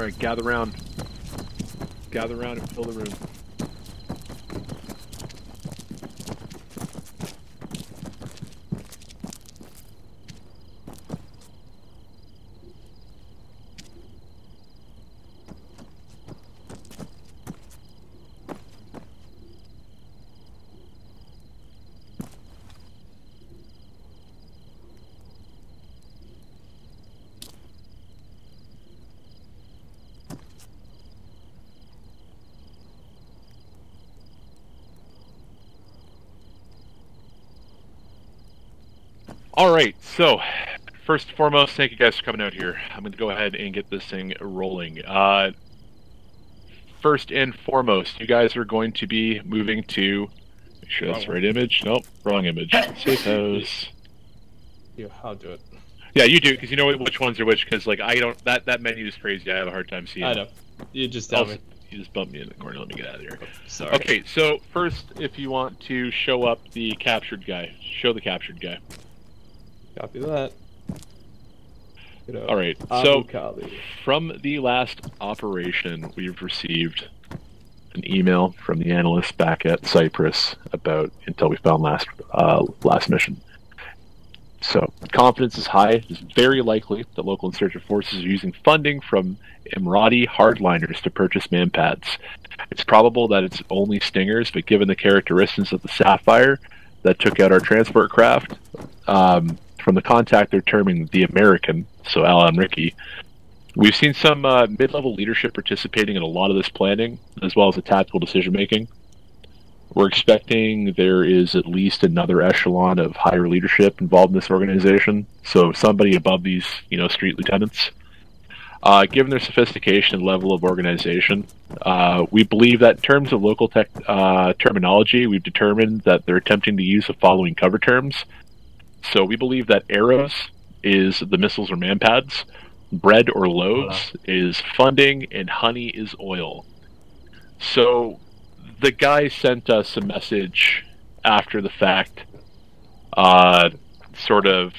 All right, gather round. Gather round and fill the room. All right, so first and foremost, thank you guys for coming out here. I'm going to go ahead and get this thing rolling. Uh, first and foremost, you guys are going to be moving to. Make sure that's the right image. Nope, wrong image. Safe house. You, I'll do it. Yeah, you do because you know which ones are which. Because like I don't that that menu is crazy. I have a hard time seeing. I know. You just tell Also, me. you just bumped me in the corner. Let me get out of here. Sorry. Okay, so first, if you want to show up the captured guy, show the captured guy. Copy that. All right, so Kali. from the last operation, we've received an email from the analyst back at Cyprus about until we found last uh, last mission. So confidence is high. It's very likely that local insurgent forces are using funding from Emirati hardliners to purchase manpads. It's probable that it's only stingers, but given the characteristics of the Sapphire that took out our transport craft, um, from the contact they're terming the American, so al-Amriki, We've seen some uh, mid-level leadership participating in a lot of this planning, as well as the tactical decision making. We're expecting there is at least another echelon of higher leadership involved in this organization. So somebody above these, you know, street lieutenants. Uh, given their sophistication and level of organization, uh, we believe that in terms of local tech uh, terminology, we've determined that they're attempting to use the following cover terms. So we believe that arrows is the missiles or manpads bread or loaves is funding and honey is oil. So the guy sent us a message after the fact, uh, sort of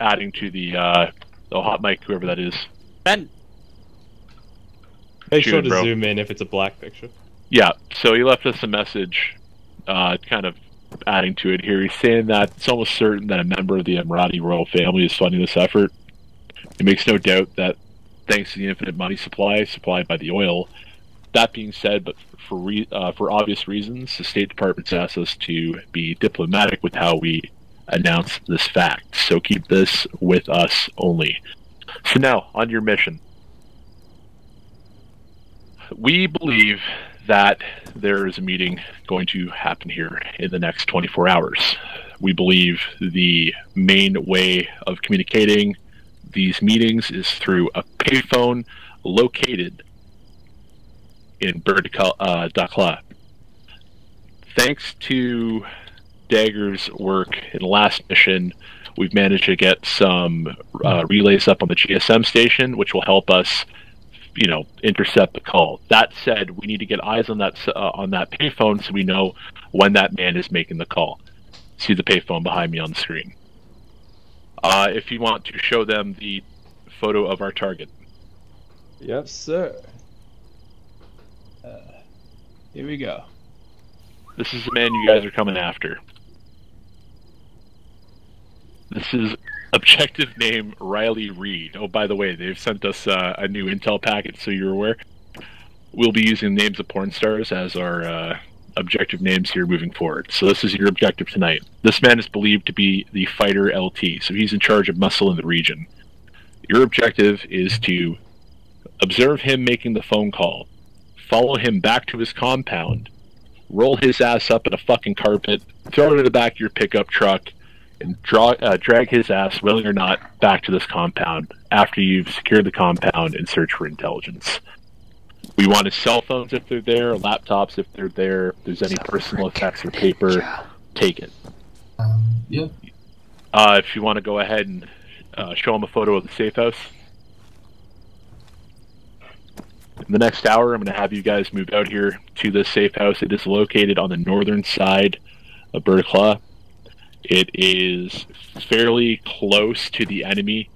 adding to the uh, the hot mic, whoever that is. Ben, Make sure to bro. zoom in if it's a black picture. Yeah, so he left us a message, uh, kind of adding to it here. He's saying that it's almost certain that a member of the Emirati royal family is funding this effort. It makes no doubt that thanks to the infinite money supply supplied by the oil. That being said, but for re- uh, for obvious reasons, the State Department's asked us to be diplomatic with how we announce this fact. So keep this with us only. So now, on your mission. We believe that there is a meeting going to happen here in the next 24 hours. We believe the main way of communicating these meetings is through a payphone located in Berdakla. Uh, Dakhla. Thanks to Dagger's work in the last mission, we've managed to get some uh, relays up on the GSM station, which will help us, you know, intercept the call. That said, we need to get eyes on that uh, on that payphone so we know when that man is making the call. See the payphone behind me on the screen. Uh, if you want to show them the photo of our target. Yes, sir. Uh, here we go. This is the man you guys are coming after. This is objective name Riley Reid. Oh, by the way, they've sent us uh, a new intel packet, so you're aware. We'll be using names of porn stars as our uh, objective names here moving forward. So this is your objective tonight. This man is believed to be the fighter LT, so he's in charge of muscle in the region. Your objective is to observe him making the phone call, follow him back to his compound, roll his ass up in a fucking carpet, throw it in the back of your pickup truck, and draw, uh, drag his ass, willing or not, back to this compound after you've secured the compound and search for intelligence. We want his cell phones if they're there, laptops if they're there. If there's any personal effects or paper, take it. Um, yeah. Uh, if you want to go ahead and uh, show him a photo of the safe house. In the next hour, I'm going to have you guys move out here to this safe house. It is located on the northern side of Berkla. It is fairly close to the enemy,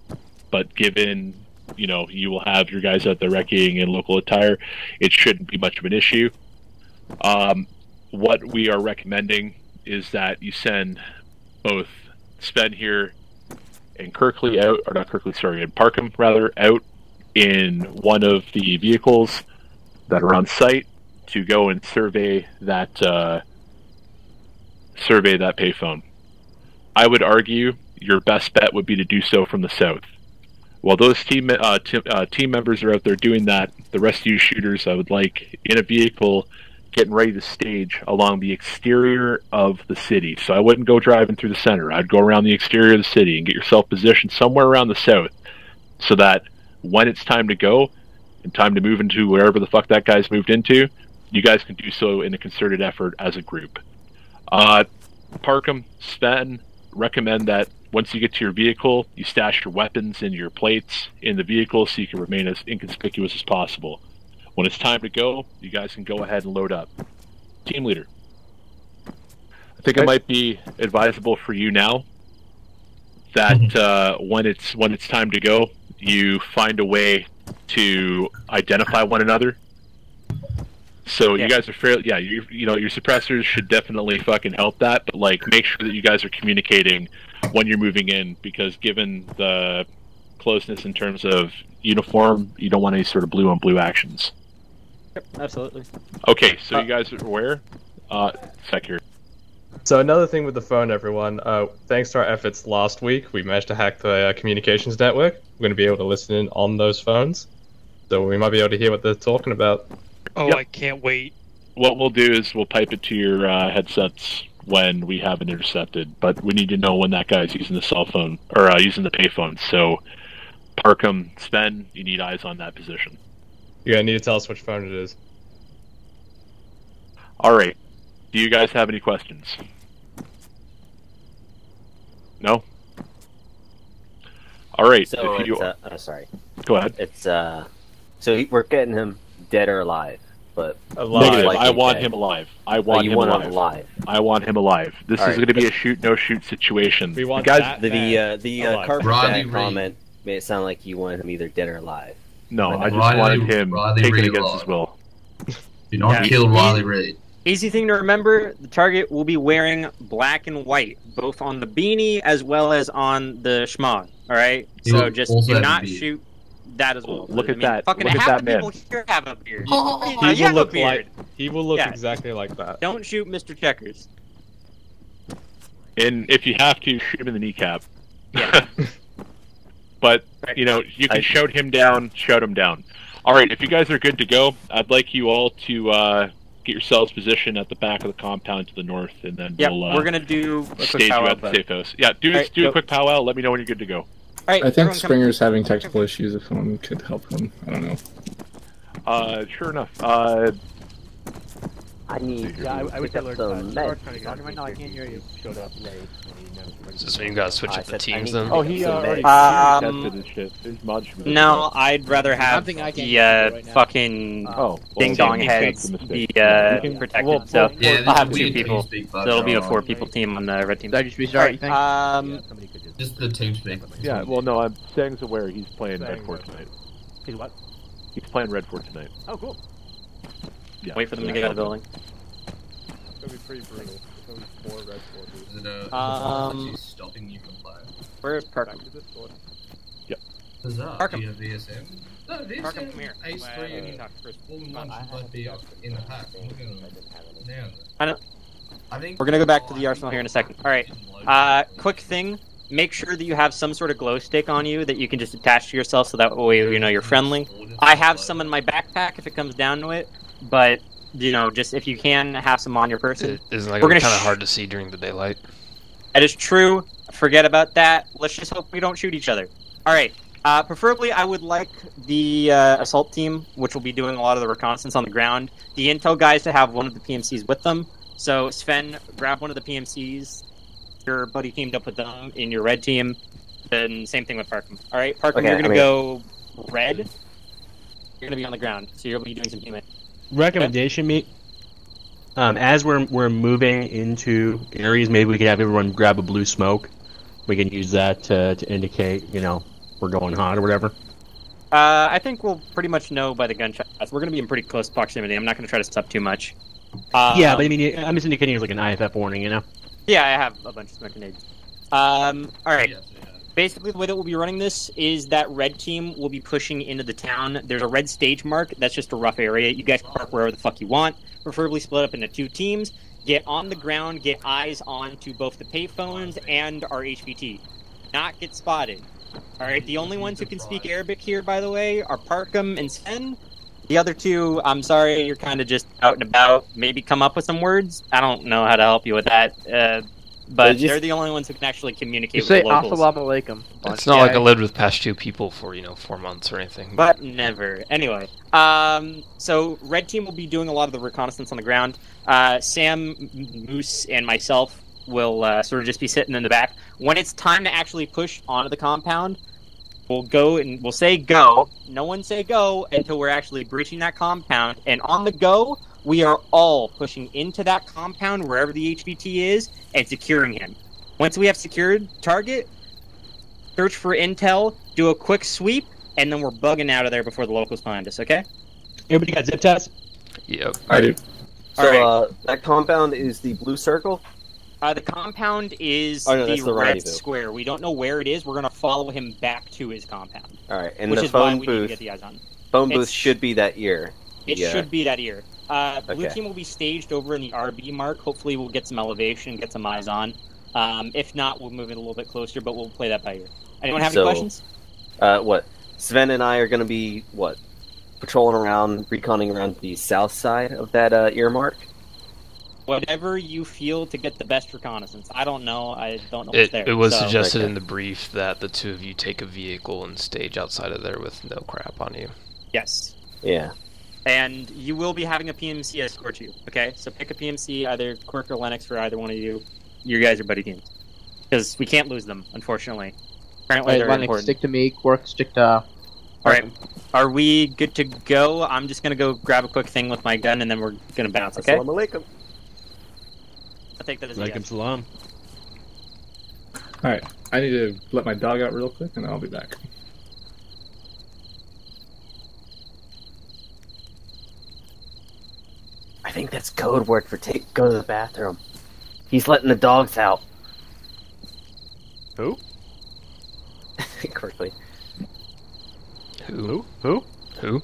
but given you know you will have your guys out there wrecking in local attire. It shouldn't be much of an issue. Um, what we are recommending is that you send both Sven here and Kirkley out, or not Kirkley, sorry, and Parkham rather out in one of the vehicles that are on site to go and survey that uh, survey that payphone. I would argue your best bet would be to do so from the south. While those team uh, t- uh, team members are out there doing that, the rest of you shooters, I would like in a vehicle getting ready to stage along the exterior of the city. So I wouldn't go driving through the center. I'd go around the exterior of the city and get yourself positioned somewhere around the south, so that when it's time to go and time to move into wherever the fuck that guy's moved into, you guys can do so in a concerted effort as a group. Uh, Parkham, Sven, recommend that once you get to your vehicle, you stash your weapons and your plates in the vehicle so you can remain as inconspicuous as possible. When it's time to go, you guys can go ahead and load up. Team leader. I think it might be advisable for you now that uh, when it's when it's time to go, you find a way to identify one another. So Yeah. you guys are fairly, yeah, you you know your suppressors should definitely fucking help that, but like make sure that you guys are communicating when you're moving in because given the closeness in terms of uniform, you don't want any sort of blue on blue actions. Yep, absolutely. Okay, so Uh, you guys are aware. Uh, sec here. So another thing with the phone, everyone. Uh, thanks to our efforts last week, we managed to hack the uh, communications network. We're going to be able to listen in on those phones, so we might be able to hear what they're talking about. Oh, Yep. I can't wait. What we'll do is we'll pipe it to your uh, headsets when we have it intercepted, but we need to know when that guy's using the cell phone or uh, using the payphone. So, Parkham, Sven, you need eyes on that position. You're going to need to tell us which phone it is. All right. Do you guys have any questions? No. All right. So if you, it's uh, oh, sorry. go ahead. It's uh, so we're getting him dead or alive, but Alive. Like I want dead. him alive. I oh, want you him want alive. him alive. I want him alive. This All is right. going to be a shoot no shoot situation. We want the guys. that. The the uh, the uh, Alive. carpet Riley bag Reid. comment made it sound like you wanted him either dead or alive. No, I just Riley- wanted him Riley taken Reid against alive. his will. Do not Yeah. kill Riley Reid. Easy thing to remember: the target will be wearing black and white, both on the beanie as well as on the schmog. All right, He so just do not shoot that as well. Look I at mean, that. Fucking Look at half that the man. people here have a beard. Oh, Uh, He you will have a look beard. like he will look Yeah. exactly like that. Don't shoot Mr. Checkers. And if you have to, shoot him in the kneecap. Yeah. but you know, you can I- shout him down. Shout him down. All right, if you guys are good to go, I'd like you all to uh, get yourselves positioned at the back of the compound to the north, and then Yep, we'll uh, we're gonna do a quick stage you at the safe house. Yeah, do Alright, do go. a quick powwow. Let me know when you're good to go. All right, I think everyone come- Springer's having technical issues. If someone could help him, I don't know. Uh, sure enough. Uh, I need Yeah, I, I wish pick I up learned. the Uh, meds. trying to get on right now. I can't hear you. Showed up late. and he knows So, so you gotta switch I up the said I teams then. oh, pick he uh, already meds. Um, tested his shit. His mod should be No, I'd rather have think I can the uh, right now. fucking Oh, well, ding dong heads makes a be uh, You protected. well, so Yeah, I'll have two people. So it'll be a four people team on the red team. Did I just restart? Um, yeah, somebody could just. Just the TeamSpeak. Yeah, well, no, I'm Sang's aware. He's playing Sang REDFOR tonight. He's what? He's playing REDFOR tonight. Oh, cool. Yeah. wait for them to get out of the building. It's gonna be pretty brutal. It's gonna be four red forces. Is it a Um, actually stopping you from playing? Where's Parkham? Back to this one. Bizarre. Parkham. Do you have VSM? No, VSM. Parkham, come here. Ace Well, three you and all in Come on, one I should have both be up in the pack. I'm looking at them now. I know. I think We're gonna go back to oh, the arsenal here in a second. All right. Uh, quick thing. Make sure that you have some sort of glow stick on you that you can just attach to yourself, so that way you know you're friendly. I have some in my backpack if it comes down to it, but you know, just if you can have some on your person. It- Isn't that We're gonna gonna kind of sh- hard to see during the daylight? That is true. Forget about that. Let's just hope we don't shoot each other. All right. Uh, preferably, I would like the uh, assault team, which will be doing a lot of the reconnaissance on the ground, the intel guys to have one of the PMCs with them. So Sven, grab one of the PMCs. Your buddy teamed up with them in your red team. Then same thing with Parkham. All right, Parkham, Okay, you're gonna I go red. You're gonna be on the ground, so you'll be doing some teaming. recommendation me um, as we're we're moving into areas maybe we could have everyone grab a blue smoke we can use that to, to indicate you know we're going hot or whatever Uh, I think we'll pretty much know by the gunshots. We're going to be in pretty close proximity. I'm not going to try to step too much. Uh, yeah, but I mean, I'm just indicating it's like an IFF warning, you know. Yeah, I have a bunch of smoke grenades. Um, all right. Yes, yeah. Basically, the way that we'll be running this is that red team will be pushing into the town. There's a red stage mark. That's just a rough area. You guys park wherever the fuck you want. Preferably split up into two teams. Get on the ground. Get eyes on to both the payphones and our HVT. Not get spotted. All right. The only ones who can speak Arabic here, by the way, are Parkham and Sven. The other two, I'm sorry, you're kind of just out and about. Maybe come up with some words. I don't know how to help you with that. Uh, but They just- they're the only ones who can actually communicate You with say the locals. assalamu alaikum. It's not Yeah, like I lived with Pashto people for you know four months or anything. But never. Anyway, um, so red team will be doing a lot of the reconnaissance on the ground. Uh, Sam, Moose, and myself will uh, sort of just be sitting in the back. When it's time to actually push onto the compound, we'll go and we'll say go. No one say go until we're actually breaching that compound. And on the go, we are all pushing into that compound wherever the HVT is and securing him. Once we have secured target, search for intel, do a quick sweep, and then we're bugging out of there before the locals find us. Okay? Everybody got zip ties? Yep. I do. So Alright. uh, that compound is the blue circle. Uh, the compound is Oh, no, the, the red square. We don't know where it is. We're gonna follow him back to his compound, All right, and which the is why phone we need to booth. get the eyes on. Phone booth should be that ear. It Yeah. should be that ear. Uh, blue Okay. team will be staged over in the RB mark. Hopefully, we'll get some elevation, get some eyes on. Um, if not, we'll move it a little bit closer, but we'll play that by ear. Anyone have So- any questions? Uh, what? Sven and I are going to be what? Patrolling around, reconning around the south side of that uh, earmark. Whatever you feel to get the best reconnaissance. I don't know. I don't know what's It, there. it was so- suggested Okay. in the brief that the two of you take a vehicle and stage outside of there with no crap on you. Yes. Yeah. And you will be having a PMC escort you. Okay, so pick a PMC, either Quirk or Lennox for either one of you. You guys are buddy teams because we can't lose them, unfortunately. Apparently, Alright, they're Lennox, important. stick to me. Quark, stick to. All right, are we good to go? I'm just gonna go grab a quick thing with my gun, and then we're gonna bounce. Okay, Assalamu alaikum. I'll take that as a Like yes. salam. All right, I need to let my dog out real quick, and then I'll be back. I think that's code word for take go to the bathroom. He's letting the dogs out. Who? Quickly. Who? Who? Who?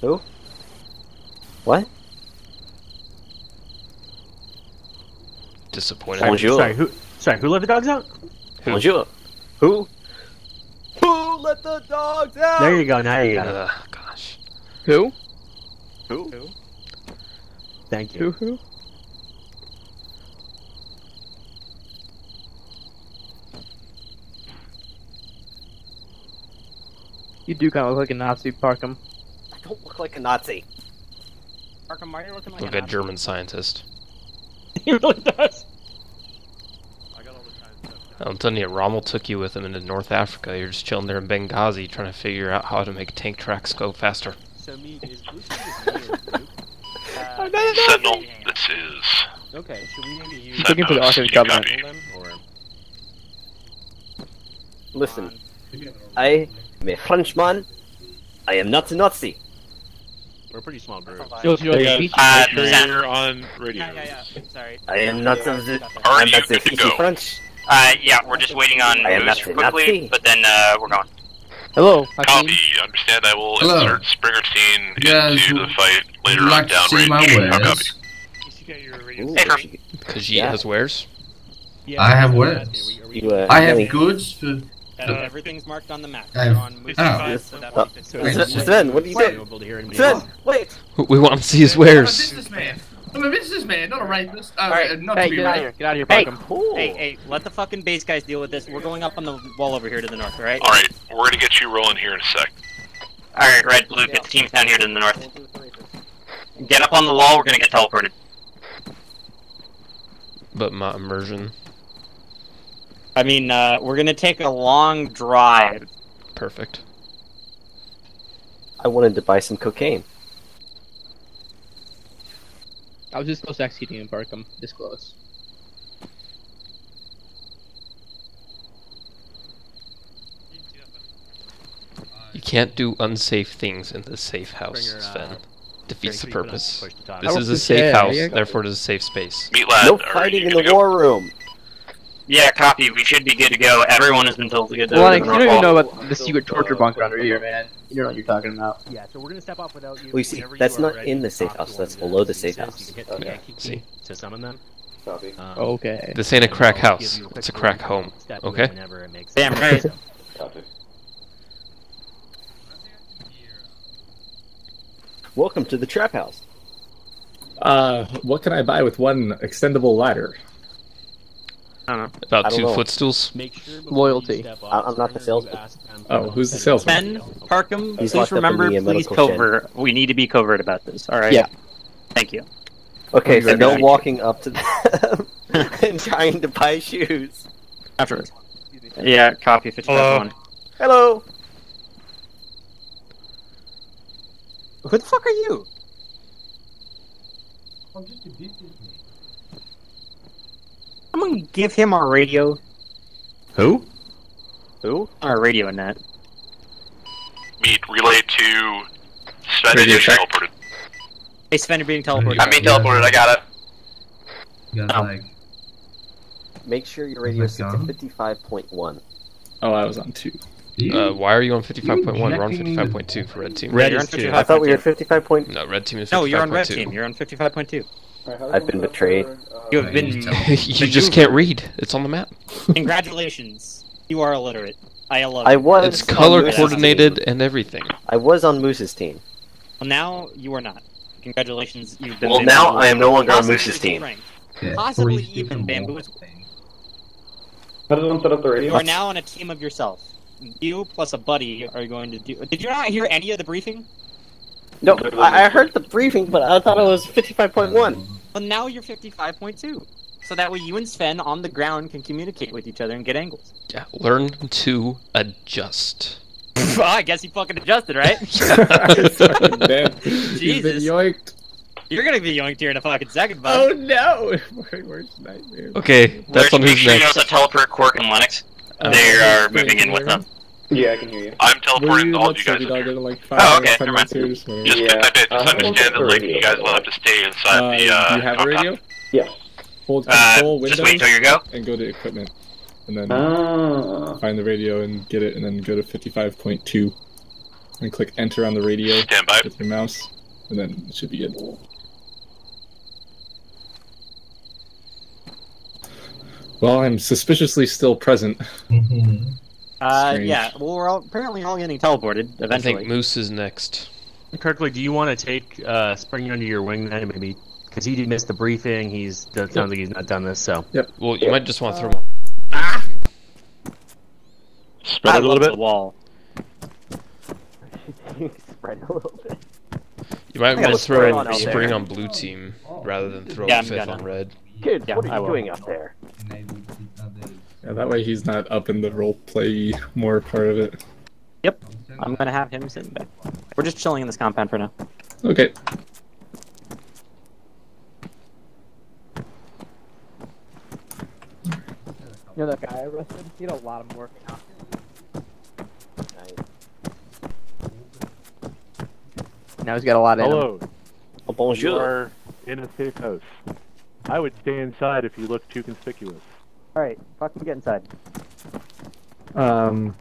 Who? What? Disappointed. Bonjour. Sorry, who? Sorry, who let the dogs out? Who? Bonjour. Who? Who let the dogs out? There you go. Now you got it. Ugh, gosh. Who? Who? Who? Thank you. Who? Who? You do kind of look like a Nazi, Parkham. I don't look like a Nazi. Markham, why are you looking like Like a a Nazi? German scientist. he really does. I'm telling you, Rommel took you with him into North Africa. You're just chilling there in Benghazi trying to figure out how to make tank tracks go faster. So me is Blue Street is me or Luke? Uh, Sentinel, this is. Okay, should we maybe use looking for the Ark of Covenant. you them or Listen, I am a Frenchman. I am not a Nazi. We're a pretty small group. Yo, yo, Hey, guys. speech- Uh, Sure Sen- you're on radio. yeah, yeah, yeah. Sorry. I am not of the. Are you good to go? French. Uh, yeah, we're just waiting on I am Moose not a quickly, Nazi. but then uh, we're going. Hello, Hakeem. Copy. Understand. I will Hello. insert Springerstein Guys, into the fight later would on like to see downrange. my wares? copy? Ooh, Hey, what you- Because Yeet Yeah. has wares? Yeah, I have wares. asking, are we- are we- you, uh, I have goods for. Uh, everything's marked on the map. I have- We're on Moose oh. side, so that Oh. fits So good. Wait, it's Sven, Sven, what do you Wait, think? we'll be able to hear anybody Sven, wait. We want to see his wares. I'm a businessman. I'm a businessman, not a rapist. Uh, Alright, not Hey, to be get out of here. Get out of here, Hey, Parkham. Cool. Hey, hey, let the fucking base guys deal with this. We're going up on the wall over here to the north, all right? All right, we're gonna get you rolling here in a sec. All right, red, blue, get the teams down here to the north. Get up on the wall. We're gonna get teleported. But my immersion. I mean, uh, we're gonna take a long drive. Perfect. I wanted to buy some cocaine. I was just close to executing him, Parkham. This close. You can't do unsafe things in the safe house, Springer, uh, Sven. Defeats the Springer, you can purpose. push. This is a safe yeah, house, therefore it is a safe space. Meat lad, No fighting in the go? war room. Yeah, copy. We should be good to go. Everyone has been told to get to Lennox, you don't even know about the secret torture bunker under here, man. You don't know what you're talking about. Yeah, so we're gonna step off without you. Well, you see, that's you not ready in the safe house, that's below the safe house. Okay. the Yankee key See. to summon them. Um, Okay. This ain't a crack house. a It's a crack home. to step in Okay? whenever it makes Damn sense. right. Welcome to the trap house. Uh, what can I buy with one extendable ladder? I don't know. About I don't two know. footstools. Make sure Loyalty. you I- off, I'm not the Springer, salesman. you ask them Oh, who's the consent. salesman? Ben, Parkham, He's please locked up in remember, uh, please medical shed. covert. We need to be covert about this. All right. Yeah. Thank you. Okay, You're so no right. walking up to them and trying to buy shoes. Afterwards. Yeah, copy. Fifty-five Hello. one. Hello. Who the fuck are you? I'm gonna give him our radio. Who? Who? Our radio net. Meat relay to Sven Radio is check. teleported. Hey Sven, you're being teleported. I'm being teleported. I got it. You guys Oh. like Make sure your radio Is sits that fifty-five point one. Oh, I was on two. Uh, why are you on 55.1? We're on 55.2 for red team. Red you're is on two. I thought we were 55.2. fifty-five point. No, red team is 55.2. No, you're on red team. You're on fifty-five point two. I've been betrayed. You have been. you just can't read. It's on the map. Congratulations. You are illiterate. I love. I it. was. It's color coordinated team. and everything. I was on Moose's team. Well, now you are not. Congratulations. You've been. Well, now. I am no longer on Moose's team. yeah, Possibly even different bamboozled. things. How does one set up the radio? You are now on a team of yourself. You plus a buddy are going to do. Did you not hear any of the briefing? No, I, I heard the briefing, but I thought it was fifty-five point one. Well, now you're 55.2. So that way you and Sven on the ground can communicate with each other and get angles. Yeah, learn to adjust. well, I guess you fucking adjusted, right? Sorry, man. He's been Jesus. yoinked. You're gonna be yoinked here in a fucking second, Oh no! My worst nightmare. Okay, that's on Make who's sure you know next. the teleport Quark and Lennox. Uh, they are moving in with hear them. Yeah, I can hear you. I'm teleporting you all of you guys Sophie dog like five Oh, okay, never mind. Just Yeah. I just Uh, understand that like, you guys will have to stay inside Uh, the. Uh, do you have a radio? Yes. Hold Uh, control just wait till you go. and go to equipment, and then Ah. find the radio and get it, and then go to fifty-five point two, and click enter on the radio Stand by. with your mouse, and then it should be good. Well, I'm suspiciously still present. Mhm. Uh, Strange. yeah. Well, we're all, apparently all getting teleported I eventually. think Moose is next. Kirkley, do you want to take uh, Springer under your wing then, maybe? Because he did miss the briefing. He's doesn't sound like he's not done this. So Yep. Well, you might just want to throw him on. Spread I it a love little the bit. wall. Spread a little bit. You might want gotta to spring throw on spring there. on blue team rather than throw Yeah, fifth gonna. on red. Kids, Yeah, what are you doing up there? Yeah, that way he's not up in the role play more part of it. Yep. I'm gonna have him sitting back. We're just chilling in this compound for now. Okay. You know that guy I arrested? He had a lot of work out. Now he's got a lot of Hello. Oh, You bonjour. are in a safe house. I would stay inside if you look too conspicuous. Alright, fucking get inside. Um,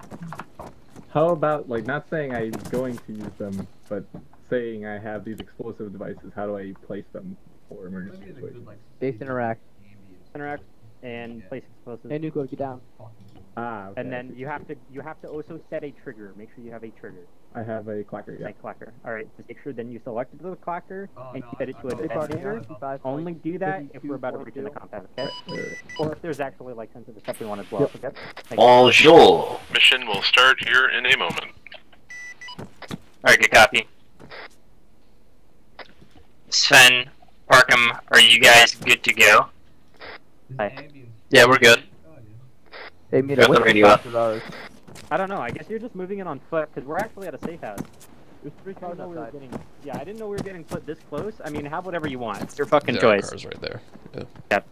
how about like not saying I'm going to use them, but saying I have these explosive devices? How do I place them for emergency situations? Base interact. Interact and place explosives. And Hey, Nuko, get down. Ah, okay. And then you have to you have to also set a trigger. Make sure you have a trigger. I have a clacker. Yeah. Like clacker. Alright, just make sure then you selected the clacker and you set it to a Fifty-five, detonator. fifty-five, Only do that if we're about to breach in the compound, okay? Or if there's actually like sensitive stuff we want to blow up, okay? Bonjour. Mission will start here in a moment. Alright, good copy. Sven, Parkham, are you guys good to go? Hi. Yeah, we're good. Hey, Mita, what's the cost of those? I don't know. I guess you're just moving it on foot because we're actually at a safe house. There's three cars didn't we were outside. getting. Yeah, I didn't know we were getting put this close. I mean, have whatever you want. It's your fucking There are choice. cars right there. Yeah. Yep.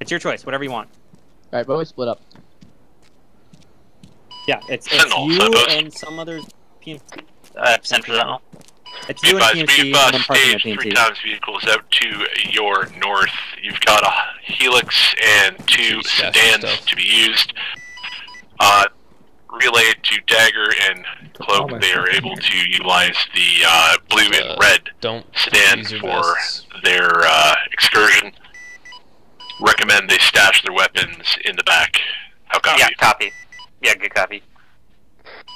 It's your choice. Whatever you want. Alright, but we split up. Yeah, it's, it's you and some other PMC. Uh, Central Sentinel. It's Be you and advised, PMC we've and uh, then parking at staged three times vehicles out to your north. You've got a Hilux and two Stashed sedans to be used. Uh, relayed to Dagger and Oh, Cloak. They are fucking able to utilize the uh, blue Uh, and red Don't sedan use your for vests. their uh, excursion. Recommend they stash their weapons in the back. How copy? Yeah, copy. Yeah, good copy.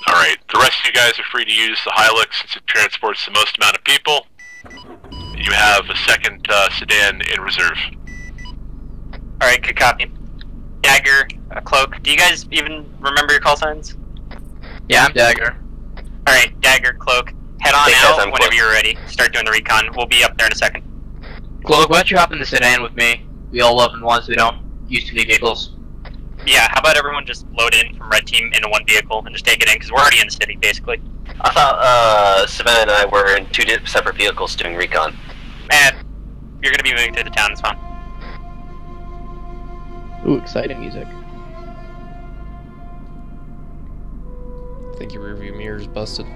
All right. The rest of you guys are free to use the Hilux since it transports the most amount of people. You have a second uh, sedan in reserve. All right, good copy. Dagger, uh, cloak. Do you guys even remember your call signs? Yeah, I'm Dagger. All right, dagger, cloak. Head on out whenever Cloak. you're ready. Start doing the recon. We'll be up there in a second. Cloak, why don't you hop in the sedan with me? We all love and ones we don't use too many vehicles. Yeah, how about everyone just load in from red team into one vehicle and just take it in because we're already in the city basically. I thought uh, Savannah and I were in two separate vehicles doing recon. Man, you're gonna be moving through the town. It's fine. Ooh, exciting music. I think your rearview mirror's busted.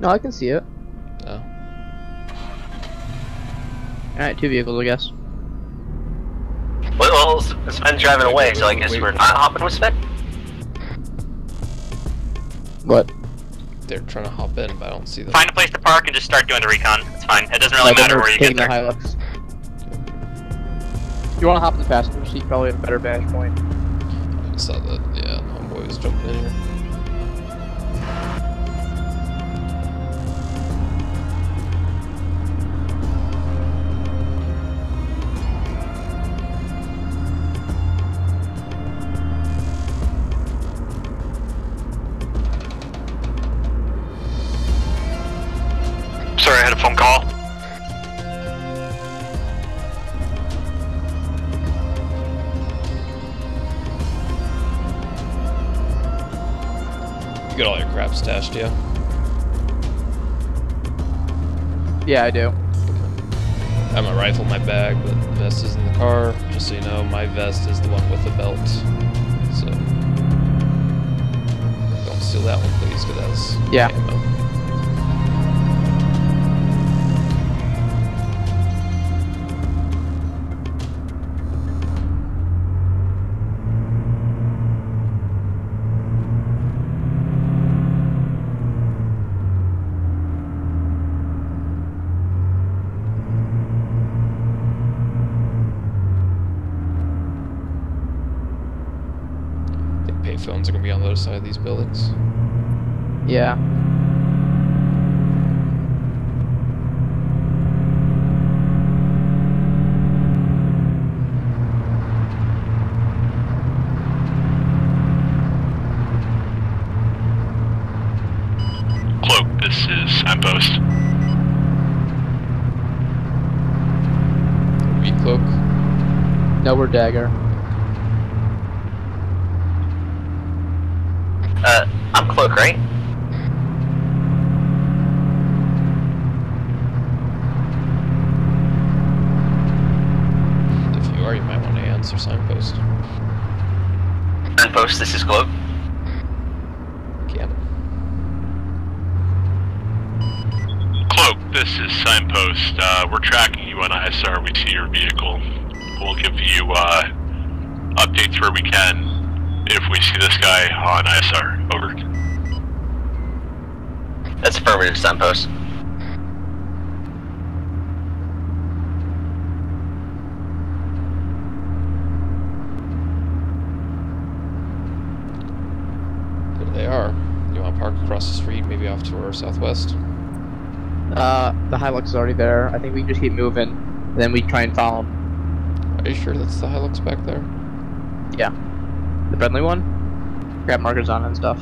No, I can see it. Oh. Alright, two vehicles, I guess. Well, well Sven's driving away, so I guess we're not hopping with Sven. What? They're trying to hop in, but I don't see them. Find a place to park and just start doing the recon. It's fine. It doesn't really Like, matter where you get taking the there. Hilux. You want to hop in the passenger seat, probably at a better vantage point. I saw that. Yeah, homeboy was jumping in here. Yeah, I do. I have my rifle in my bag, but the vest is in the car. Just so you know, my vest is the one with the belt. So don't steal that one, please, because that's Yeah. ammo. Side of these buildings. Yeah. Cloak, this is Signpost. We cloak. No, we're Dagger. Uh, I'm Cloak, right? If you are, you might want to answer signpost. Signpost, this is Cloak. Can't. Cloak, this is Signpost. Uh, we're tracking you on ISR. We see your vehicle. We'll give you uh, updates where we can if we see this guy on ISR. Over. That's affirmative, Signpost. There they are. You want to park across the street, maybe off to our southwest? Uh, the Hilux is already there. I think we can just keep moving. And then we try and follow him. Are you sure that's the Hilux back there? Yeah. The Bentley one? Grab markers on it and stuff.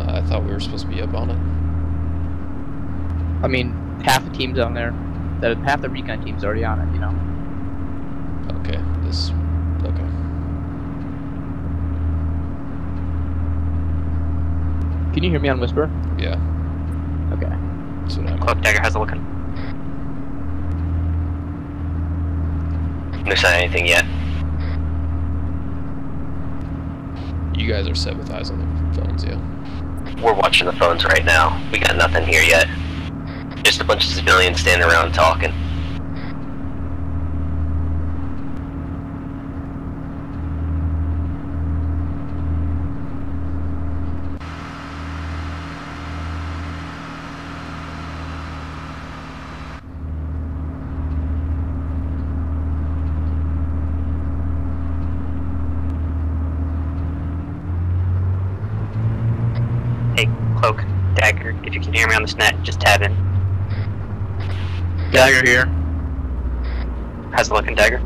Uh, I thought we were supposed to be up on it. I mean, half the team's on there. That half the recon team's already on it, you know? Okay, this. Okay. Can you hear me on Whisper? Yeah, Okay. that's what I'm. Cloak dagger has a looking. Of anything yet. You guys are set with eyes on the phones, yeah. We're watching the phones right now. We got nothing here yet. Just a bunch of civilians standing around talking. Hey, Cloak, Dagger, if you can hear me on this net, just tab in. Dagger here. How's it looking, Dagger?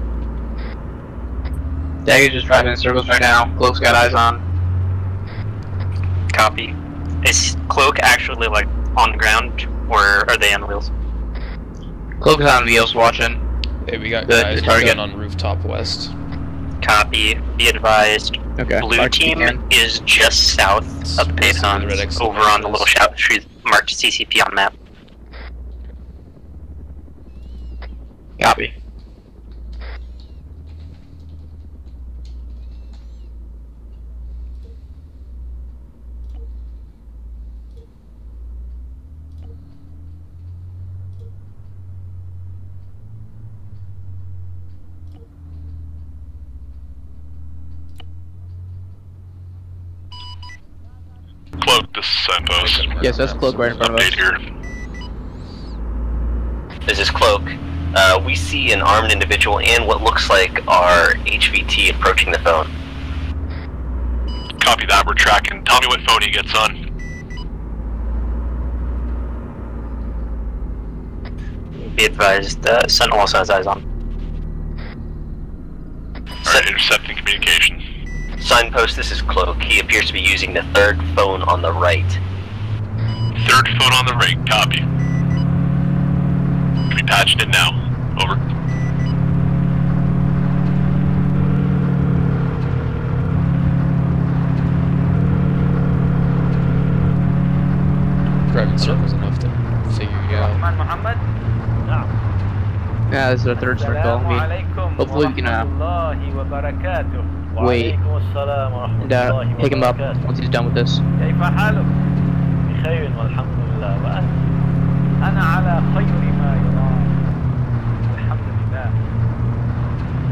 Dagger's just driving in circles right now. Cloak's got eyes on. Copy. Is Cloak actually, like, on the ground, or are they on the wheels? Cloak's on wheels watching. Hey, we got Good, guys good target. on rooftop west. Copy. Be advised. Okay. Blue mark team can. is just south of the Let's the red over on the little shout tree marked CCP on the map. Copy. Cloak, this is Signpost. Yes, that's Cloak right in front of us. Update here. This is Cloak. Uh, we see an armed individual and what looks like our HVT approaching the phone. Copy that, we're tracking. Tell me what phone he gets on. Be advised, uh, Sentinel also has eyes on. Alright, intercepting communication. Signpost, this is Cloak. He appears to be using the third phone on the right. Third phone on the right, copy. We patched it now. Over. Driving circles enough to figure you out. Yeah, this is our third circle. Hopefully we can uh, wait الله pick him up once he's done with this. كيف حالك؟ بخير والحمد لله وأنت؟ أنا على خير ما يرام الحمد لله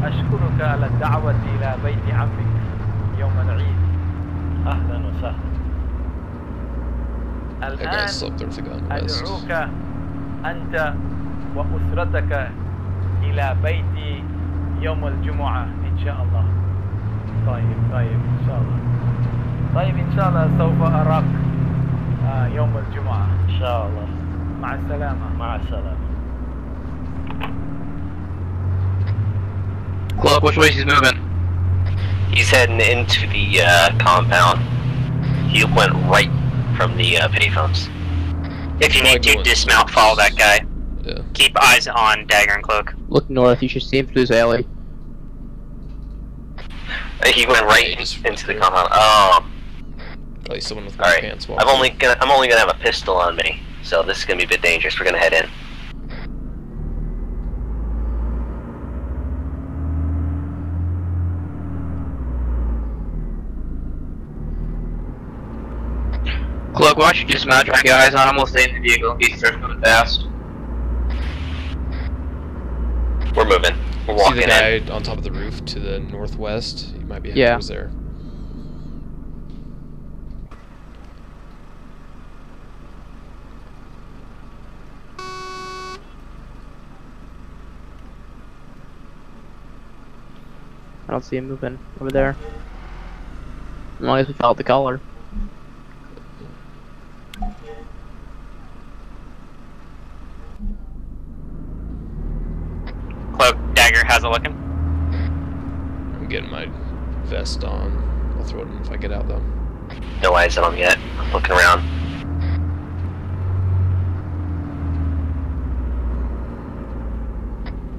أشكرك على الدعوة إلى بيت عمك يوم العيد أهلا وسهلا That الآن. أدعوك أنت وأسرتك إلى بيتي يوم الجمعة إن شاء الله طيب طيب إن شاء الله طيب إن شاء الله سوف أراك آه، يوم الجمعة إن شاء الله مع السلامة مع السلامة Cloak, which way he's moving? He's heading into the uh, compound. He went right from the uh, payphones. If you need to dismount, follow that guy. Yeah. Keep eyes on Dagger and Cloak. Look north. You should see him through this alley. He went right into the compound. Oh, oh At least someone with all right. pants I'm only gonna I'm only gonna have a pistol on me, so this is gonna be a bit dangerous. We're gonna head in. Cloak, why don't you dismount, try and get eyes on him? We'll stay in the vehicle in case he starts moving fast. We're moving. We're See walking the in. guy on top of the roof to the northwest? He might be heading Yeah. towards there. I don't see him moving over there. As long as we follow the collar. Cloak, Dagger, how's it looking? I'm getting my vest on. I'll throw it in if I get out though. No eyes on him yet. I'm looking around.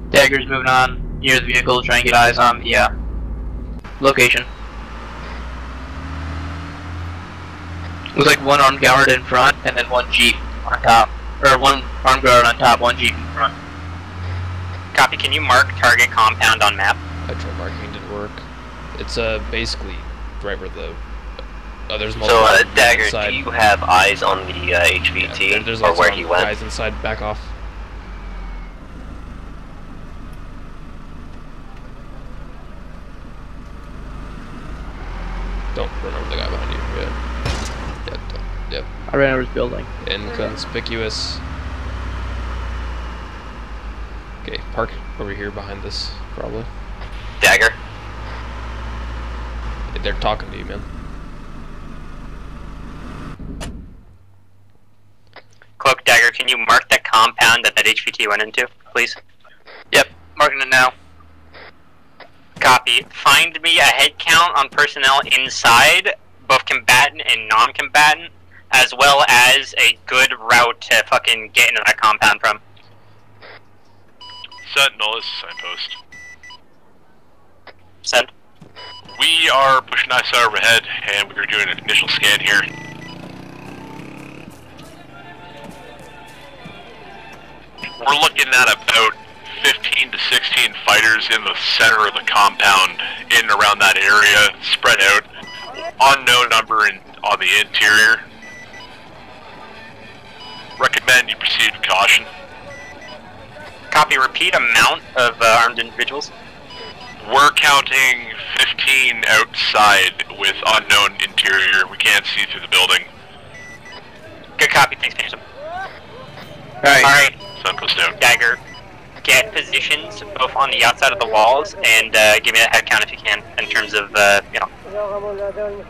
Dagger's moving on near the vehicle, trying to get eyes on the uh, location. Looks like one armed guard in front, and then one jeep on top, or one armed guard on top, one jeep in front. Copy, can you mark target compound on map? I tried marking, didn't work. It's uh basically right where the Oh, there's So, multiple uh, Dagger, inside. do you have eyes on the uh, HVT There- there's or where he went? guys inside. Back off. Don't run over the guy behind you. Yeah. Yep. don't- Yep. I ran over his building. Inconspicuous. Okay, park over here behind this, probably. Dagger. They're talking to you, man. Cloak Dagger, can you mark that compound that that HVT went into, please? Yep, marking it now. Copy. Find me a head count on personnel inside, both combatant and non-combatant, as well as a good route to fucking get into that compound from. Sentinel, is Signpost. Send. We are pushing ISR overhead, and we are doing an initial scan here. We're looking at about 15 to 16 fighters in the center of the compound, in and around that area, spread out. Unknown number in, on the interior. Recommend you proceed with caution. Copy. Repeat amount of uh, armed individuals. We're counting 15 outside with unknown interior. We can't see through the building. Good copy. Thanks, Phantom. Alright. Alright, Signpost out. Dagger. Get positions both on the outside of the walls and uh, give me a head count if you can in terms of, uh, you know,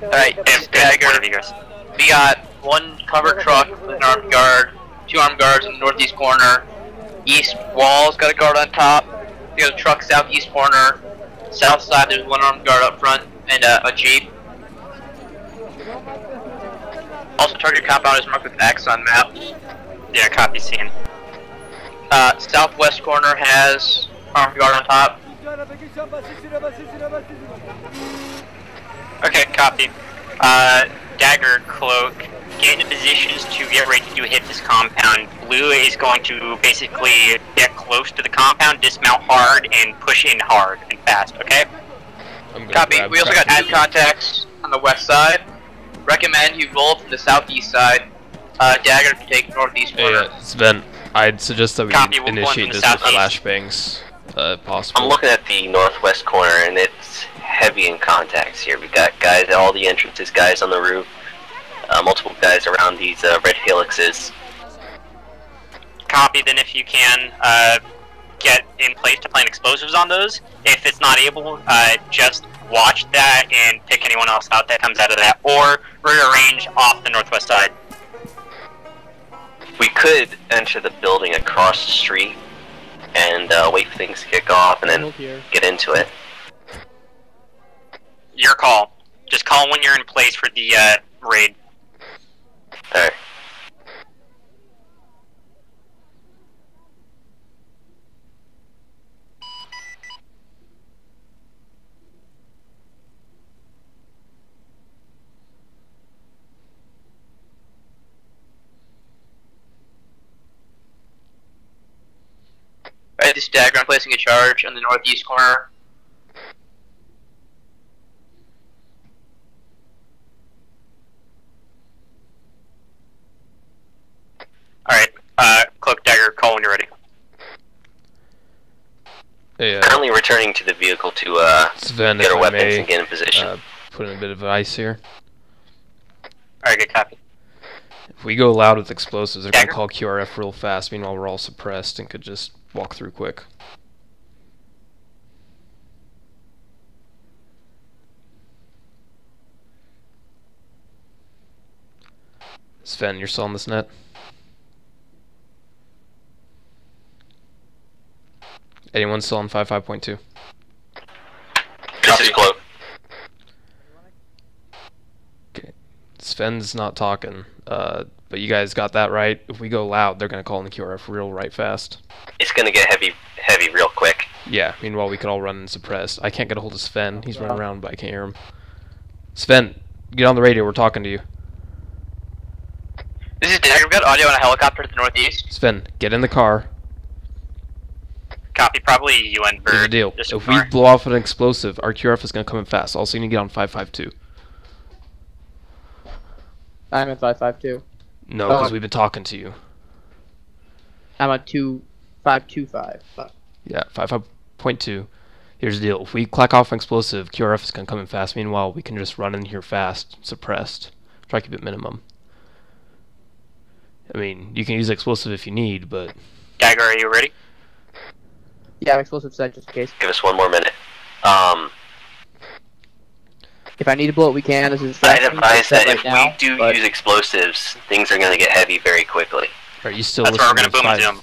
Alright, if Dagger. one of you guys. We got one covered truck with an armed guard, two armed guards in the northeast corner. East wall's got a guard on top. We got a truck southeast corner. South side, there's one armed guard up front and uh, a jeep. Also, target compound is marked with X on map. Yeah, copy scene. Uh, southwest corner has armed guard on top. Okay, copy. Uh, Dagger, Cloak, get into positions to get ready to hit this compound. Blue is going to basically get close to the compound, dismount hard, and push in hard and fast, okay? Copy. We also got Cracky. ad contacts on the west side. Recommend you roll from the southeast side. Uh, Dagger to take northeast Hey, corner. uh, Sven, I'd suggest that we Copy, we'll initiate this the with flashbangs, uh, possible. I'm looking at the northwest corner, and it's heavy in contacts here. We got guys at all the entrances, guys on the roof, uh, multiple guys around these uh, red Hiluxes. Copy, then if you can, uh, get in place to plant explosives on those. If it's not able, uh, just watch that and pick anyone else out that comes out of that, or rearrange off the northwest side. We could enter the building across the street and uh, wait for things to kick off, and then get into it. Your call. Just call when you're in place for the, uh, raid. Alright, this is Dagger. I'm placing a charge on the northeast corner. Alright, uh, Cloak Dagger, call when you're ready. Hey, uh, Currently returning to the vehicle to uh, Sven, get our weapons may, and get in position. uh, put in a bit of ice here. Alright, good copy. If we go loud with explosives, they're gonna call QRF real fast. Meanwhile, we're all suppressed and could just walk through quick. Sven, you're still on this net? Anyone still on 55.2? this is Cloak. Sven's not talking, uh, but you guys got that right. If we go loud, they're gonna call in the QRF real right fast. It's gonna get heavy, heavy real quick. Yeah, meanwhile, we could all run and suppress. I can't get a hold of Sven. He's running around, but I can't hear him. Sven, get on the radio. We're talking to you. This is Dagger. We've got audio on a helicopter to the northeast. Sven, get in the car. Copy, probably UN Here's the deal. Just If far. we blow off an explosive, our QRF is going to come in fast. Also, you need to get on 552. I'm at five five two. No, Oh. because we've been talking to you. I'm at two five two five. Yeah, five five point two. Here's the deal: if we clack off an explosive, QRF is gonna come in fast. Meanwhile, we can just run in here fast, suppressed. Try to keep it minimum. I mean, you can use explosive if you need, but Dagger, are you ready? Yeah, I'm explosive set just in case. Give us one more minute. Um, If I need to blow it, we can. This is I'd advise that right if now, we do but- use explosives, things are going to get heavy very quickly. are you still That's where we're gonna boom five, zoom.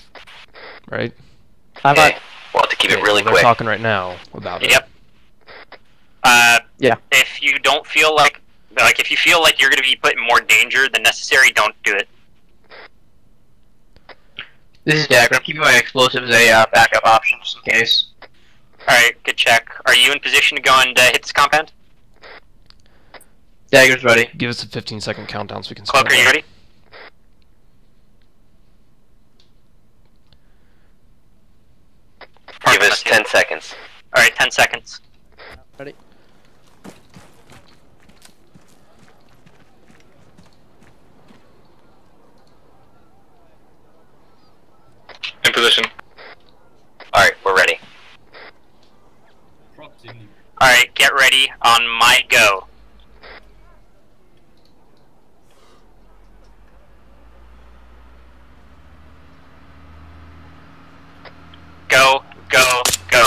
right? I'm Okay. We'll have to keep Okay, it really well, they're talking right now about it. Yep. Uh, yeah. If you don't feel like, like, if you feel like you're going to be put in more danger than necessary, don't do it. This is Dagger. I'm keeping my explosives as a uh, backup option just in case. All right, good check. Are you in position to go and uh, hit this compound? Dagger's ready. Give us a 15 second countdown so we can. Cloak, spin are you ready? Give us 10 seconds. All right, 10 seconds. Ready. In position. Alright, we're ready. All right, get ready on my go. Go, go, go.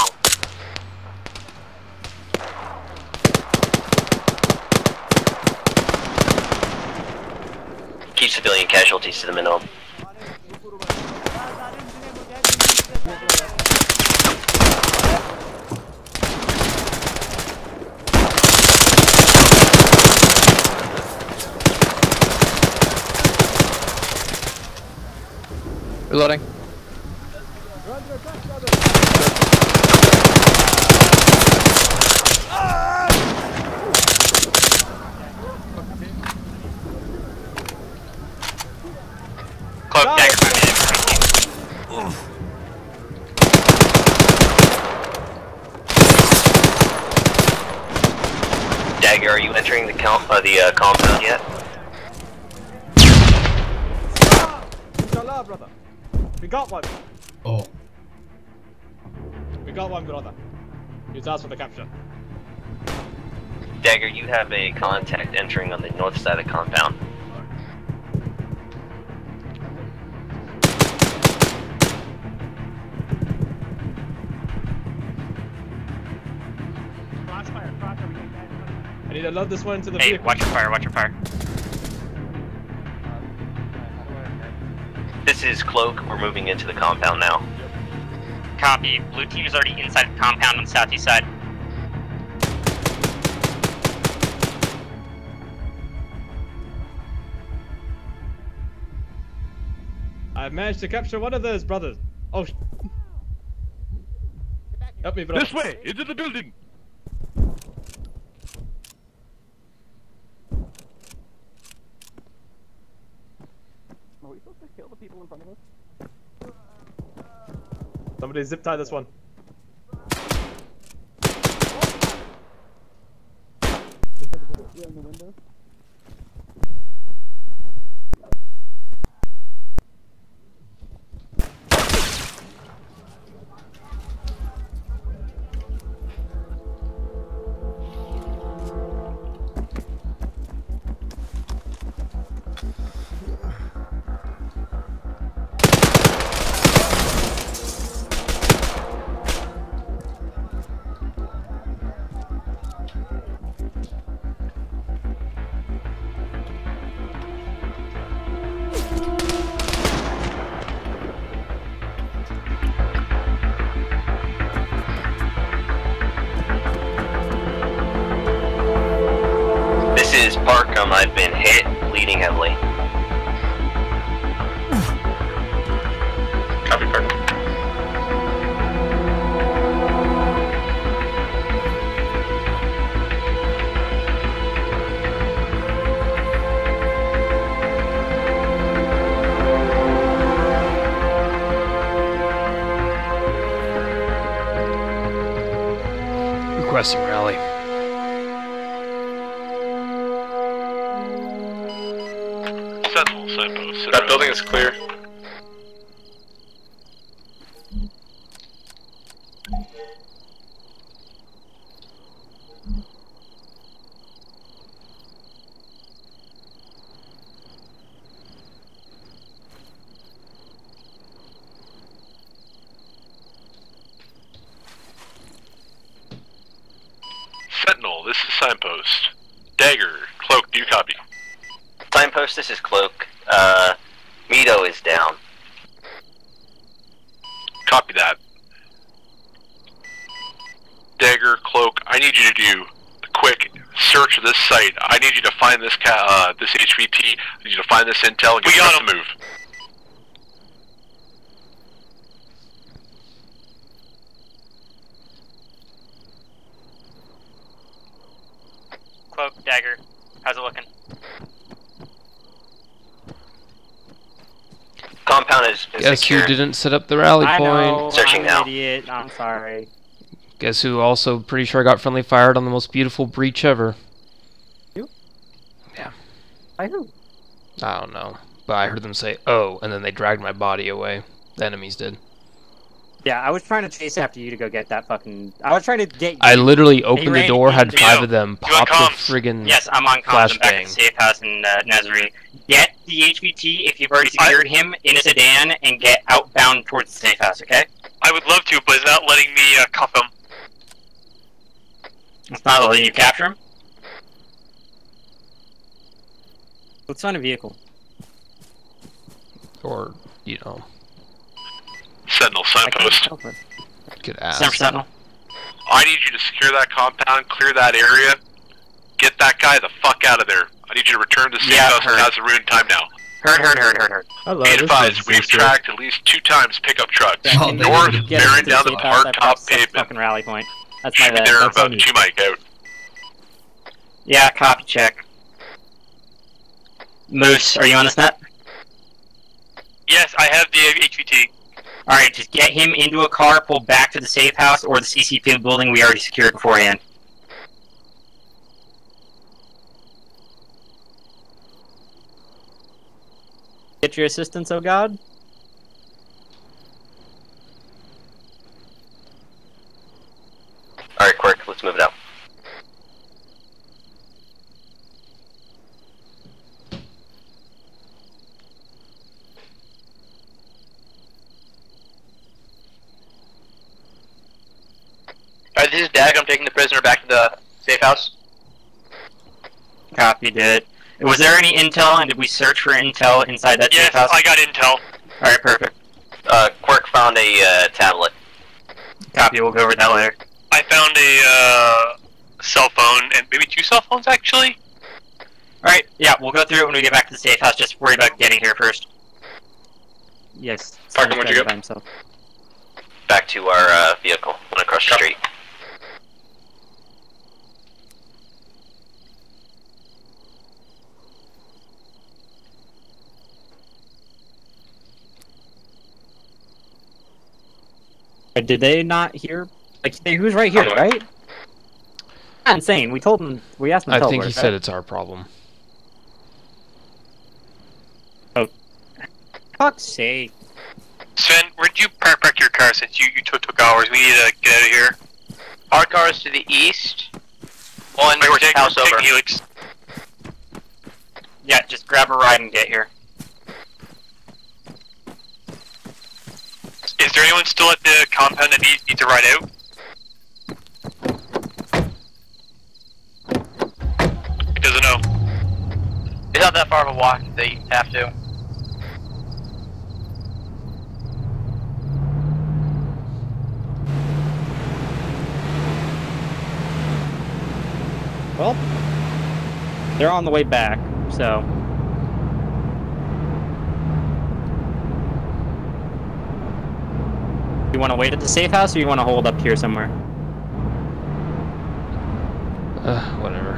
Keep civilian casualties to the minimum. Reloading. Dagger, Dagger, are you entering the count uh, the uh, compound yet? Inshallah, brother. We got one. Oh. We got one, brother. Use us for the capture. Dagger, you have a contact entering on the north side of the compound. I need to load this one into the Hey, vehicle. watch your fire, watch your fire. This is Cloak. We're moving into the compound now. Copy. Blue team is already inside the compound on the southeast side. I've managed to capture one of those brothers. Oh, help me, brother. This way, into the building. Oh, Are we supposed to kill the people in front of us? Somebody zip tie this one. In the window. Been hit, is clear. Sentinel, this is signpost. Dagger, cloak, do you copy? Signpost, this is Cloak. Uh, Mito is down. Copy that. Dagger, cloak, I need you to do a quick search of this site. I need you to find this ca- uh, this HVT. I need you to find this intel and get We gotta move. Cloak, dagger. How's it looking? Compound is Guess secure. who didn't set up the rally I point? know. Searching I'm now. An idiot. I'm sorry. Guess who also pretty sure got friendly fired on the most beautiful breach ever? By who? I don't know. But I heard them say, oh, and then they dragged my body away. The enemies did. Yeah, I was trying to chase after you to go get that fucking. I was trying to get. You. I literally opened the door, had five of them, pop want the friggin' Yes, I'm on comms. I'm back at the safe house in uh, Tazarine. Get the HVT if you've already secured him in a sedan and get outbound towards the safe house, okay? I would love to, but it's not letting me uh, cuff him. It's not letting you capture him. Let's find a vehicle. Or, you know, Sentinel signpost. could ask. Center Sentinel. I need you to secure that compound, clear that area, get that guy the fuck out of there. I need you to return to safe Yeah, house heard. and Tazarine time now. Heard, heard, heard, heard, heard. Hello, Be this advised, we've Sister. tracked at least two times pickup trucks. Oh, Can they you North, didn't get us bearing down the the hard top pavement. Fucking rally point. That's my Should be there That's on about you. two mic out. Yeah, copy check. Moose, are you on this net? Yes, I have the HVT. Alright, just get him into a car, pull back to the safe house or the CCP building we already secured beforehand. Get your assistance, oh god. Alright, Quirk, let's move it out. Alright, this is Dag. I'm taking the prisoner back to the safe house. Copy, did. it. Was there any intel and did we search for intel inside that Yes, safe house? I got intel. Alright, perfect. Uh, Quirk found a uh, tablet. Copy, we'll go over that later. I found a uh, cell phone and maybe two cell phones actually. Alright, yeah, we'll go through it when we get back to the safe house. Just worry about getting here first. Yes. Parker, where'd you go? by himself. Back to our uh, vehicle. Went across the street. Uh, Did they not hear? Like, they, who's right here, right? Not insane. We told them. We asked them. I think he teleport, said it's our problem. Oh, Fuck's sake. Sven, where'd you park back your car since you, you took, took hours? We need to get out of here. Our car is to the east. One Wait, we're taking, house we're taking over. Hilux. Yeah, just grab a ride and get here. Is there anyone still at the compound that needs, needs to ride out? He doesn't know. It's not that far of a walk. They have to. Well, they're on the way back, so. You want to wait at the safe house, or you want to hold up here somewhere? Uh, whatever.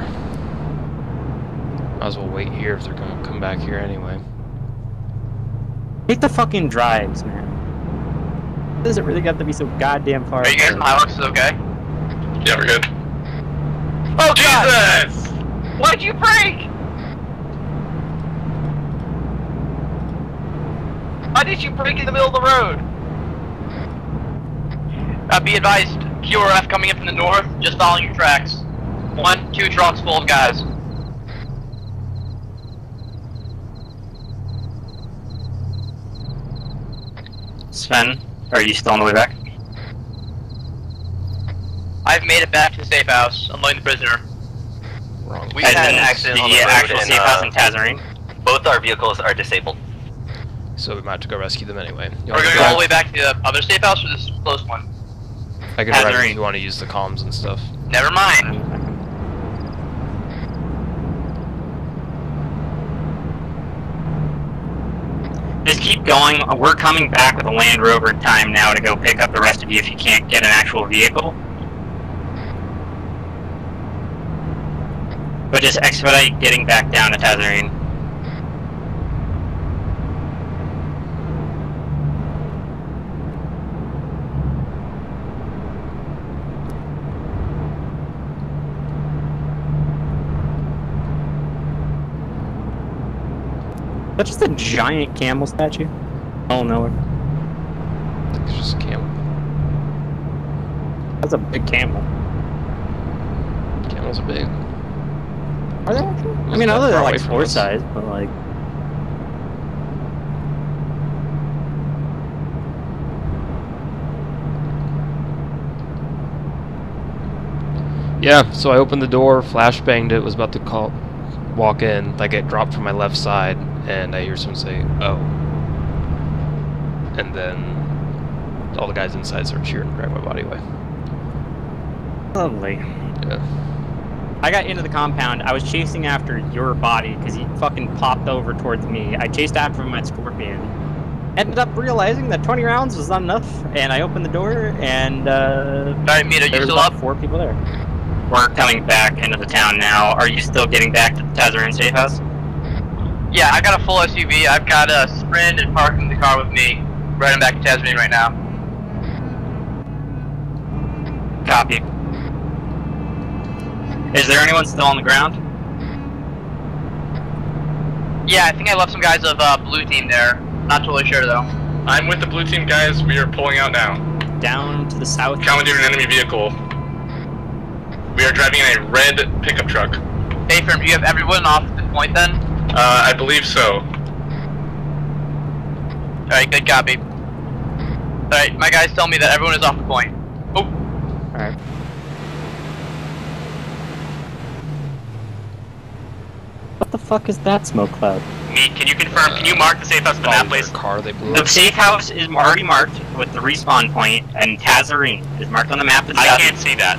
Might as well wait here if they're gonna come back here anyway. Take the fucking drives, man. Does it really got to be so goddamn far? Are you guys in Hilux? Is okay? Yeah, we're good. Oh Jesus! Why'd you break? Why did you break in the middle of the road? Uh, be advised, QRF coming in from the north, just following your tracks. One, two trucks full of guys. Sven, are you still on the way back? I've made it back to the safe house, unloading the prisoner. We had an accident the on the road actual and, safe house uh, in Tazarine. Both our vehicles are disabled. So we might have to go rescue them anyway. You We're wanna gonna go go all the way back to the other safe house or this close one? I can drive if you want to use the comms and stuff. Never mind. Just keep going. We're coming back with a Land Rover in time now to go pick up the rest of you if you can't get an actual vehicle. But just expedite getting back down to Tazarine. Is that just a giant camel statue? Oh no. I think it's just a camel. That's a big camel. Camels are big. Are they actually? I mean, other than like us. size, but like. Yeah, so I opened the door, flash banged it, was about to call, walk in, like it dropped from my left side, and I hear someone say, "Oh," and then all the guys inside start cheering and drag my body away. Lovely. Yeah. I got into the compound. I was chasing after your body because he fucking popped over towards me. I chased after him at Scorpion. Ended up realizing that 20 rounds was not enough, and I opened the door, and uh, Alright, Mita, you there was still up? four people there. We're coming back into the town now. Are you still getting back to the Tazarine safe house? Yeah, I got a full SUV. I've got a Sprint and parking the car with me. Riding back to Tasmania right now. Copy. Is there anyone still on the ground? Yeah, I think I left some guys of uh, blue team there. Not totally sure though. I'm with the blue team guys. We are pulling out now. Down to the south. Commandeering an enemy vehicle. We are driving in a red pickup truck. Hey, firm, do you have everyone off at this point then? Uh, I believe so. Alright, good copy. Alright, my guys tell me that everyone is off the point. Oh, Alright. What the fuck is that smoke cloud? Meat, can you confirm? Can you mark the safe house on the map, please? Car they blew The up. safe house is already marked with the respawn point, and Tazarine is marked on the map. I can't see that.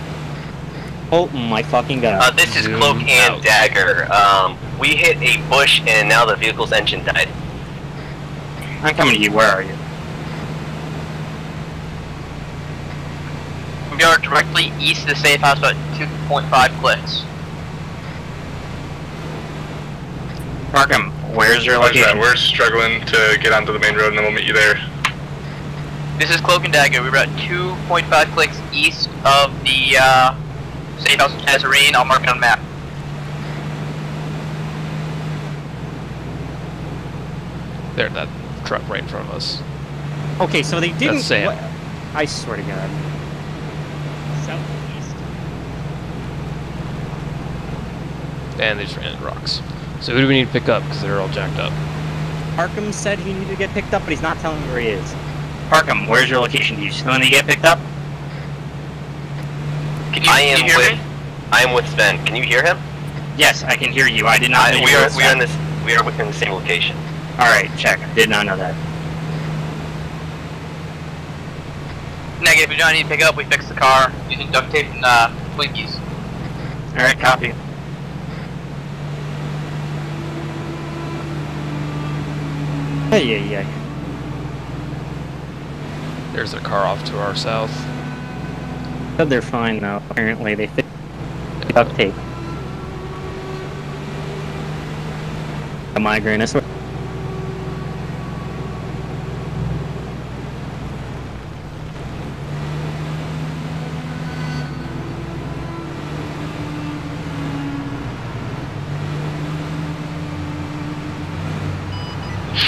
Oh my fucking god. Uh, this is Zoom Cloak and out. Dagger. Um, we hit a bush and now the vehicle's engine died. I'm coming to you. Where are you? we are directly east of the safe house, about 2.5 clicks. Markham, where's your Roger that. location? We're struggling to get onto the main road, and then we'll meet you there. This is Cloak and Dagger. We're about 2.5 clicks east of the uh, safe house Tazarine. I'll mark it on the map. There, that truck right in front of us. Okay, so they didn't. That's Sam. I swear to God. Southeast. And they just ran into rocks. So who do we need to pick up? Because they're all jacked up. Arkham said he needed to get picked up, but he's not telling me where he is. Markham, where's your location? Do you still need to get picked up? Can you, I can am you hear with me? I am with Sven. Can you hear him? Yes, I can hear you. I did not I, know we you are we are in this we are within the same location. Alright, check. Did not know that. Negative. We don't need to pick up. We fixed the car using duct tape and uh, Twinkies. Alright, copy. Hey, yeah, yeah. There's a car off to our south. Said they're fine now. Apparently, they fixed duct tape. A migraine, I swear.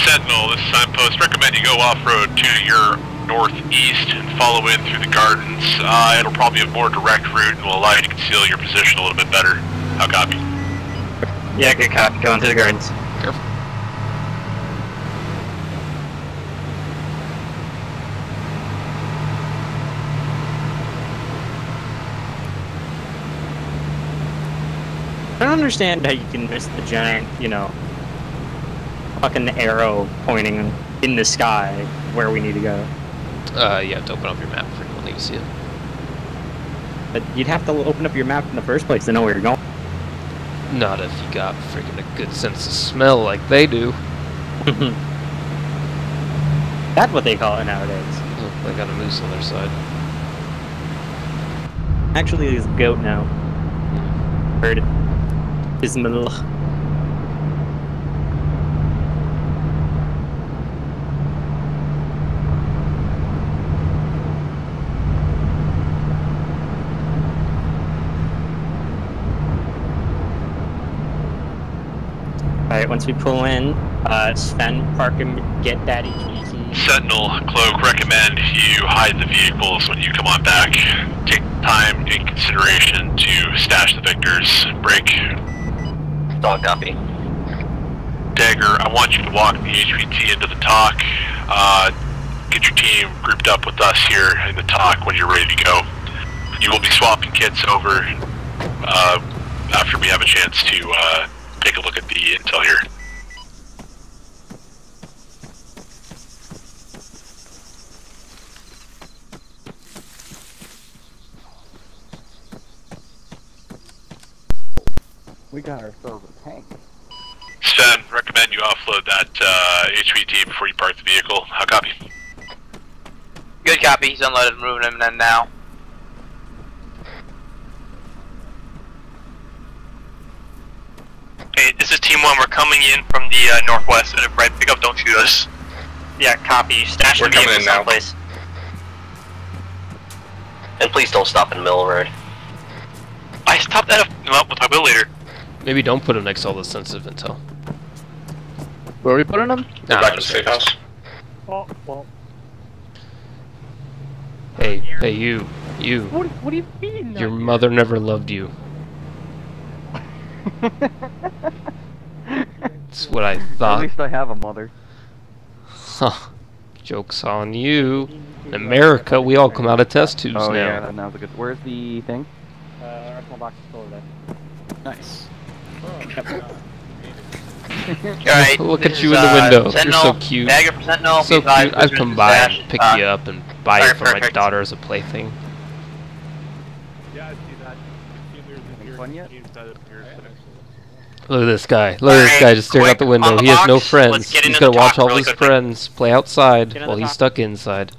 Sentinel, this is Signpost. Recommend you go off-road to your northeast and follow in through the gardens. Uh, it'll probably be a more direct route and will allow you to conceal your position a little bit better. How copy? Yeah, good copy. Going to the gardens. Careful. I don't understand how you can miss the giant, you know, fucking arrow pointing in the sky where we need to go. Uh, you have to open up your map for anyone to see it. But you'd have to open up your map in the first place to know where you're going. Not if you got freaking a good sense of smell like they do. That's what they call it nowadays. Oh, they got a moose on their side. Actually, there's a goat now. Heard it. Bismillah. Alright, once we pull in, uh, Sven, park and get that HVT. Sentinel, Cloak, recommend you hide the vehicles when you come on back. Take time in consideration to stash the victors. Break. Dog copy. Dagger, I want you to walk the HVT into the TOC. Uh, get your team grouped up with us here in the TOC when you're ready to go. You will be swapping kits over uh, after we have a chance to uh, take a look at the intel here. We got ourselves a tank. Sven, recommend you offload that uh, HVT before you park the vehicle. How copy? Good copy. He's unloaded, moving him in now. Hey, this is Team 1. We're coming in from the uh, northwest. And if right, pick up, don't shoot us. Yeah, copy. Stash We're the coming vehicle in now. someplace. And please don't stop in the middle of the road. I stopped at a... Well, we'll talk about it later. Maybe don't put them next to all the sensitive intel. Where are we putting them? Nah, back I'm to the safe house. Oh, well. Hey, hey, you, you. What, what do you mean? Your mother never loved you. That's what I thought. At least I have a mother. Huh. Joke's on you. In America, we all come out of test tubes oh now. yeah, that now's a good. Where's the thing? Uh, Arsenal box is still over there. Nice. Alright. Look at you is, in the uh, window. Sentinel, You're so cute. Dagger for Sentinel. So cute. I'd prisoners come by stash. and pick Uh, you up and buy it alright, for my daughter as a plaything. Yeah, I see that. Fun yet? Look at this guy. Look at this guy just staring out the window. the He has no friends. Let's get He's into gotta watch all really his quickly. friends play outside while he's talk. stuck inside.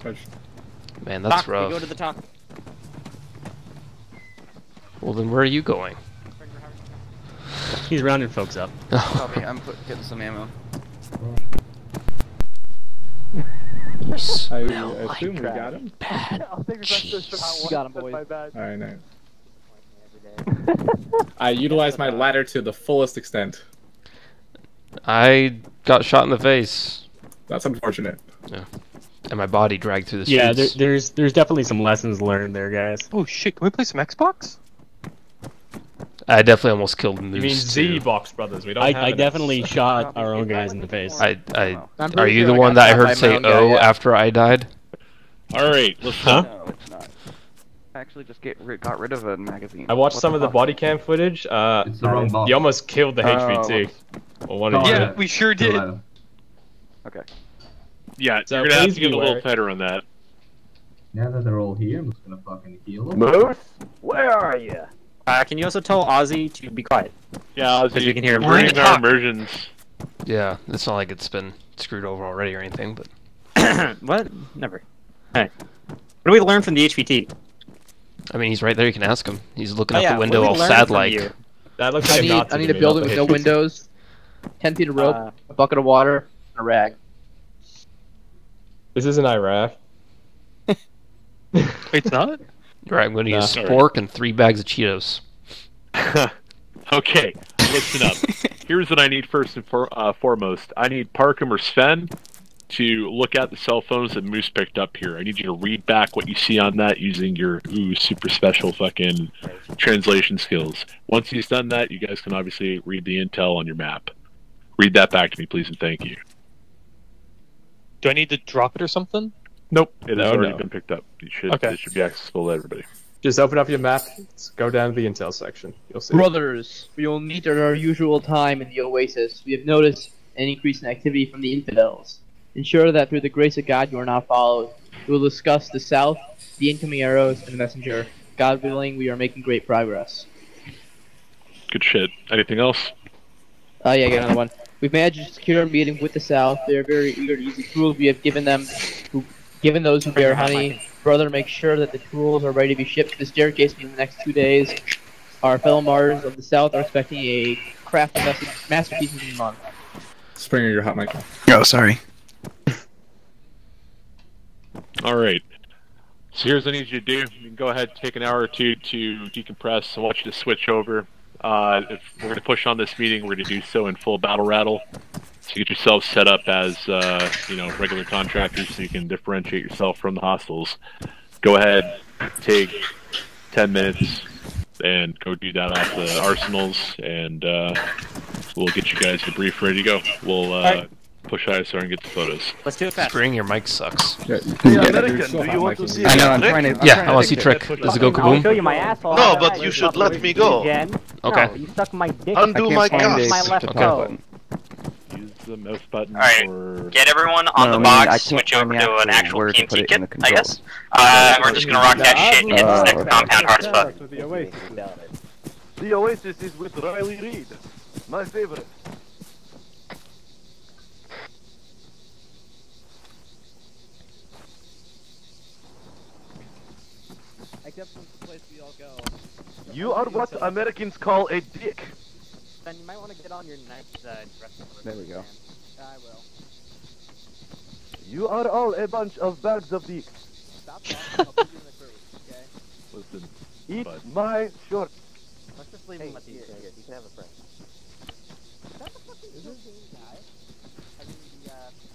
Man, that's Talk, rough. We go to the TOC. Well, then where are you going? He's rounding folks up. Copy. I'm put, getting some ammo. I assume we got him. You got him, boys. Alright, nice. I utilized my ladder to the fullest extent. I got shot in the face. That's unfortunate. Yeah. And my body dragged through the Yeah, there, there's there's definitely some lessons learned there, guys. Oh shit, can we play some Xbox? I definitely almost killed Moose. You mean too. Z Box Brothers? We don't I, have I any. definitely shot our own guys in the face. I, I, I'm are you sure the one got that I heard say own oh guy, "oh" yeah. after I died? All right, let's. Huh? No, it's not. I actually just get rid, got rid of a magazine. I watched What some of the fuck? body cam footage. Uh, It's the wrong box. you almost killed the HVT. Or one of Oh, you. Yeah, we sure did. Okay. Yeah, So you're gonna have to get a little wary. tighter on that. Now that they're all here, I'm just gonna fucking heal them. Moose, where are you? Uh, can you also tell Ozzy to be quiet? Yeah, Because you can hear him We're in our immersions. Yeah, it's not like it's been screwed over already or anything, but what? Never. Alright. What do we learn from the HVT? I mean, he's right there. You can ask him. He's looking Oh, out yeah, the what window do we all learn sad from like. you? That looks I need, a I need a building with no windows, 10 feet of rope, Uh, a bucket of water, and a rag. This isn't Iraq. It's not? Right, I'm going to Nah. use Sorry. pork and three bags of Cheetos. okay, listen up. Here's what I need first and for, uh, foremost. I need Parkham or Sven to look at the cell phones that Moose picked up here. I need you to read back what you see on that using your ooh super special fucking translation skills. Once he's done that, you guys can obviously read the intel on your map. Read that back to me, please, and thank you. Do I need to drop it or something? Nope, it No, has already no. been picked up. It should Okay. it should be accessible to everybody. Just open up your map, go down to the intel section. You'll see. Brothers, we will meet at our usual time in the oasis. We have noticed an increase in activity from the infidels. Ensure that through the grace of God you are not followed. We will discuss the south, the incoming arrows, and the messenger. God willing, we are making great progress. Good shit. Anything else? Oh yeah, I got another one. We've managed to secure a meeting with the South. They are very eager to use the tools we have given them, who, given those who bear honey. Brother, make sure that the tools are ready to be shipped to the staircase in the next two days. Our fellow martyrs of the South are expecting a craft of mas- masterpieces in a month. Springer, your hot mic. Oh, sorry. All right. So here's what I need you to do. You can go ahead, take an hour or two to decompress. I want you to switch over. Uh, if we're going to push on this meeting, we're going to do so in full battle rattle. So get yourself set up as uh, you know regular contractors, so you can differentiate yourself from the hostiles. Go ahead, take ten minutes, and go do that off the arsenals, and uh, we'll get you guys the brief ready to go. We'll uh. Push ISR and get the photos. Let's do it fast. Spring, your mic sucks. Yeah, American, do you want to see I know, I'm trick? trying to- I'm Yeah, trying I wanna see trick. Does it go I'll kaboom? show you my asshole. No, but you should let me go. Again. Okay. No, you stuck my dick. Undo my cuffs. my left Okay. toe. Use the mouse button Alright, or get everyone on No, the I mean, I box, switch find over to an actual actual word to put TNT kit, I guess. Uh, we're just gonna rock that shit and hit this next compound hard as fuck. The Oasis. Is with Riley Reid, my favorite. Except the place we all go. You are what Americans call a dick. Then you might want to get on your nice uh, dress. There we go. I will. You are all a bunch of bags of dicks. Stop talking. I'll put you in the crew. Okay. listen. Eat Bud. my shorts. Let's just leave him with these guys. You can have a friend.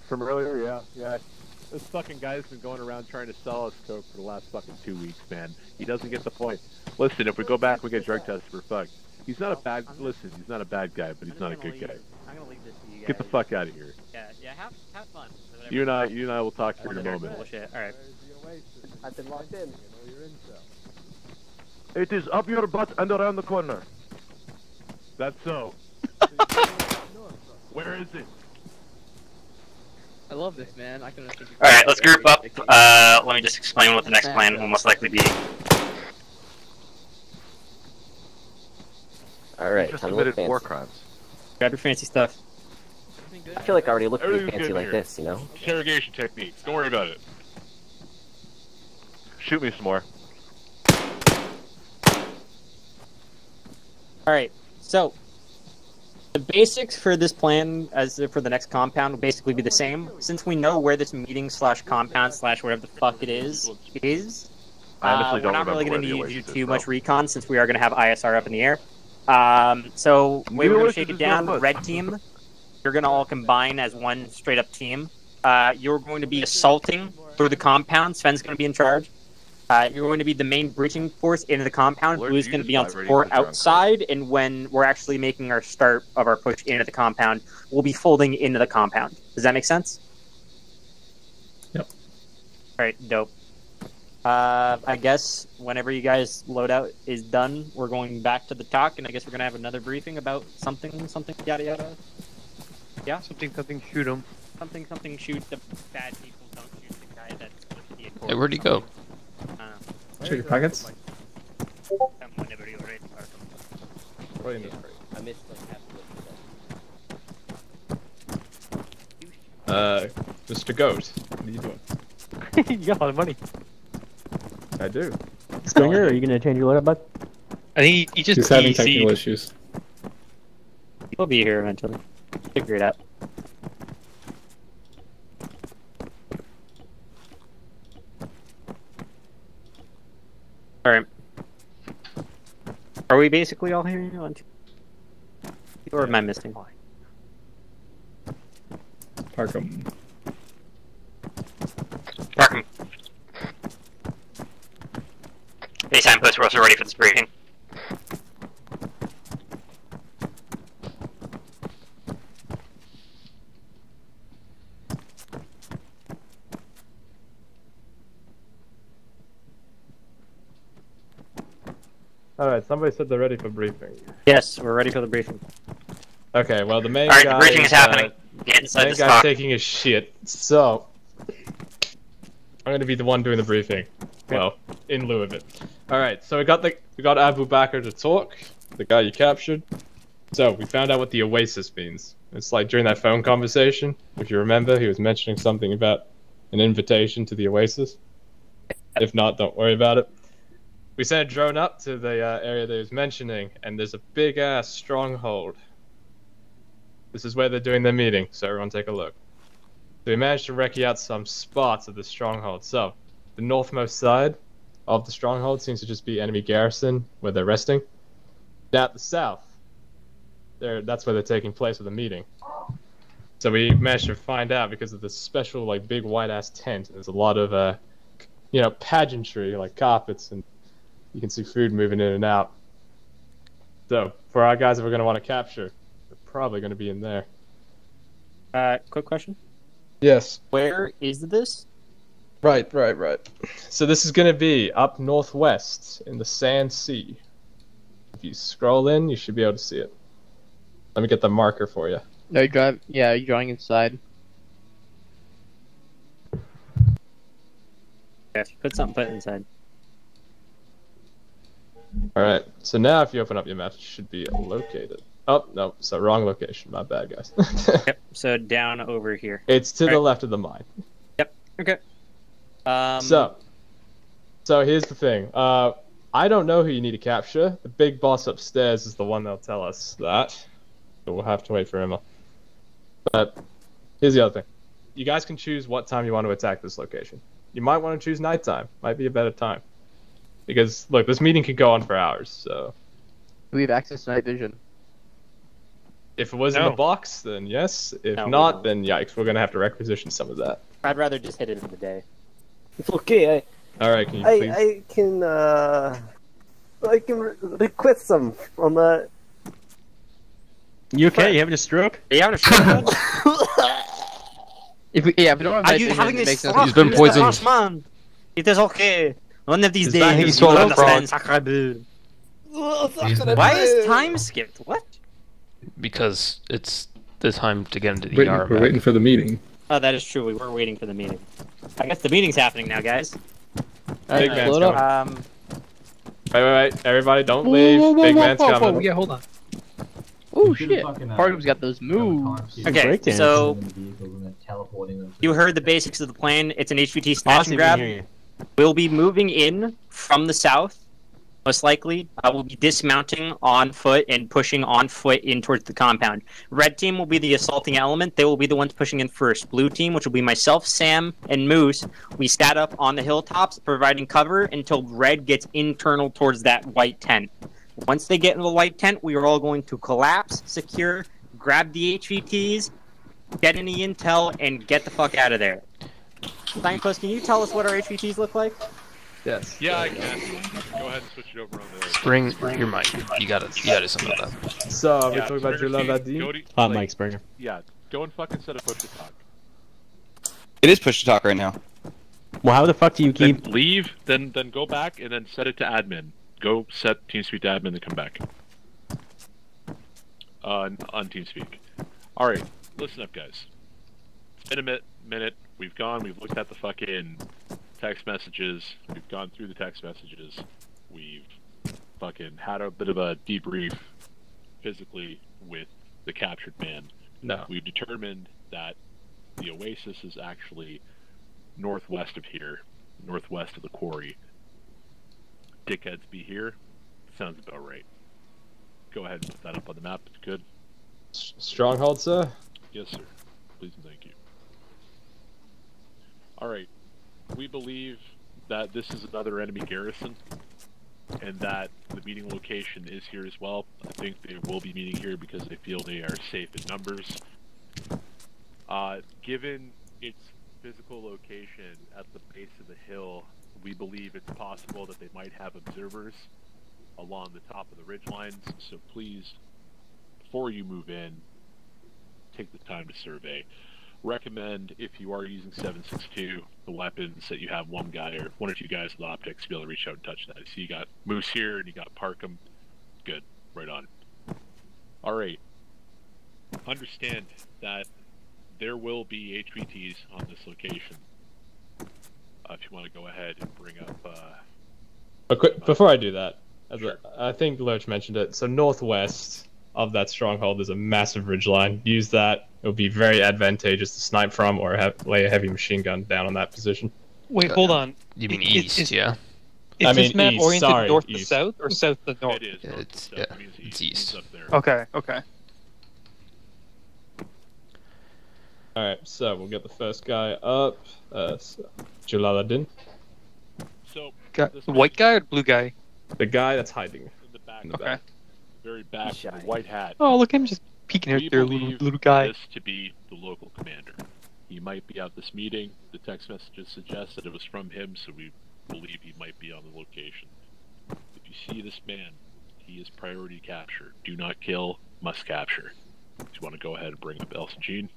From earlier, yeah, yeah. This fucking guy's been going around trying to sell us coke for the last fucking two weeks, man. He doesn't get the point. Listen, if we go back, we get drug tested. We're fucked. He's not a bad. Listen, he's not a bad guy, but he's not a good guy. I'm gonna leave this to you guys. Get the fuck out of here. Yeah, yeah. Have have fun. Whatever. You and I, you and I will talk here in a moment. Bullshit. All right. I've been locked in. It is up your butt and around the corner. That's so. Where is it? I love this, man. I couldn't think. Alright, let's group up. Uh, let me just explain what the next plan will most likely be. Alright, Just time to look committed fancy. war crimes. Grab your fancy stuff. I feel like I already look pretty Everything's fancy like here. this, you know? Interrogation techniques. Don't worry about it. Shoot me some more. All right. So the basics for this plan, as for the next compound, will basically be the same. Since we know where this meeting slash compound slash whatever the fuck it is is, uh, we're not really going to need the to do Oasis too much recon since we are going to have ISR up in the air. Um, so way we're going to shake it down. Red team, you're going to all combine as one straight up team. Uh, you're going to be assaulting through the compound. Sven's going to be in charge. Uh, you're going to be the main breaching force into the compound. Where Blue's going to be on decide where to support the drone? outside, and when we're actually making our start of our push into the compound, we'll be folding into the compound. Does that make sense? Yep. All right, dope. Uh, I guess whenever you guys load out is done, we're going back to the TOC, and I guess we're gonna have another briefing about something, something, yada yada. Yeah. Something, something, shoot him. Something, something. Shoot the bad people. Don't shoot the guy that's with the Hey, where'd he go? Uh, Check your pockets. whenever you're ready, Arkham. Right in this crate. I missed like half of Uh, Mr. Goat, what are you doing? you got a lot of money. I do. Springer, are you gonna change your loadout, bud? I think he, he just He's having PC'd. technical issues. He'll be here eventually. Figure it out. All right. Are we basically all here? One, two- Or am I missing? One? Parkham. Markham. Hey, signpost, we're also ready for this briefing. Alright, somebody said they're ready for briefing. Yes, we're ready for the briefing. Okay, well the main Alright, guy briefing is uh, happening. Get inside main this guy's taking his shit. So I'm gonna be the one doing the briefing. Well, in lieu of it. Alright, so we got the we got Abu Bakr to talk, the guy you captured. So we found out what the Oasis means. It's like during that phone conversation, if you remember, he was mentioning something about an invitation to the Oasis. If not, don't worry about it. We sent a drone up to the uh, area that he was mentioning, and there's a big ass stronghold. This is where they're doing their meeting, so everyone take a look. So we managed to recce out some spots of the stronghold. So, the northmost side of the stronghold seems to just be enemy garrison, where they're resting. At the south, there that's where they're taking place with the meeting. So we managed to find out because of this special, like, big white ass tent. There's a lot of, uh, you know, pageantry, like carpets, and you can see food moving in and out. So, for our guys that we're going to want to capture, they're probably going to be in there. Uh, quick question. Yes. Where is this? Right, right, right. So this is going to be up northwest in the Sand Sea. If you scroll in, you should be able to see it. Let me get the marker for you. No, you drive. Yeah, you're drawing inside. Yeah, if you put something, put it inside. All right. So now, if you open up your map, it should be located. Oh no, so wrong location. My bad, guys. Yep. So down over here. it's to the Alright. left of the mine. Yep. Okay. Um, so, so here's the thing. Uh, I don't know who you need to capture. The big boss upstairs is the one that'll tell us that. But we'll have to wait for him. But here's the other thing. You guys can choose what time you want to attack this location. You might want to choose nighttime. Might be a better time. Because look, this meeting could go on for hours. So We have access to night vision. if it was in No. the box, then yes. If No, not, then yikes. We're gonna have to requisition some of that. I'd rather just hit it in the day. It's okay. I All right, can you I, please? I can uh I can re- request some from uh You okay? You having a stroke? Are you having a stroke? If we, yeah, if we don't have Are night you vision, having it a makes stroke? sense. He's been poisoned. Horseman? It is okay. One of these His days, you will understand. frog. Sacre bleu. He's been- Why is time skipped? What? because it's the time to get into the Waiting, ER. we're back. waiting for the meeting. Oh, that is true. We were waiting for the meeting. I guess the meeting's happening now, guys. Alright, Big man's blow coming. Um, Wait, wait, wait! Everybody, don't leave. Big man's coming. Yeah, hold on. Oh shit! fucking, Parkham's got those moves. Okay, so in the vehicles and then teleporting them to you heard the basics of the plan. It's an HVT snatch Austin, and we can grab. We'll be moving in from the south, most likely. I will be dismounting on foot and pushing on foot in towards the compound. Red team will be the assaulting element. They will be the ones pushing in first. Blue team, which will be myself, Sam, and Moose, we sat up on the hilltops providing cover until red gets internal towards that white tent. Once they get in the white tent, we are all going to collapse, secure, grab the HVTs, get any intel, and get the fuck out of there. Signpost, can you tell us what our HVTs look like? Yes. Yeah, I can. Go ahead and switch it over on the. Spring, your mic. You got it. You got to do something about that. So, are we Yeah, talking about Springer Julien Steve, go Vadim? Hot like, mic, Springer. Yeah, go and fucking set a push to talk. It is push to talk right now. Well, how the fuck do you Then keep? leave, then then go back and then set it to admin. Go set TeamSpeak to admin, then come back. Uh, on TeamSpeak. All right, listen up, guys. It's been a mi- minute. We've gone. We've looked at the fucking text messages. We've gone through the text messages. We've fucking had a bit of a debrief physically with the captured man. No. We've determined that the Oasis is actually northwest of here, northwest of the quarry. Dickheads be here. Sounds about right. Go ahead and put that up on the map. It's good. Stronghold, sir. Yes, sir. Please and thank you. All right. We believe that this is another enemy garrison. and that the meeting location is here as well. I think they will be meeting here because they feel they are safe in numbers. Uh, given its physical location at the base of the hill, we believe it's possible that they might have observers along the top of the ridge lines. So please, before you move in, take the time to survey. Recommend if you are using 762, the weapons that you have one guy or one or two guys with optics to be able to reach out and touch that. So you got Moose here and you got Parkham. Good, right on. All right. Understand that there will be HVTs on this location. Uh, if you want to go ahead and bring up. Uh, But quick, before I do that, as a, I think Lurch mentioned it. So northwest of that stronghold is a massive ridge line. Use that. It would be very advantageous to snipe from or have, lay a heavy machine gun down on that position. Wait, hold on. You mean Is- east, is- yeah? Is I this mean map east, oriented sorry, north to south or south to north? It is. north It's to yeah, south. It it's he's east. up there. Okay, okay. All right, so we'll get the first guy up. Uh, so, Jalaluddin, So Guy, this the white guy or blue guy? the guy that's hiding. in the back, In the Okay. back. Very back, with the white hat. Oh, look at him just peeking we out there, little, believe little guy. this to be the local commander. He might be at this meeting. The text messages suggest that it was from him, so we believe he might be on the location. If you see this man, he is priority capture. Do not kill, must capture. Do you want to go ahead and bring up Elsa Jean?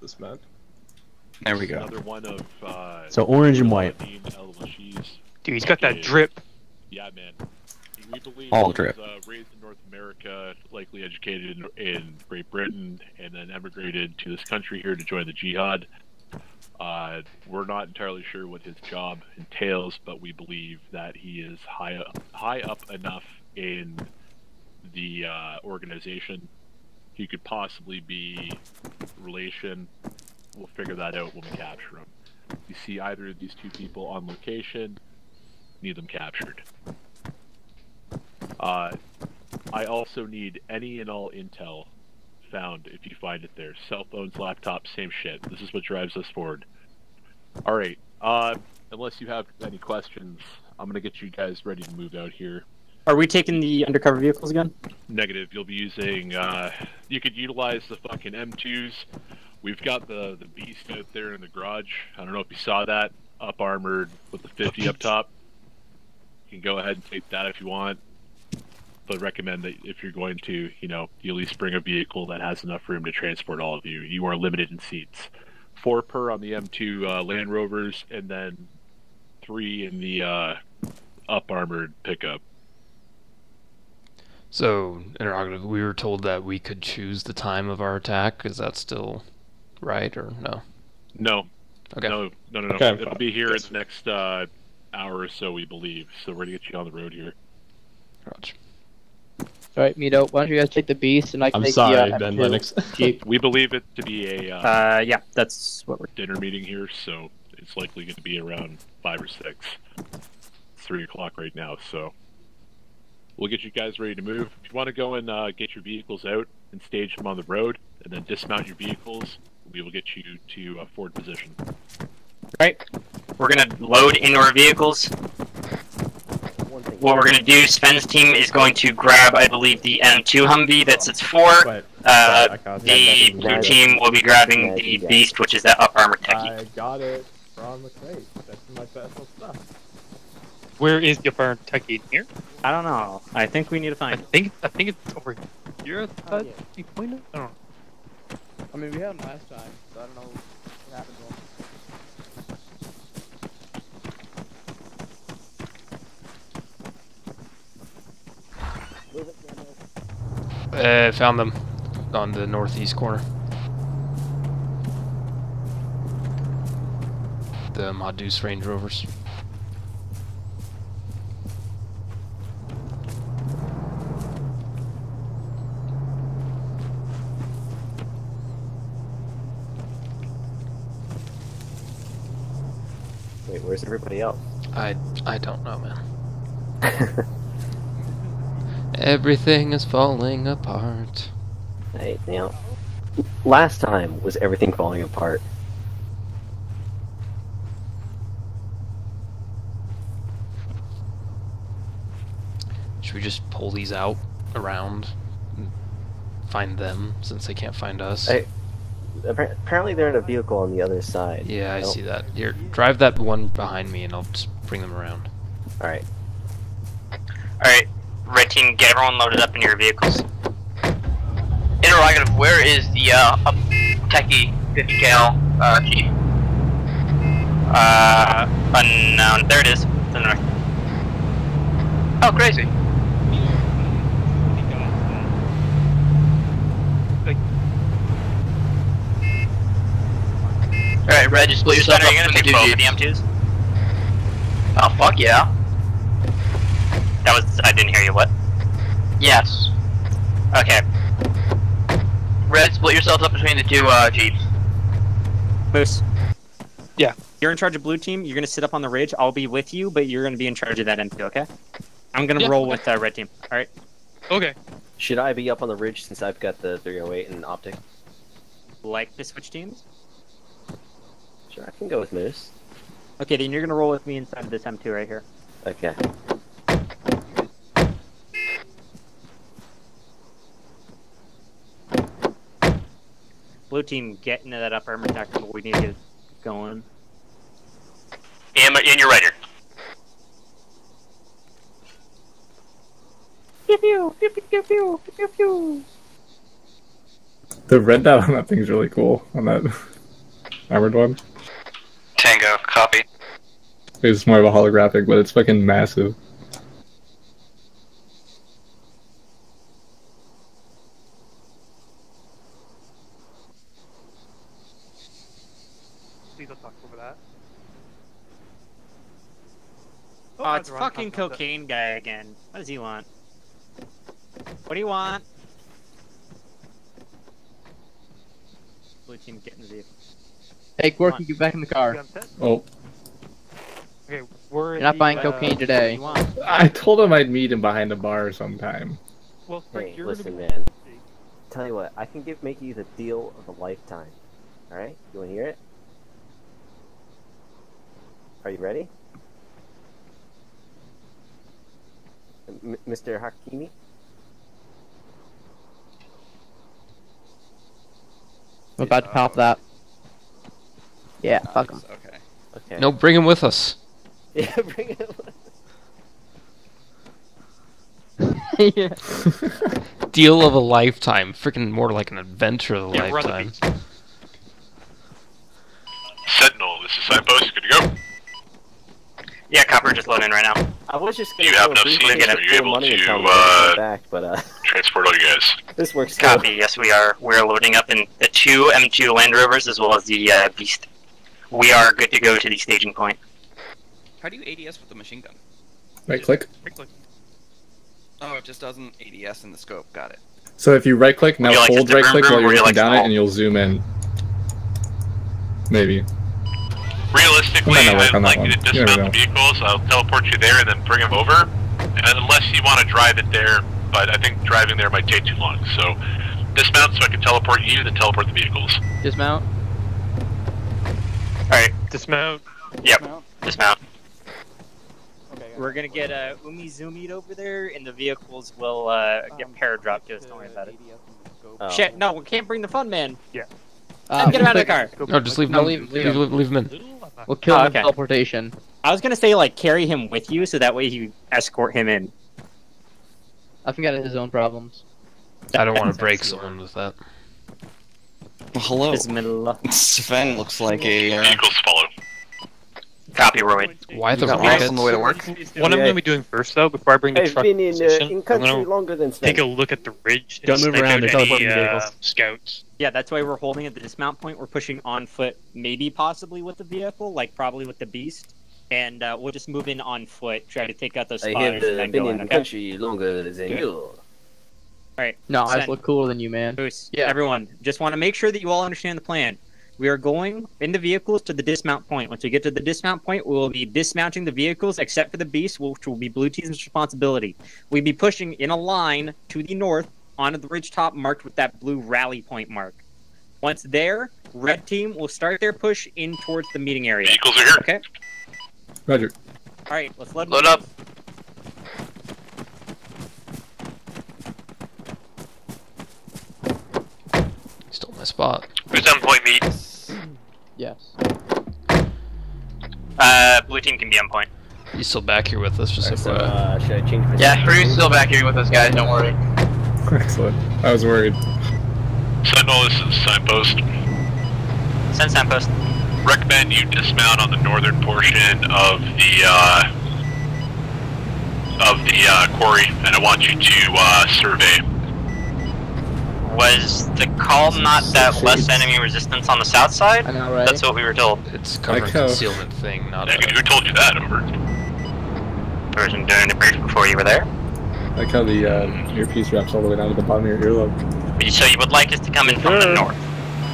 This man. There we go. Another one of uh, So orange and white. Nadine El Washiz. Dude, he's got that drip. Yeah, man. We believe All he was, drip. uh, raised in North America, likely educated in, in Great Britain, and then emigrated to this country here to join the jihad. Uh, we're not entirely sure what his job entails, but we believe that he is high up, high up enough in the uh, organization. He could possibly be relation. We'll figure that out when we capture him. You see either of these two people on location, need them captured. Uh, I also need any and all intel found if you find it there. Cell phones, laptops, same shit. This is what drives us forward. All right. Uh, unless you have any questions, I'm gonna get you guys ready to move out here. Are we taking the undercover vehicles again? Negative. You'll be using. Uh, you could utilize the fucking M2s. We've got the the beast out there in the garage. I don't know if you saw that. Up armored with the 50 up top. You can go ahead and take that if you want. But recommend that if you're going to, you know, you at least bring a vehicle that has enough room to transport all of you. You are limited in seats. Four per on the M2 uh, Land Rovers, and then three in the uh, up armored pickup. So, interrogative, we were told that we could choose the time of our attack. Is that still right or no? No. Okay. No, no, no, no. Okay, It'll fine. be here in the next uh, hour or so, we believe. So we're gonna get you on the road here. Roger. All right, Mito, why don't you guys take the beast and I can I'm take sorry, the uh, Ben M2 Lennox. Jeep. We believe it to be a uh, Uh, yeah, that's what we're. dinner meeting here, so it's likely going to be around five or six. Three o'clock right now, so we'll get you guys ready to move. If you want to go and uh, get your vehicles out and stage them on the road, and then dismount your vehicles, we will get you to uh, forward position. Right. We're gonna load into our vehicles. What we're gonna do, Sven's team is going to grab, I believe, the M2 Humvee that sits four. Wait, Uh, I the blue team will be grabbing the Beast, which is that up armor techie. I got it from the crate. That's my personal stuff. Where is the upper techie? Here? I don't know. I think we need to find. I find. think I think it's over here. at the side. You point it? I don't know. I mean, we had them last time, so I don't know what happened to them. Uh, found them on the northeast corner. The Modus Range Rovers. Wait, where's everybody else? I I don't know, man. Everything is falling apart. Hey, now, last time was everything falling apart. Should we just pull these out around find them since they can't find us? I, apparently they're in a vehicle on the other side. Yeah, I, I see that. Here, drive that one behind me and I'll just bring them around. Alright. Alright, red team, get everyone loaded up in your vehicles. Interrogative, where is the uh, up techie 50 cal uh, chief? Uh, unknown. There it is. The north. Oh, crazy. Alright, Red, just split yourself Are up you gonna take the both of the jeeps. M2s? Oh, fuck yeah. That was. I didn't hear you. What? Yes. Okay. Red, split yourselves up between the two uh, jeeps. Moose. Yeah. You're in charge of blue team. You're gonna sit up on the ridge. I'll be with you, but you're gonna be in charge of that M2. Okay. I'm gonna Yeah. roll with uh, red team. All right. Okay. Should I be up on the ridge since I've got the 308 and optic? Like to switch teams. Sure, I can go with Moose. Okay, then you're gonna roll with me inside of this M2 right here. Okay. Blue team, get into that upper armor tactical. We need to get going. And, and you're right here. Pew pew pew pew pew pew pew. The red dot on that thing's really cool. On that armored one. Tango, copy. It's more of a holographic, but it's fucking massive. Please don't talk over that. Oh, it's fucking cocaine guy again. What does he want? What do you want? Blue team, get in the vehicle. Hey, Gorky, get back in the car. Oh, Okay, we're You're not the, buying uh, cocaine today. I told him I'd meet him behind a bar sometime. Well, Frank, Hey, you're listen, gonna man. Tell you what, I can give make you the deal of a lifetime. Alright? You wanna hear it? Are you ready? M- Mr. Hakimi? I'm about to pop that. Yeah, fuck him. Okay. Okay. No, bring him with us. Yeah, bring it. yeah. Deal of a lifetime. Freaking more like an adventure of a Yeah, we're on the lifetime. Sentinel, this is Signpost. Good to go. Yeah, copper just loading in right now. I was just gonna you have go enough briefly seats? get Are you full able money to, tell me when I uh, back, but uh, Transport all you guys. this works. Copy. Yes, we are. We are loading up in the two M2 Land Rovers as well as the uh, Beast. We are good to go to the staging point. How do you ADS with the machine gun? Right click. Right click. Oh, it just doesn't ADS in the scope. Got it. So if you right click, now Would you like hold just right click vroom while you're or looking like down it and you'll zoom in. Maybe. Realistically, Might not work I'd on that like you to one. You never dismount the vehicles. I'll teleport you there and then bring them over. And unless you want to drive it there, but I think driving there might take too long. So dismount so I can teleport you, then teleport the vehicles. Dismount. Alright. Dismount. Yep. Dismount. We're gonna get uh, Umi Zoomied over there, and the vehicles will uh, get paradropped to us. Don't worry about it. Oh. Shit, no, we can't bring the fun man. Yeah. Uh, get him out of the car. No, just leave No, him. leave- Leave, leave leave, leave him in. We'll kill Oh, him okay. in teleportation. I was gonna say like carry him with you, so that way you escort him in. I think he got his own problems. I don't want to break someone with that. Well, hello. Sven looks like a. Uh, Vehicles follow. Copy, Roy. Why the got rockets? on the way to work? What I'm gonna be doing first, though, before I bring the I've truck been in in, uh, position, in I'm longer than take a look at the ridge. and Don't move around, out they're teleporting any, uh, vehicles. scouts. Yeah, that's why we're holding at the dismount point. We're pushing on foot, maybe possibly with the vehicle, like probably with the beast, and uh, we'll just move in on foot, try to take out those I spotters, have and uh, then been in in. the Okay. country longer than Good. you. All right. No, I look cooler than you, man. Moose, Yeah. everyone, just want to make sure that you all understand the plan. We are going in the vehicles to the dismount point. Once we get to the dismount point, we will be dismounting the vehicles, except for the beast, which will be Blue Team's responsibility. We'll be pushing in a line to the north onto the ridge top marked with that blue rally point mark. Once there, Red Team will start their push in towards the meeting area. Vehicles are here. Okay. Roger. All right, let's load. Load up. Spot. Who's on point meet? Yes. Uh, blue team can be on point. He's still back here with us, just Alright, so, uh, should I change my Yeah, Drew's still back here with us, guys. Don't worry. Excellent. I was worried. Sentinel, this is signpost. Send signpost. Recommend you dismount on the northern portion of the uh, of the uh, quarry, and I want you to uh, survey. Was the call not that less enemy resistance on the south side? I know, right? That's what we were told. It's cover Like how- concealment thing, not Who a... who told you that? Over. Person doing the brief before you were there. Like how the uh, earpiece wraps all the way down to the bottom of your earlobe. So you would like us to come in from the north?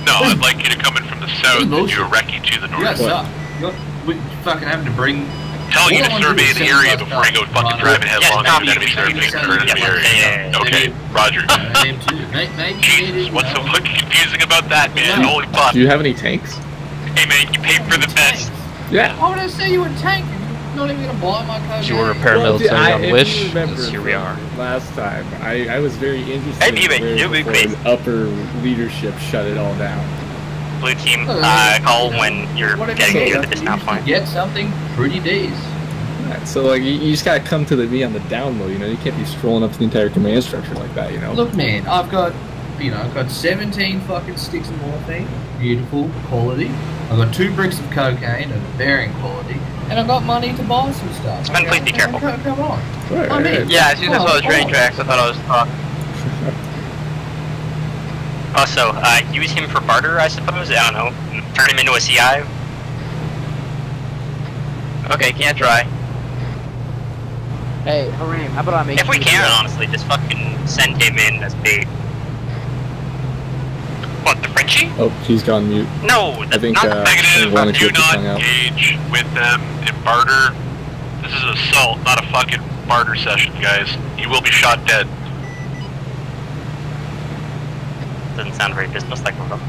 No, I'd like you to come in from the south and do a recce to the You guys north. suck. You're, we fucking having to bring. Telling you to survey the area before I go fucking Right. driving headlong Yeah, into enemy copy. survey Send occurred the area. Okay, Roger. Them too. May- Maybe you need What's so fucking confusing about that, man? Holy fuck. Do you have any tanks? Hey man, you paid for the best. Yeah. Why would I say you were a tank? You're not even gonna buy my car. You order Well, dude, paramilitary I- on Wish? you here we are. Last time, I, I was very interested Hey, in where you big before face. the upper leadership shut it all down. Blue team, uh, call when you're getting to the dismount point. Get something pretty days. Right, so like you, you just gotta come to the me on the down low, you know. You can't be strolling up to the entire command structure like that, you know. Look, man, I've got, you know, I've got 17 fucking sticks of morphine, beautiful quality. I've got two bricks of cocaine of varying quality, and I've got money to buy some stuff. Spend, please be careful. Come, come on. Right, I right, mean, right. Yeah, as soon as I saw the train tracks, I thought I was talking. Also, uh, use him for barter, I suppose. I don't know. Turn him into a CI. Okay, can't try. Hey, Harim, how about I make If we can, honestly, just fucking send him in as bait. What, the Frenchie? Oh, he's gone mute. No, I think not uh, Negative. Wanna Do get not out. engage with them in barter. This is assault, not a fucking barter session, guys. You will be shot dead. Doesn't sound very business-like. Marco.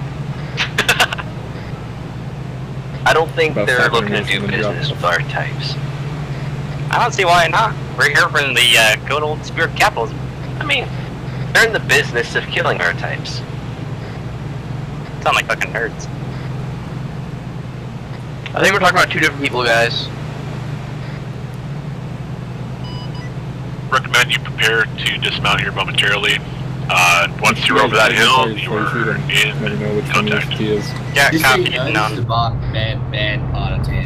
I don't think About they're looking to do from the drop. business with our types. I don't see why not. We're here from the uh, good old spirit of capitalism. I mean, they're in the business of killing our types. Sound like fucking nerds. I think we're talking about two different people, guys. Recommend you prepare to dismount here momentarily. Uh, once you're over that hill, you are in Never know which one contact. Yeah, Just copy. you know, this None. is the bar, bad, bad part of town.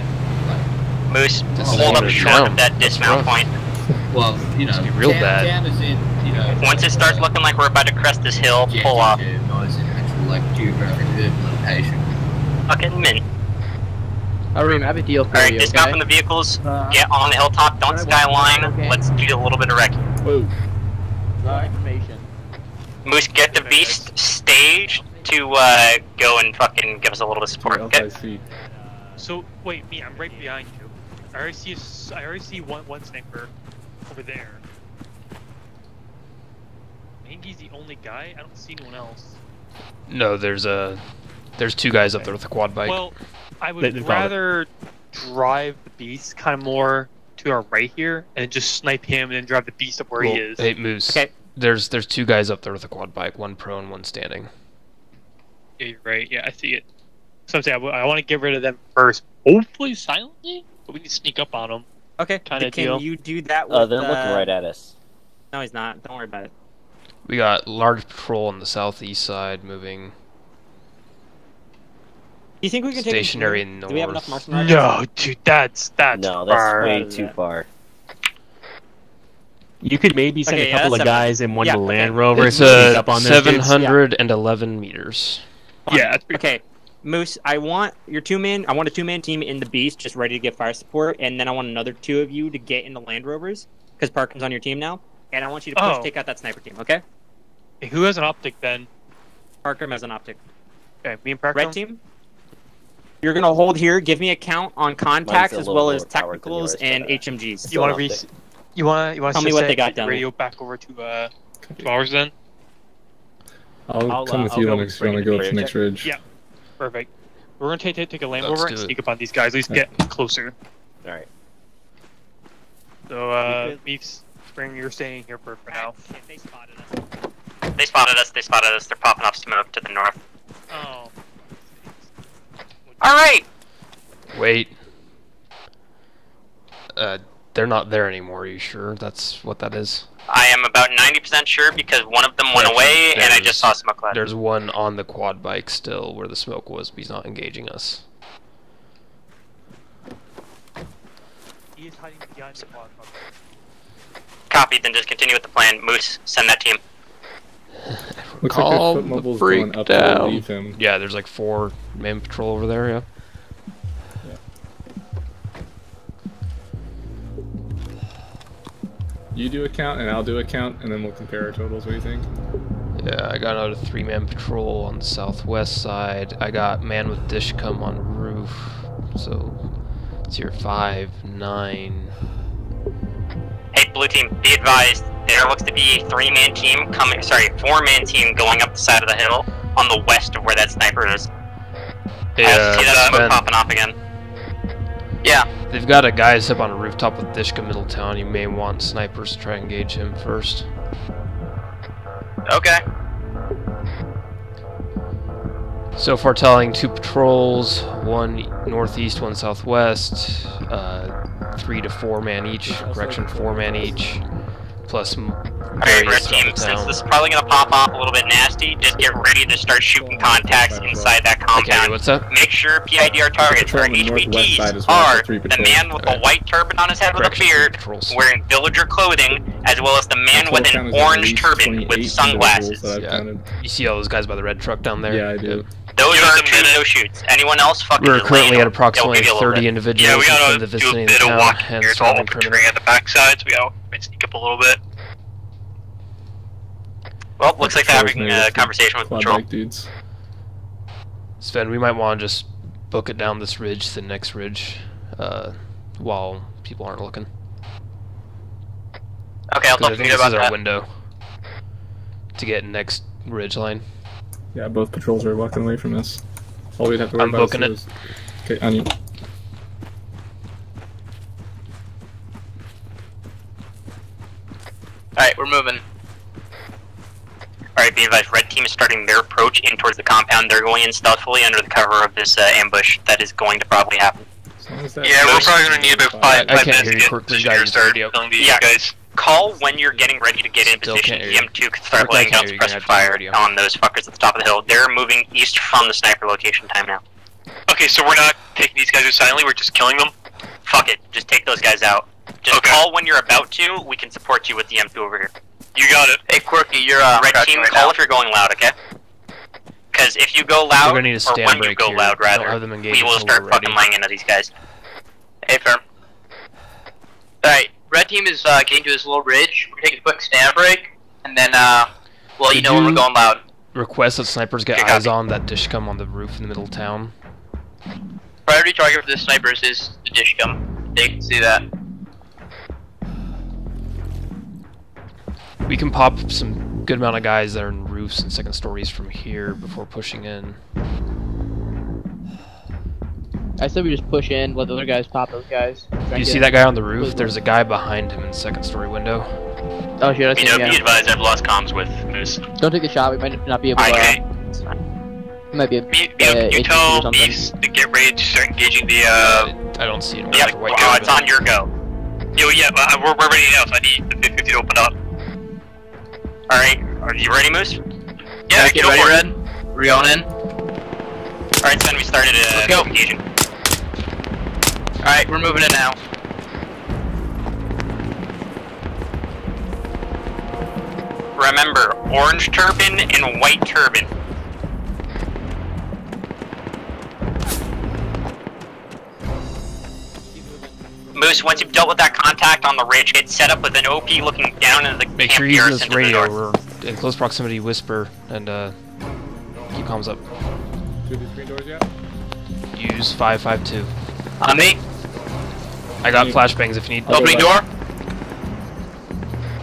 Moose, This hold up short town. of that dismount rough. point. Well, you know, It's real town, bad. town in, you know, Once it starts looking like we're about to crest this hill, pull off. objective, not as an actual, like, geographic urban. Fucking min. Harim, I have a deal for Alright, dismount okay? from the vehicles. Uh, Get on the hilltop. Don't skyline. Okay. Let's do a little bit of wrecking. Whoa. Uh, information. Moose, get the beast staged to uh, go and fucking give us a little bit of support. Okay. So wait, me, I'm right behind you. I already see. a s- I already see one one sniper over there. I think he's the only guy. I don't see anyone else. No, there's a... There's two guys up there with a quad bike. Well, I would they rather drive the beast kind of more to our right here, and just snipe him, and then drive the beast up where he is. Hey, Moose. Okay. There's there's two guys up there with a quad bike, one prone, one standing. Yeah, you're right. Yeah, I see it. So I'm saying I, want to get rid of them first. Hopefully silently, but we need to sneak up on them. Okay. Kind of Can you do that? With, Uh, they're looking right at us. No, he's not. Don't worry about it. We got large patrol on the southeast side moving. Do you think we can take stationary through? in Do we have enough north? No, dude, that's that's No, that's far. way too far. You could maybe send Okay, a couple that's of guys in one yeah, of the okay. Land Rovers It's to sneak uh, up on those dudes. 711 meters. Yeah, that's Okay, Moose, I want your two man. I want a two man team in the Beast, just ready to get fire support, and then I want another two of you to get into Land Rovers because Parkin's on your team now, and I want you to push Oh. take out that sniper team. Okay, Hey, who has an optic then? Parker has an optic. Okay, me and Parker. Red team. You're gonna hold here. Give me a count on contacts as well as lower powered than technicals yours, and but, uh, HMGs. You want to Still re- optic. You want to you wanna Tell to me what they got the down radio back over to uh to ours then? I'll, I'll, come uh, with I'll you go on next. bring You it want to to go the to next ridge? Yeah. Perfect. We're gonna take take, take a Land Let's Rover do and sneak up on these guys. At least get closer. All right. So uh, could- me, Spring, you're staying here for, for now. Shit, they spotted us. They spotted us. They spotted us. They're popping up smoke to the north. Oh. Alright! Wait. Uh, they're not there anymore. Are you sure that's what that is? I am about 90% sure because one of them went Actually, away and I just saw smoke cloud. There's one on the quad bike still where the smoke was, but he's not engaging us. He is hiding behind the quad. Copy, then just continue with the plan. Moose, send that team. Looks Calm like the foot mobiles freak going up down. to relieve him. Yeah, there's like four man patrol over there. Yeah. You do a count and I'll do a count, and then we'll compare our totals. What do you think? Yeah, I got another three-man patrol on the southwest side. I got man with Dishka on roof. So it's your five, nine. Hey, blue team, be advised. There looks to be a three-man team coming. Sorry, four-man team going up the side of the hill on the west of where that sniper is. Yeah, I Yeah, uh, see that uh, smoke popping off again. Yeah. they've got a guy up on a rooftop with Dishka Middletown. You may want snipers to try and engage him first. Okay. So far, telling two patrols, one northeast, one southwest, uh, three to four man each. Correction, four man each, plus m- Alright, red team, since this is probably gonna pop off a little bit nasty, just get ready to start shooting contacts inside that compound. Okay, what's up? Make sure PIDR targets for Patrol on the northwest side HVTs as well, are so the man with the white turban on his head with a beard, wearing villager clothing, as well as the man Patrol with an orange turban with sunglasses. individuals that I've Yeah. You see all those guys by the red truck down there? Yeah, I do. Those are two no shoots. Anyone else fucking We're currently at approximately give you a 30 bit. individuals Yeah, we gotta in the do a vicinity of bit the of town walking and here. It's all surrounding infantry perimeter. at the backside, so we gotta sneak up a little bit. Well, looks like they're having a conversation with quad patrol. bike dudes. Sven, we might want to just book it down this ridge to the next ridge uh, while people aren't looking. Okay, I'll talk I to think you this is our that. window to get next ridge line. Yeah, both patrols are walking away from us. All we'd have to worry I'm about booking it. is okay, on you. Alright, we're moving. Alright, be advised, red team is starting their approach in towards the compound. They're going in stealthily under the cover of this uh, ambush that is going to probably happen. Yeah, we're probably gonna need about five, I five minutes to you, get Quirk, position guys, start radio. killing these Yeah. guys. Call when you're getting ready to get in Still position. can't hear you. EM2 can start laying down can't hear you. You're suppressive gonna have to fire on those fuckers at the top of the hill. They're moving east from the sniper location time now. Okay, so we're not taking these guys out silently, we're just killing them? Fuck it, just take those guys out. Just call when you're about to. We can support you with the M2 over here. You got it. Hey, Quirky, you're uh, Red team, right call now. if you're going loud, okay? Because if you go loud, We're loud, gonna need a or stand when you break go here. loud, We don't rather, have them engaged we will start fucking laying into these guys. Hey, firm. Alright, red team is uh, getting to this little ridge. We're taking a quick stand break, and then, uh, well, you Could know when we're going loud. Request that snipers get Okay, eyes copy. on that Dishka on the roof in the middle of town. Priority target for the snipers is the Dishka. They can see that. We can pop some good amount of guys that are in roofs and second stories from here before pushing in. I said we just push in, let the other guys pop those guys. Do you see that guy on the roof? There's a guy behind him in the second story window. Oh shit, I see You know, him, be advised, I've lost comms with Moose. Don't take the shot, we might not be able to. Okay. Uh, it might be a, You, uh, you, you HQ or tell something. to get ready to start engaging the, uh... I don't see him. Yep, white uh, guy, it's on your go. Yo, yeah, uh, we're, we're ready now, so I need the 50 to open up. Alright, are you ready, Moose? Yeah, Get go ready, for it. Red. We're going in. Alright, then we started uh, Let's go. engaging. Alright, we're moving in now. Remember, orange turban and white turban. Moose, once you've dealt with that contact on the ridge, get set up with an OP looking down into the Make camp sure you use garrison this to the radio. We're in close proximity. Whisper and uh, keep comms up. Through the screen doors yet? Use five five two. On me. I got flashbangs if you need. Opening door.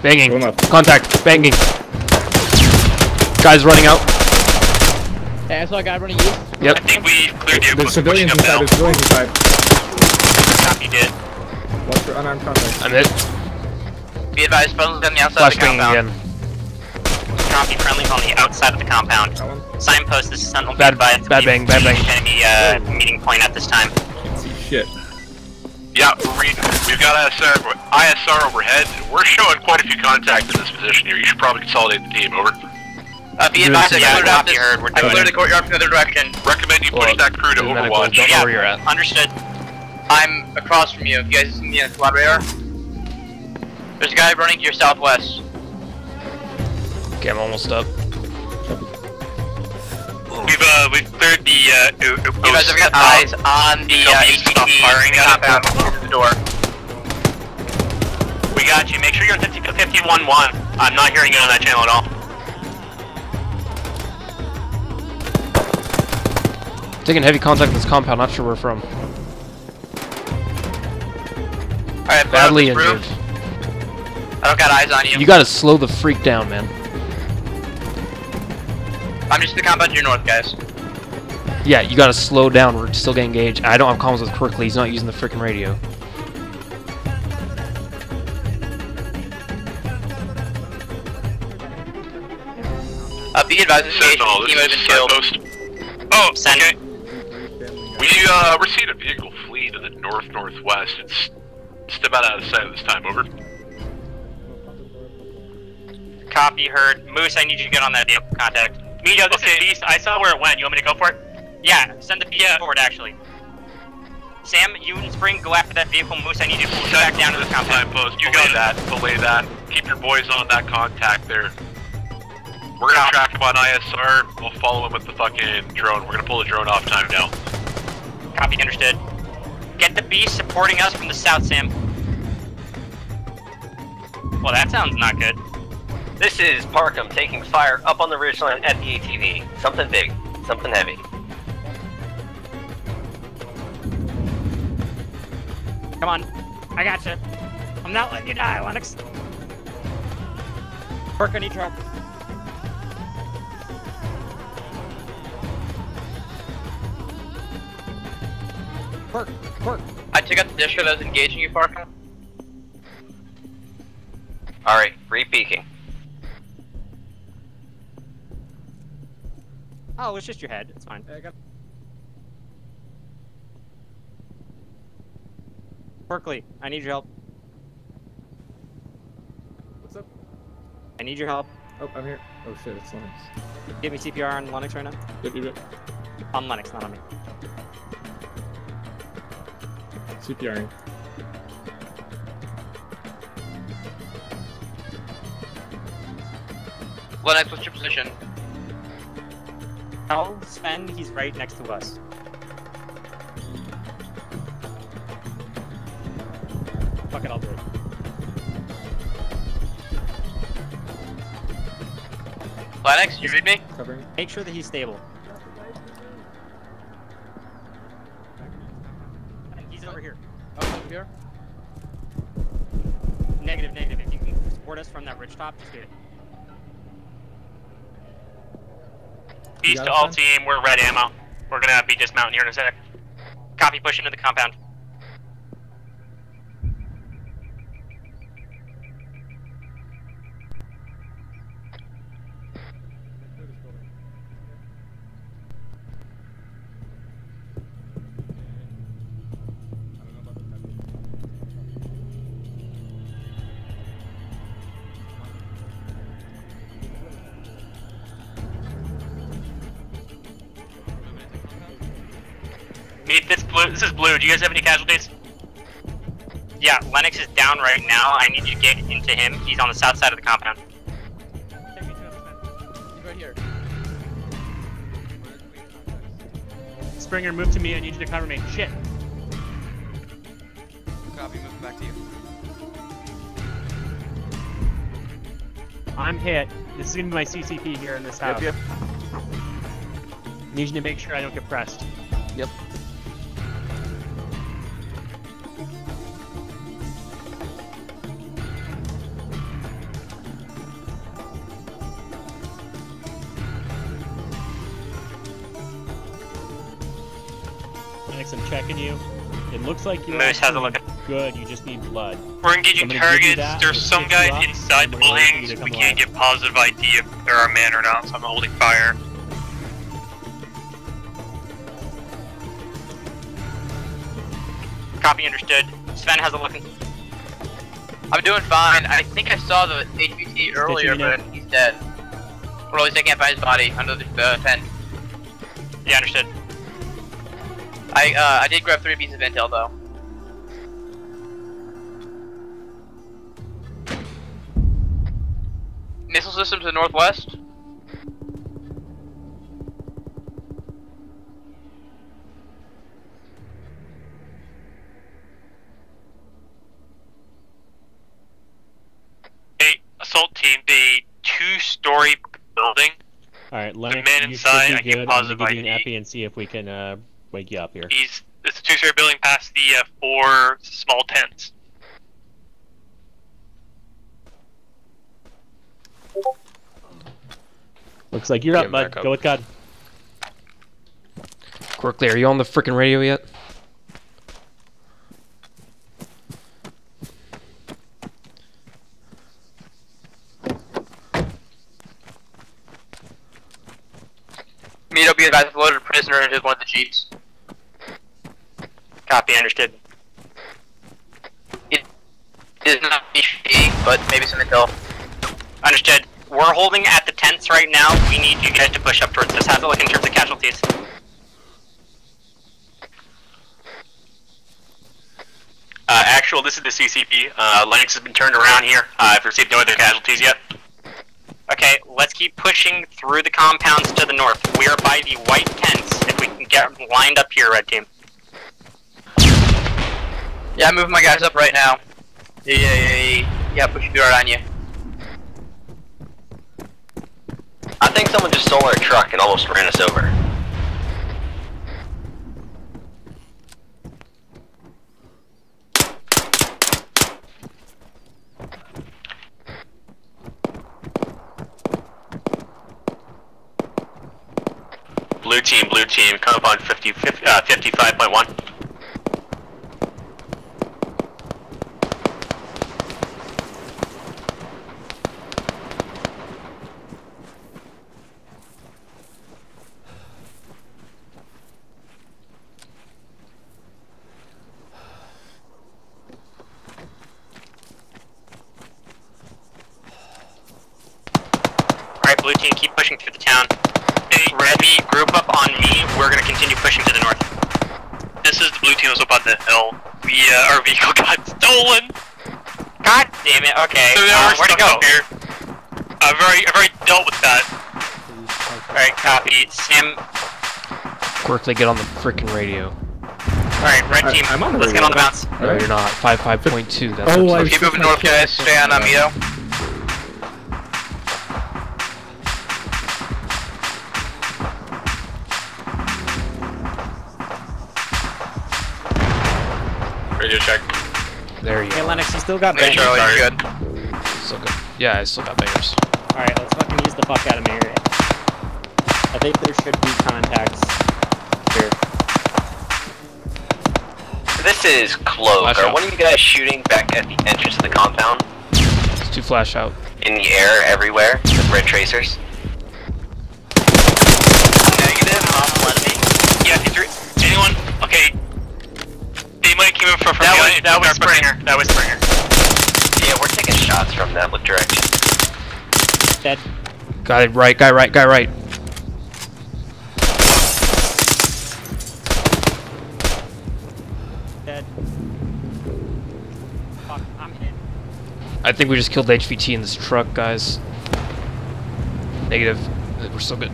Banging. Contact. Banging. Guys running out. Hey, I saw a guy running east. Yep. I think we cleared the There's civilians inside. There's civilians inside. Copy did. Watch for unarmed contact. I'm it. Be advised, Puzzle's on the outside of the Flashbang compound. again. Copy friendlies on the outside of the compound. Signpost, this is Sentinel. Bad- be bad bang, bad bang. Enemy uh, meeting point at this time. Shit. Yeah, we're reading. We've got ISR, ISR overhead. We're showing quite a few contacts in this position here. You should probably consolidate the team. Over. Uh, be advised, I cleared out copy this. heard. We're I doing cleared the courtyard from the other direction. Recommend you push that crew to the Overwatch. don't know where you're at. Understood. I'm across from you. If you guys see me in the squad radar, there's a guy running to your southwest. Okay, I'm almost up. We've uh, we've cleared the uh, You guys have got eyes on the uh, ATP firing at it. compound. The door. We got you. Make sure you're 50 51 1. I'm not hearing it on that channel at all. Taking heavy contact with this compound, not sure where from. Alright, Badly injured. I don't got eyes on you. You gotta slow the freak down, man. I'm just the compound to your north, guys. Yeah, you gotta slow down. We're still getting engaged. I don't have comms with Quirkley. He's not using the freaking radio. Uh, be advised, this Sentinel, this is has been killed. Signpost. Oh, okay. We uh, we're seeing a vehicle flee to the north northwest. It's step out of sight this time. Over. Copy, heard. Moose, I need you to get on that vehicle contact. Medio, this is Beast. I saw where it went. You want me to go for it? Yeah, send the Beast forward, actually. Sam, you and Spring, go after that vehicle. Moose, I need you to pull back down to the compound. Signpost. You got that. Belay that. Keep your boys on that contact there. We're gonna track him on ISR. We'll follow him with the fucking drone. We're gonna pull the drone off time now. Copy, understood. Get the Beast supporting us from the south, Sam. Well, that sounds not good. This is Parkham taking fire up on the ridgeline at the ATV. Something big, something heavy. Come on. I got gotcha. You. I'm not letting you die, Lennox. Work on each truck. Work, work. I took out the disher that was engaging you, Farka. Alright, re-peeking. Oh, it's just your head. It's fine. Berkeley, I need your help. What's up? I need your help. Oh, I'm here. Oh shit, it's Lennox. Give me CPR on Lennox right now. Yep, yep, yep. On Lennox, not on me. CPRing. Lennox, what's your position? Tell Sven he's right next to us. Fuck it, I'll do it. Lennox, you read me? Covering. Make sure that he's stable. He's over here. Oh, over here? Negative, negative. If you can support us from that ridge top, just do it. Beast to all team, we're red ammo. We're gonna be dismounting here in a sec. Copy, push into the compound. Meet this blue. This is blue. Do you guys have any casualties? Yeah, Lennox is down right now. I need you to get into him. He's on the south side of the compound. Right here. Springer, move to me. I need you to cover me. Shit. Copy, moving back to you. I'm hit. This is gonna be my CCP here in this house. yep. Need you to make sure I don't get pressed. Looks like you're. Moose has a look at. good. You just need blood. We're engaging Somebody give you targets. There's some guys inside the and we're waiting for you buildings. We can't alive. get positive ID if there are men or not, so I'm holding fire. Copy understood. Sven has a look. I'm doing fine. I think I saw the HVT earlier, but he's dead. At least I can't find his body under the uh, tent. Yeah, understood. I uh, I did grab three pieces of intel though. Missile system to the northwest. Hey, assault team, the two-story building. All right, Lennox, man you inside, should I be get good. I'm gonna give you an epi and see if we can uh, wake you up here. He's it's a two-story building past the uh, four small tents. Looks like you're Get up, bud. Go with God. Quickly, are you on the freaking radio yet? Meet up, you guys loaded a prisoner into one of the jeeps. Copy understood. It is not HVT, but maybe some intel. Understood. We're holding at the tents right now. We need you guys to push up towards this. How's it look in terms of casualties? Uh, actual, this is the CCP. Uh, Lennox has been turned around here. Uh, I've received no other casualties yet. Okay, let's keep pushing through the compounds to the north. We are by the white tents. If we can get lined up here, red team. Yeah, I'm moving my guys up right now. Yeah, yeah, yeah, yeah. Yeah, pushing right on you. I think someone just stole our truck and almost ran us over. Blue team, blue team, compound 50, 50 uh, 55.1. Alright, blue team, keep pushing through the town. Hey, red me, group up on me. We're gonna continue pushing to the north. This is the blue team that's up on the hill. We uh, our vehicle got stolen. God damn it. Okay. So they uh, are where'd it go? here. I've already I've already dealt with that. Alright, copy. Sam. Quickly get on the freaking radio. Alright, red team. I'm on the let's get on the bounce. No, you're not. 55.2. That's Oh, what Keep moving north, guys. Stay on Amito. Radio check. There you go. Hey, go. Lennox, you still got Hey, bangers. Charlie, you good? Still good. Yeah, I still got bangers. Alright, let's fucking use the fuck out of Mary. I think there should be contacts here. This is Cloak. Flash Are out. one of you guys shooting back at the entrance of the compound? It's two flash out. In the air, everywhere, with red tracers? Negative, off Lenny. Yeah, is there anyone? Okay. They might have came in from, from That behind. was that was Springer. That was Springer. Yeah, we're taking shots from that direction. Dead. Guy right, guy right, guy right. Dead. Fuck, I'm hit. I think we just killed HVT in this truck, guys. Negative. We're still good.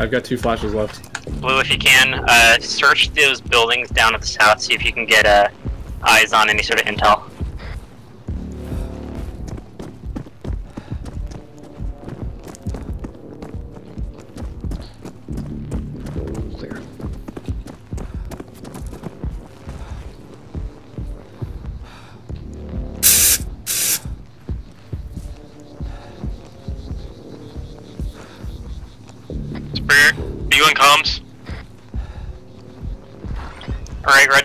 I've got two flashes left. Blue, if you can, uh, search those buildings down at the south, see if you can get uh, eyes on any sort of intel.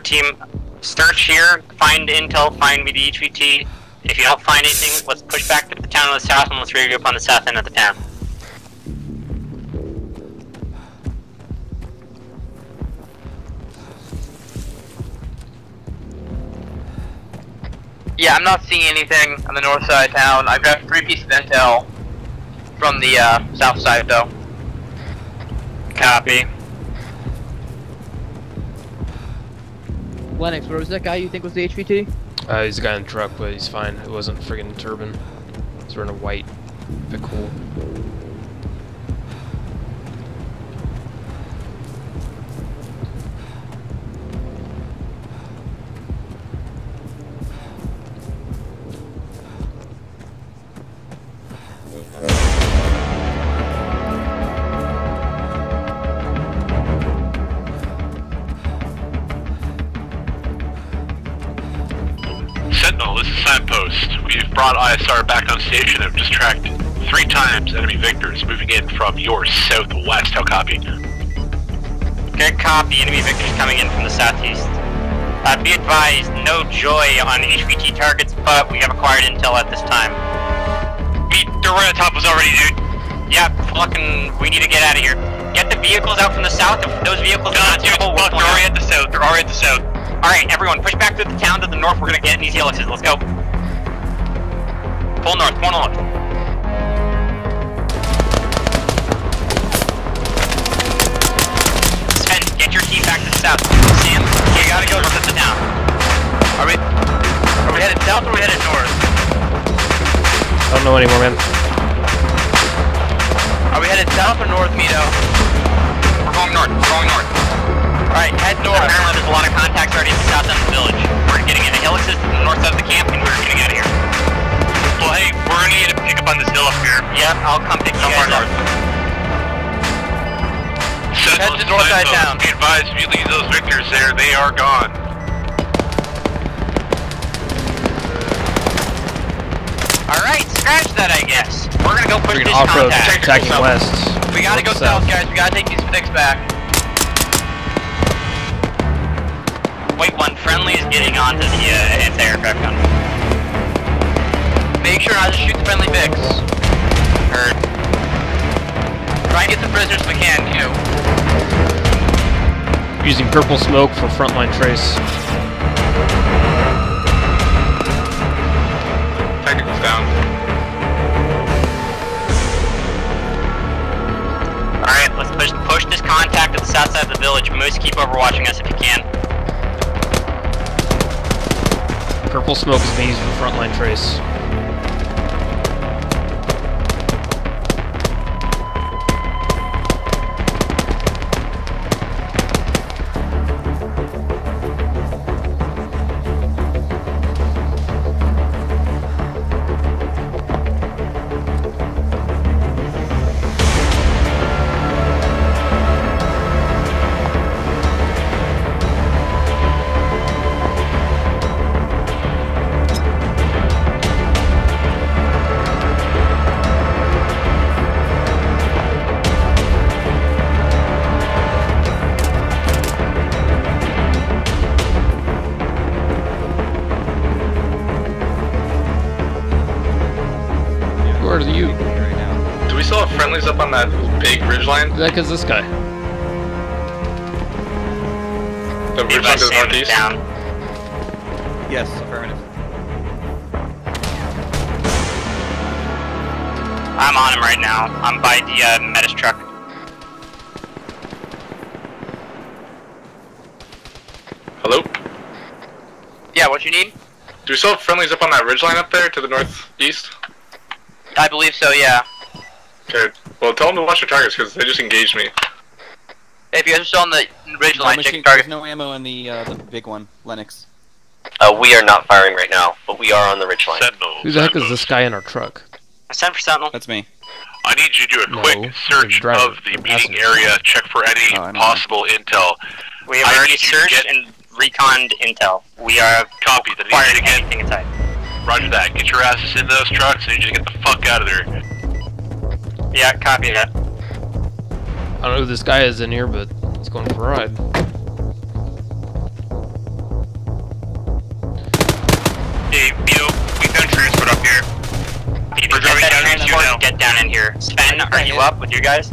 Team, search here, find intel, find me the HVT. If you don't find anything, let's push back to the town on the south and let's regroup on the south end of the town. Yeah, I'm not seeing anything on the north side of town. I've got three pieces of intel from the uh, south side, though. Copy. Lennox, where was that guy you think was the HVT? Uh, he's a guy in the truck, but he's fine. It wasn't friggin' turban. He's wearing a white. Bit cool. In from your southwest. How copy? Good copy, enemy victors coming in from the southeast. Uh, be advised, no joy on HVT targets, but we have acquired intel at this time. We, they're right at top of us already, dude. Yeah, fucking, we need to get out of here. Get the vehicles out from the south, if those vehicles are not we're They're already at the south. They're already at the south. Alright, everyone, push back through the town to the north, we're gonna get in these Hiluxes, let's go. Pull north, pull north. South. Sam, you gotta go north of the town. Are we, are we headed south or are we headed north? I don't know anymore, man. Are we headed south or north, Mito? We're going north, we're going north. Alright, head north. Apparently there's a lot of contacts already at the south end of the village. We're getting into Hiluxes to the north side of the camp and we're getting out of here. Well, hey, we're gonna need to pick up on this hill up here. Yep, I'll come pick you guys up. Sentinel, Head to north side Signpost. town. Be advised, if you leave those victors there, they are gone. Alright, scratch that I guess. We're gonna go push Freaking this off-road contact. attacking west. We gotta go south, south. guys. We gotta take these sticks back. Wait, one friendly is getting onto the uh, anti-aircraft gun. Make sure not to shoot the friendly Vics. Try and get the prisoners if we can, too. Using purple smoke for frontline trace. Technical's down. Alright, let's push push this contact to the south side of the village. Moose, keep overwatching us if you can. Purple smoke is being used for frontline trace. Ridgeline? That is this guy. The Be ridgeline advised, to the is northeast? down. Yes, affirmative. I'm on him right now. I'm by the uh, Metis truck. Hello? Yeah, what you need? Do we still have friendlies up on that ridgeline up there to the northeast? I believe so, yeah. Okay. Well, tell them to watch their targets because they just engaged me. If you guys are still on the ridge No line, machine, check target. there's no ammo in the uh, the big one, Lennox. Uh, we are not firing right now, but we are on the ridge line. Sentinel. Who the heck is this guy in our truck? Send for Sentinel. That's me. I need you to do a No, quick search the driver, of the the meeting area, check for any Oh, I know. possible intel. We have I already need you to searched get- and reconned intel. We are Copy. Then acquired you need to get anything inside. Roger that. Get your asses into those trucks and you just get the fuck out of there. Yeah, copy that. I don't know who this guy is in here, but he's going for a ride. Hey, Vito, we found transport up here. We're driving down into you now. get down in here. Sven, are you up with you guys?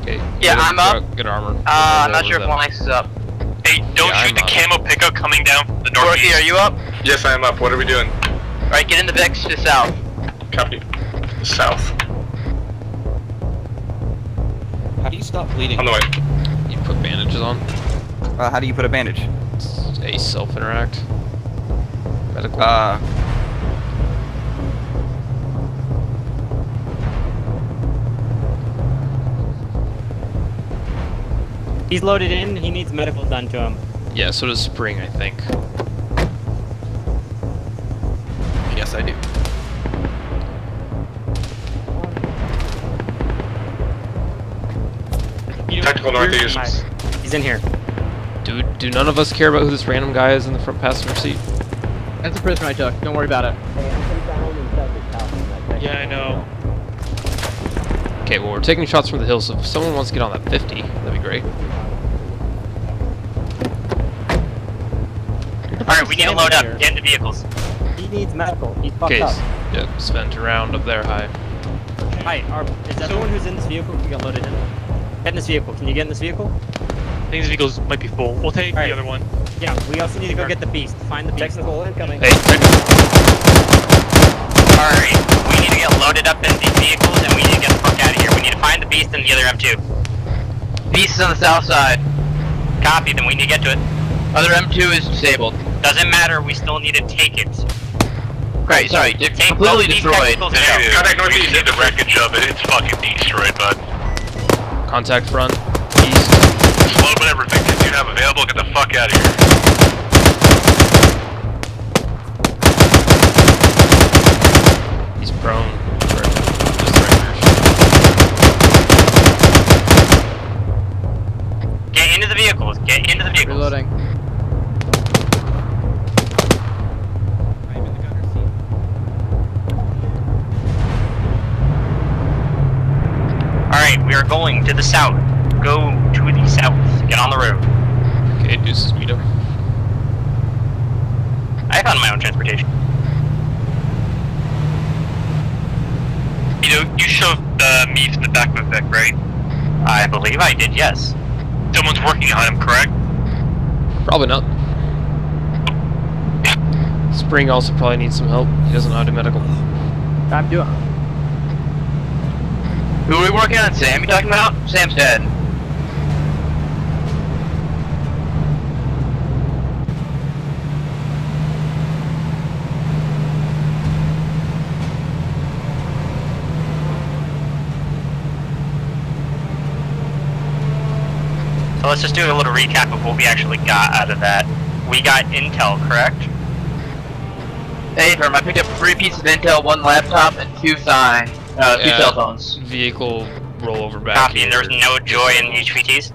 Okay. Yeah, I'm up. Get armor. Uh, I'm Roll not sure if over them. Lynx is up. Hey, don't Yeah, shoot I'm the camo pickup coming down from the northeast. Dorothy, are you up? Yes, I am up. What are we doing? Alright, get in the Vex to south. Copy. South. How do you stop bleeding? On the way. You put bandages on. Uh, how do you put a bandage? It's a self interact. Medical. Uh. He's loaded in. He needs medical done to him. yeah, so does Spring, I think. Yes, I do. Tactical northeast. He's in here. Do do none of us care about who this random guy is in the front passenger seat? That's a prisoner I took. Don't worry about it. Yeah, I know. Okay, well we're taking shots from the hill, so if someone wants to get on that 50, that'd be great. Alright, we need to load up. Get into vehicles. He needs medical. He's fucked Okay, up. s- yeah, Sven round up there high. Hi, are, is everyone who's in this vehicle can get loaded in? Get in this vehicle. Can you get in this vehicle? I think these vehicles might be full. We'll take the other one. Yeah, we also need to go get the beast. Find the beast. Technical incoming. Hey, Alright, we need to get loaded up in these vehicles and we need to get the fuck out of here. We need to find the beast and the other M2. Beast is on the south side. Copy, then we need to get to it. Other M2 is disabled. Doesn't matter, we still need to take it. Right, sorry, di- Take completely both these destroyed. technicals and Negative. go. Contact northeast. See the wreckage of it. It's fucking destroyed, bud. Contact front, east. Just load whatever victims you have available. Get the fuck out of here. He's prone. Get into the vehicles. Get into the vehicles. Reloading. Are going to the south. Go to the south. Get on the road. Okay, deuces meet him. I found my own transportation. You know, you shoved uh, meat in the back of a Vic, right? I believe I did, yes. Someone's working on him, correct? Probably not. Spring also probably needs some help. He doesn't know how to medical. I'm doing. Who are we working on? Sam, you talking about? Sam's dead. So let's just do a little recap of what we actually got out of that. We got intel, correct? Hey, firm, I picked up three pieces of intel, one laptop, and two sign, uh, two Yeah, cell phones. Vehicle rollover back. Copy, and here. there's no joy in HVTs?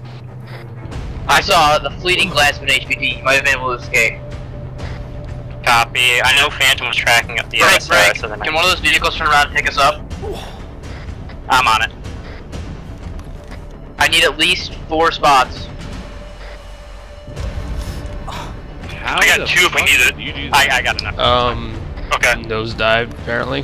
I saw the fleeting glance of an HVT. You might have been able to escape. Copy. I know Phantom was tracking up the Break, SRS, break. so Can one of those vehicles turn around and pick us up? I'm on it. I need at least four spots. I got two if we need it. I, I got enough. Um. Okay. Nosedive, apparently.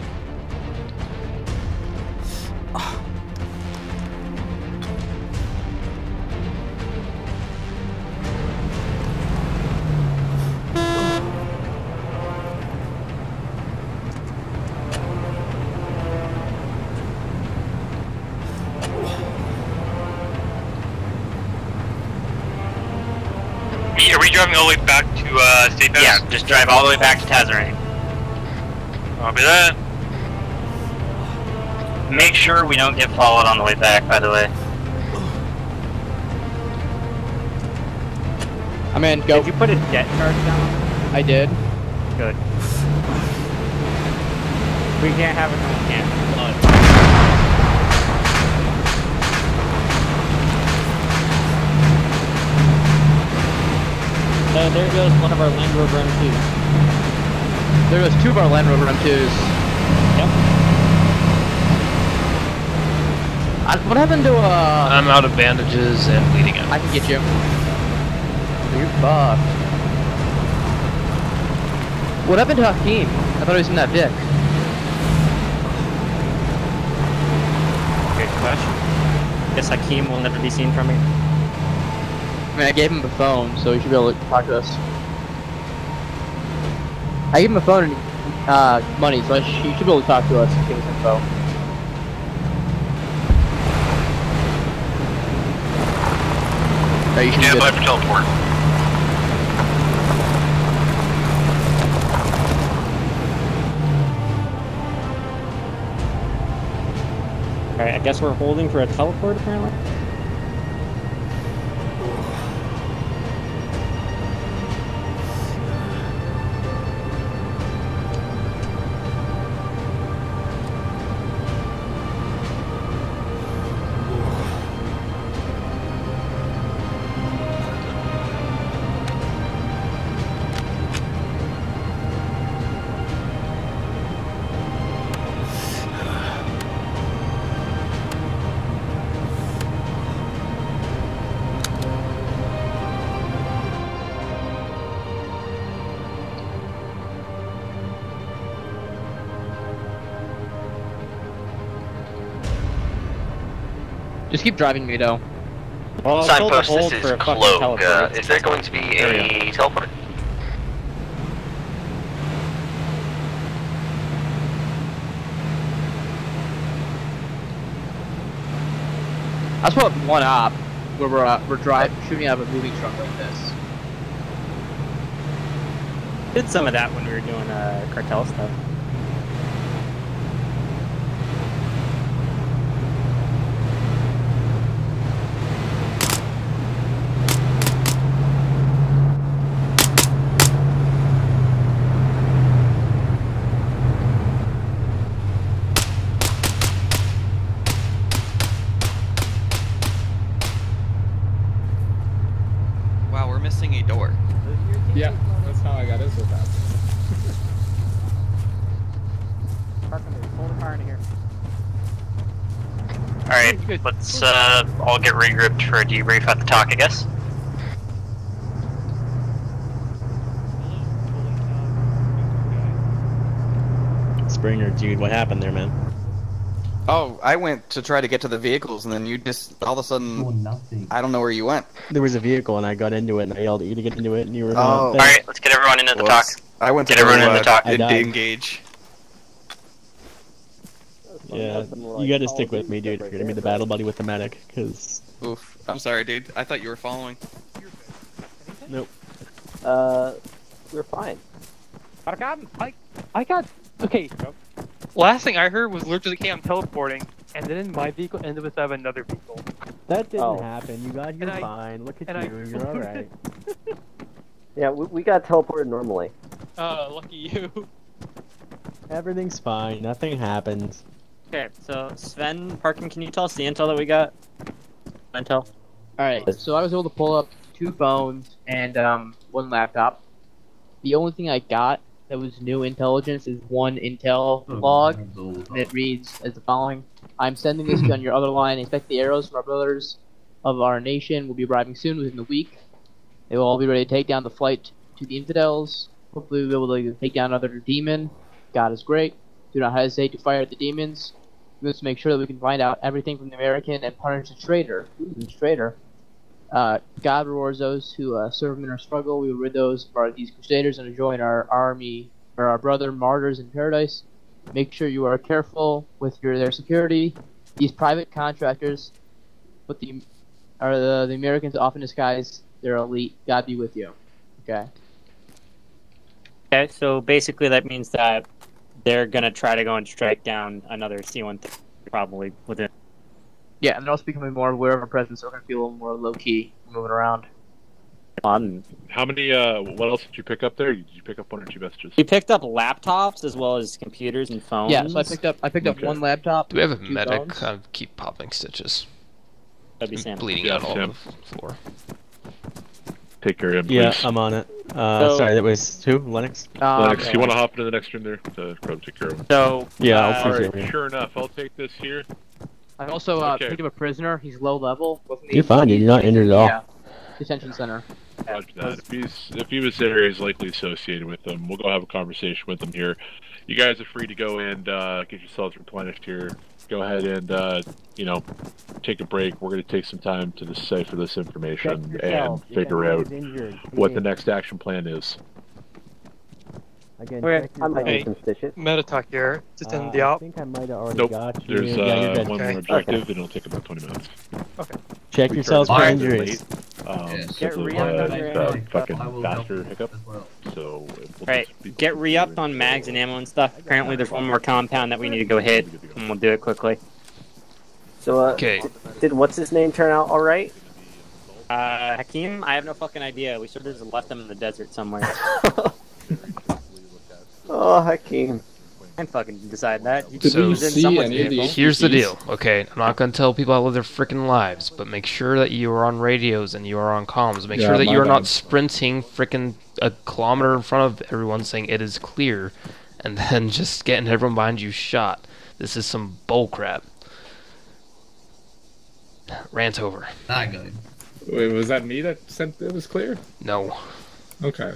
Driving all the way back to uh, Safe House? Yeah, just drive all the way back to Tazarine. Copy that. Make sure we don't get followed on the way back, by the way. I'm in. Go. Did you put a jet charge down? I did. Good. We can't have it on camp. Uh, there goes one of our Land Rover M2s. There goes two of our Land Rover M2s. Yep. I, what happened to uh? I'm out of bandages and bleeding out. I can get you. You're fucked. What happened to Hakeem? I thought he was in that Vic. Good question. Guess Hakeem will never be seen from me. I mean, I gave him a phone, so he should be able to talk to us. I gave him a phone and uh, money, so I sh- he should be able to talk to us and give us info. Alright, you should be Stand by for teleport. Alright, I guess we're holding for a teleport apparently. Just keep driving me though. Well, I was told to Signpost, hold this for is a fucking Cloak. teleport. Uh, is there going to be There we a teleport? I just put up one op where we're uh, we're driving shooting out of a moving truck like this. Did some of that when we were doing uh, cartel stuff. Wow, we're missing a door. Yeah, that's how I got into that. Pull the car in here. Alright, let's uh, all get regrouped for a debrief at the TOC, I guess. Springer, dude, what happened there, man? Oh, I went to try to get to the vehicles, and then you just all of a sudden. nothing. I don't know where you went. There was a vehicle and I got into it and I yelled at you to get into it and you were Oh. Alright, let's get everyone into the TOC. I went to Get everyone go, in the uh, TOC. I to died. engage. Yeah, you gotta stick with me, dude. You're gonna be the battle buddy with the medic, cause Oof. I'm sorry, dude. I thought you were following. nope. Uh, we're fine. I got, I, I got, okay. Last thing I heard was literally came I'm teleporting, and then my vehicle ended with have another vehicle. That didn't Oh. happen. You got you're And I- fine. Look at and I- you. You're all right. Yeah, we, we got teleported normally. Uh, lucky you. Everything's fine. Nothing happens. Okay, so Sven, Parkin, can you tell us the intel that we got? Intel. Alright, so I was able to pull up two phones and um, one laptop. The only thing I got that was new intelligence is one intel log, that reads as the following. I'm sending this to you on your other line. Expect the arrows from our brothers of our nation will be arriving soon within the week. They will all be ready to take down the flight to the infidels. Hopefully we'll be able to take down another demon. God is great. Do not hesitate to fire at the demons. Must make sure that we can find out everything from the American and punish the traitor. Ooh, the traitor. Uh, God rewards those who uh, serve him in our struggle. We will rid those of our, these crusaders and join our army or our brother martyrs in paradise. Make sure you are careful with your their security. These private contractors, but the are the, the Americans often disguise their elite. God be with you. Okay. Okay, so basically that means that they're gonna try to go and strike down another C1 probably within. Yeah, and they're also becoming more aware of our presence. So we're gonna be a little more low key moving around. Um, How many? Uh, what else did you pick up there? Did you pick up one or two messages? we picked up laptops as well as computers and phones. Yeah, so I picked up I picked up one laptop. Do we have a medic? phones. I keep popping stitches. That'd be Sam. bleeding Yeah, out all Sam. over the floor. Take care of him, Yeah. I'm on it. Uh, So- sorry, that was who? Lennox. Um, Lennox, you want to hop into the next room there? To probably take care of him. So Yeah, I'll uh, freeze All over right, sure enough, I'll take this here. I also uh, Okay. picked up a prisoner. He's low level. Wasn't You're fine. You're not injured at all. Yeah. Detention center. Roger that. If he's if he was there, he's likely associated with them. We'll go have a conversation with them here. You guys are free to go and uh, get yourselves replenished here. Go ahead and uh, you know take a break. We're going to take some time to decipher this information and figure out what the next action plan is. Again, Okay. check I might Hey, need some stitches. Metatalk here. Just in Uh, the I out. think I might have already Nope. got you. There's Yeah, uh, good. one more Okay. objective, and it'll take about 20 minutes. Okay. Check We yourselves for started a little injuries. Um, Yes. Get re-upped uh, on your the ammo. fucking I will help faster hiccup. well. So it will Alright, get re-upped on mags and ammo and stuff. Apparently there's one more compound that we need to go hit, and we'll do it quickly. So, uh, Okay. did what's his name turn out all right? Uh, Hakeem, I have no fucking idea. We sort of just left him in the desert somewhere. Oh, Hakeem. I can't fucking decide that. He- So- he was in someone's vehicle. Here's the deal, okay? I'm not gonna tell people how to live their freaking lives, but make sure that you are on radios and you are on comms. Make Yeah, sure that you are not sprinting freaking a kilometer in front of everyone saying it is clear, and then just getting everyone behind you shot. This is some bullcrap. Rant over. I got him. Wait, was that me that said it was clear? No. Okay.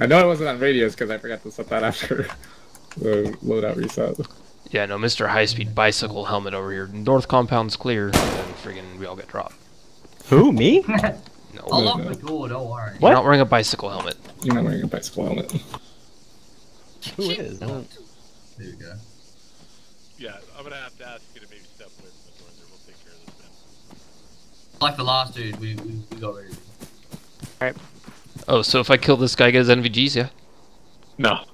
I know it wasn't on radios because I forgot to set that after the loadout reset. Yeah, no, Mr. High Speed Bicycle Helmet over here. North compound's clear, and friggin' we all get dropped. Who? Me? No. I'll lock the door, don't worry. What? You're not wearing a bicycle helmet. You're not wearing a bicycle helmet. Who is? There you go. Yeah, I'm gonna have to ask you to maybe step away from the door there. We'll take care of this man. Like the last dude, we, we, we got ready. Alright. Oh, so if I kill this guy, get his NVGs, yeah? No.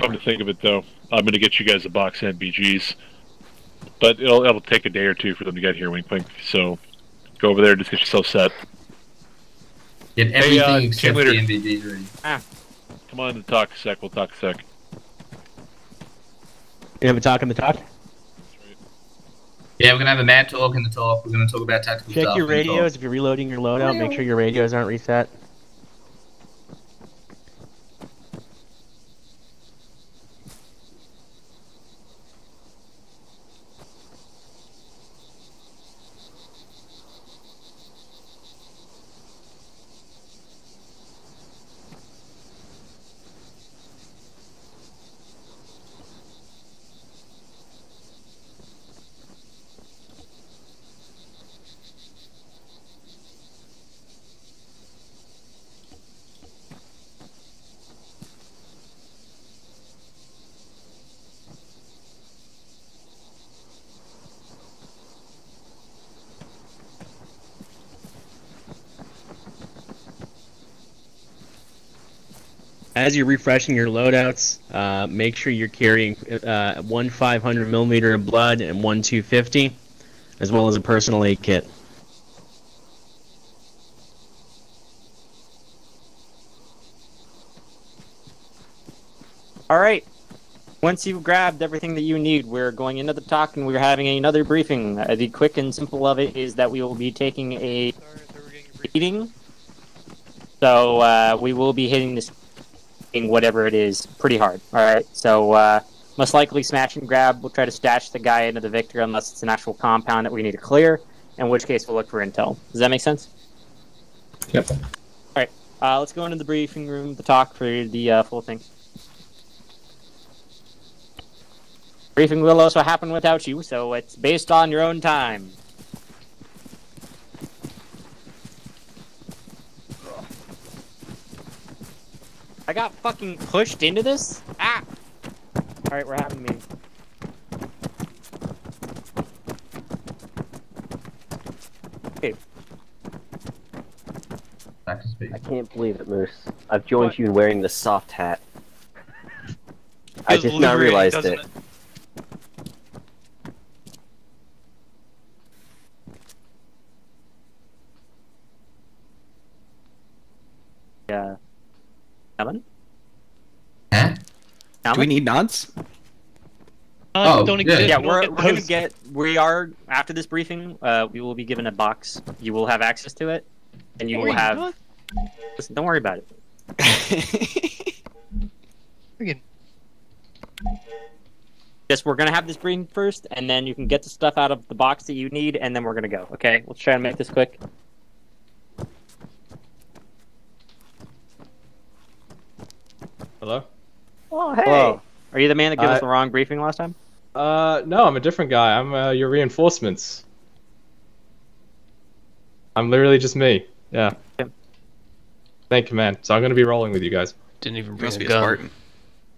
Come to think of it, though, I'm going to get you guys a box of NVGs, but it'll it'll take a day or two for them to get here. Wink, wink. So go over there, and just get yourself set. Get Hey, everything uh, except team the leader. MVDs ready. Come on and talk a sec. We'll talk a sec. You have a talk in the TOC? Yeah, we're gonna have a mad talk in the TOC. We're gonna talk about tactical Check stuff. your the talk. radios if you're reloading your loadout. Make sure your radios aren't reset. As you're refreshing your loadouts, uh, make sure you're carrying uh, one 500 millimeter of blood and one 250, as well as a personal aid kit. Alright. Once you've grabbed everything that you need, we're going into the TOC and we're having another briefing. Uh, the quick and simple of it is that we will be taking a meeting. So uh, we will be hitting this whatever it is, pretty hard. Alright, so uh, most likely smash and grab. We'll try to stash the guy into the victor unless it's an actual compound that we need to clear, in which case we'll look for intel. Does that make sense? Yep. Alright, uh, let's go into the briefing room, the TOC for the uh, full thing. Briefing will also happen without you, so it's based on your own time. I got fucking pushed into this? Ah! Alright, we're having me. meeting. Okay. Back to speed. I can't believe it, Moose. I've joined you in wearing the soft hat. I just now realized it. it? Do we need nods? Uh, Oh, don't yeah. exist. Yeah, we're, we're gonna those. get. We are after this briefing. Uh, we will be given a box. You will have access to it, and you Oh, will have. not? Listen, don't worry about it. Friggin- Just we're gonna have this briefing first, and then you can get the stuff out of the box that you need, and then we're gonna go. Okay, let's try and make this quick. Hello? Oh, hey. Hello. Are you the man that gave us Uh, the wrong briefing last time? Uh, no, I'm a different guy. I'm uh, your reinforcements. I'm literally just me. Yeah. Thank you, man. So I'm gonna be rolling with you guys. Didn't even bring a gun. Spartan.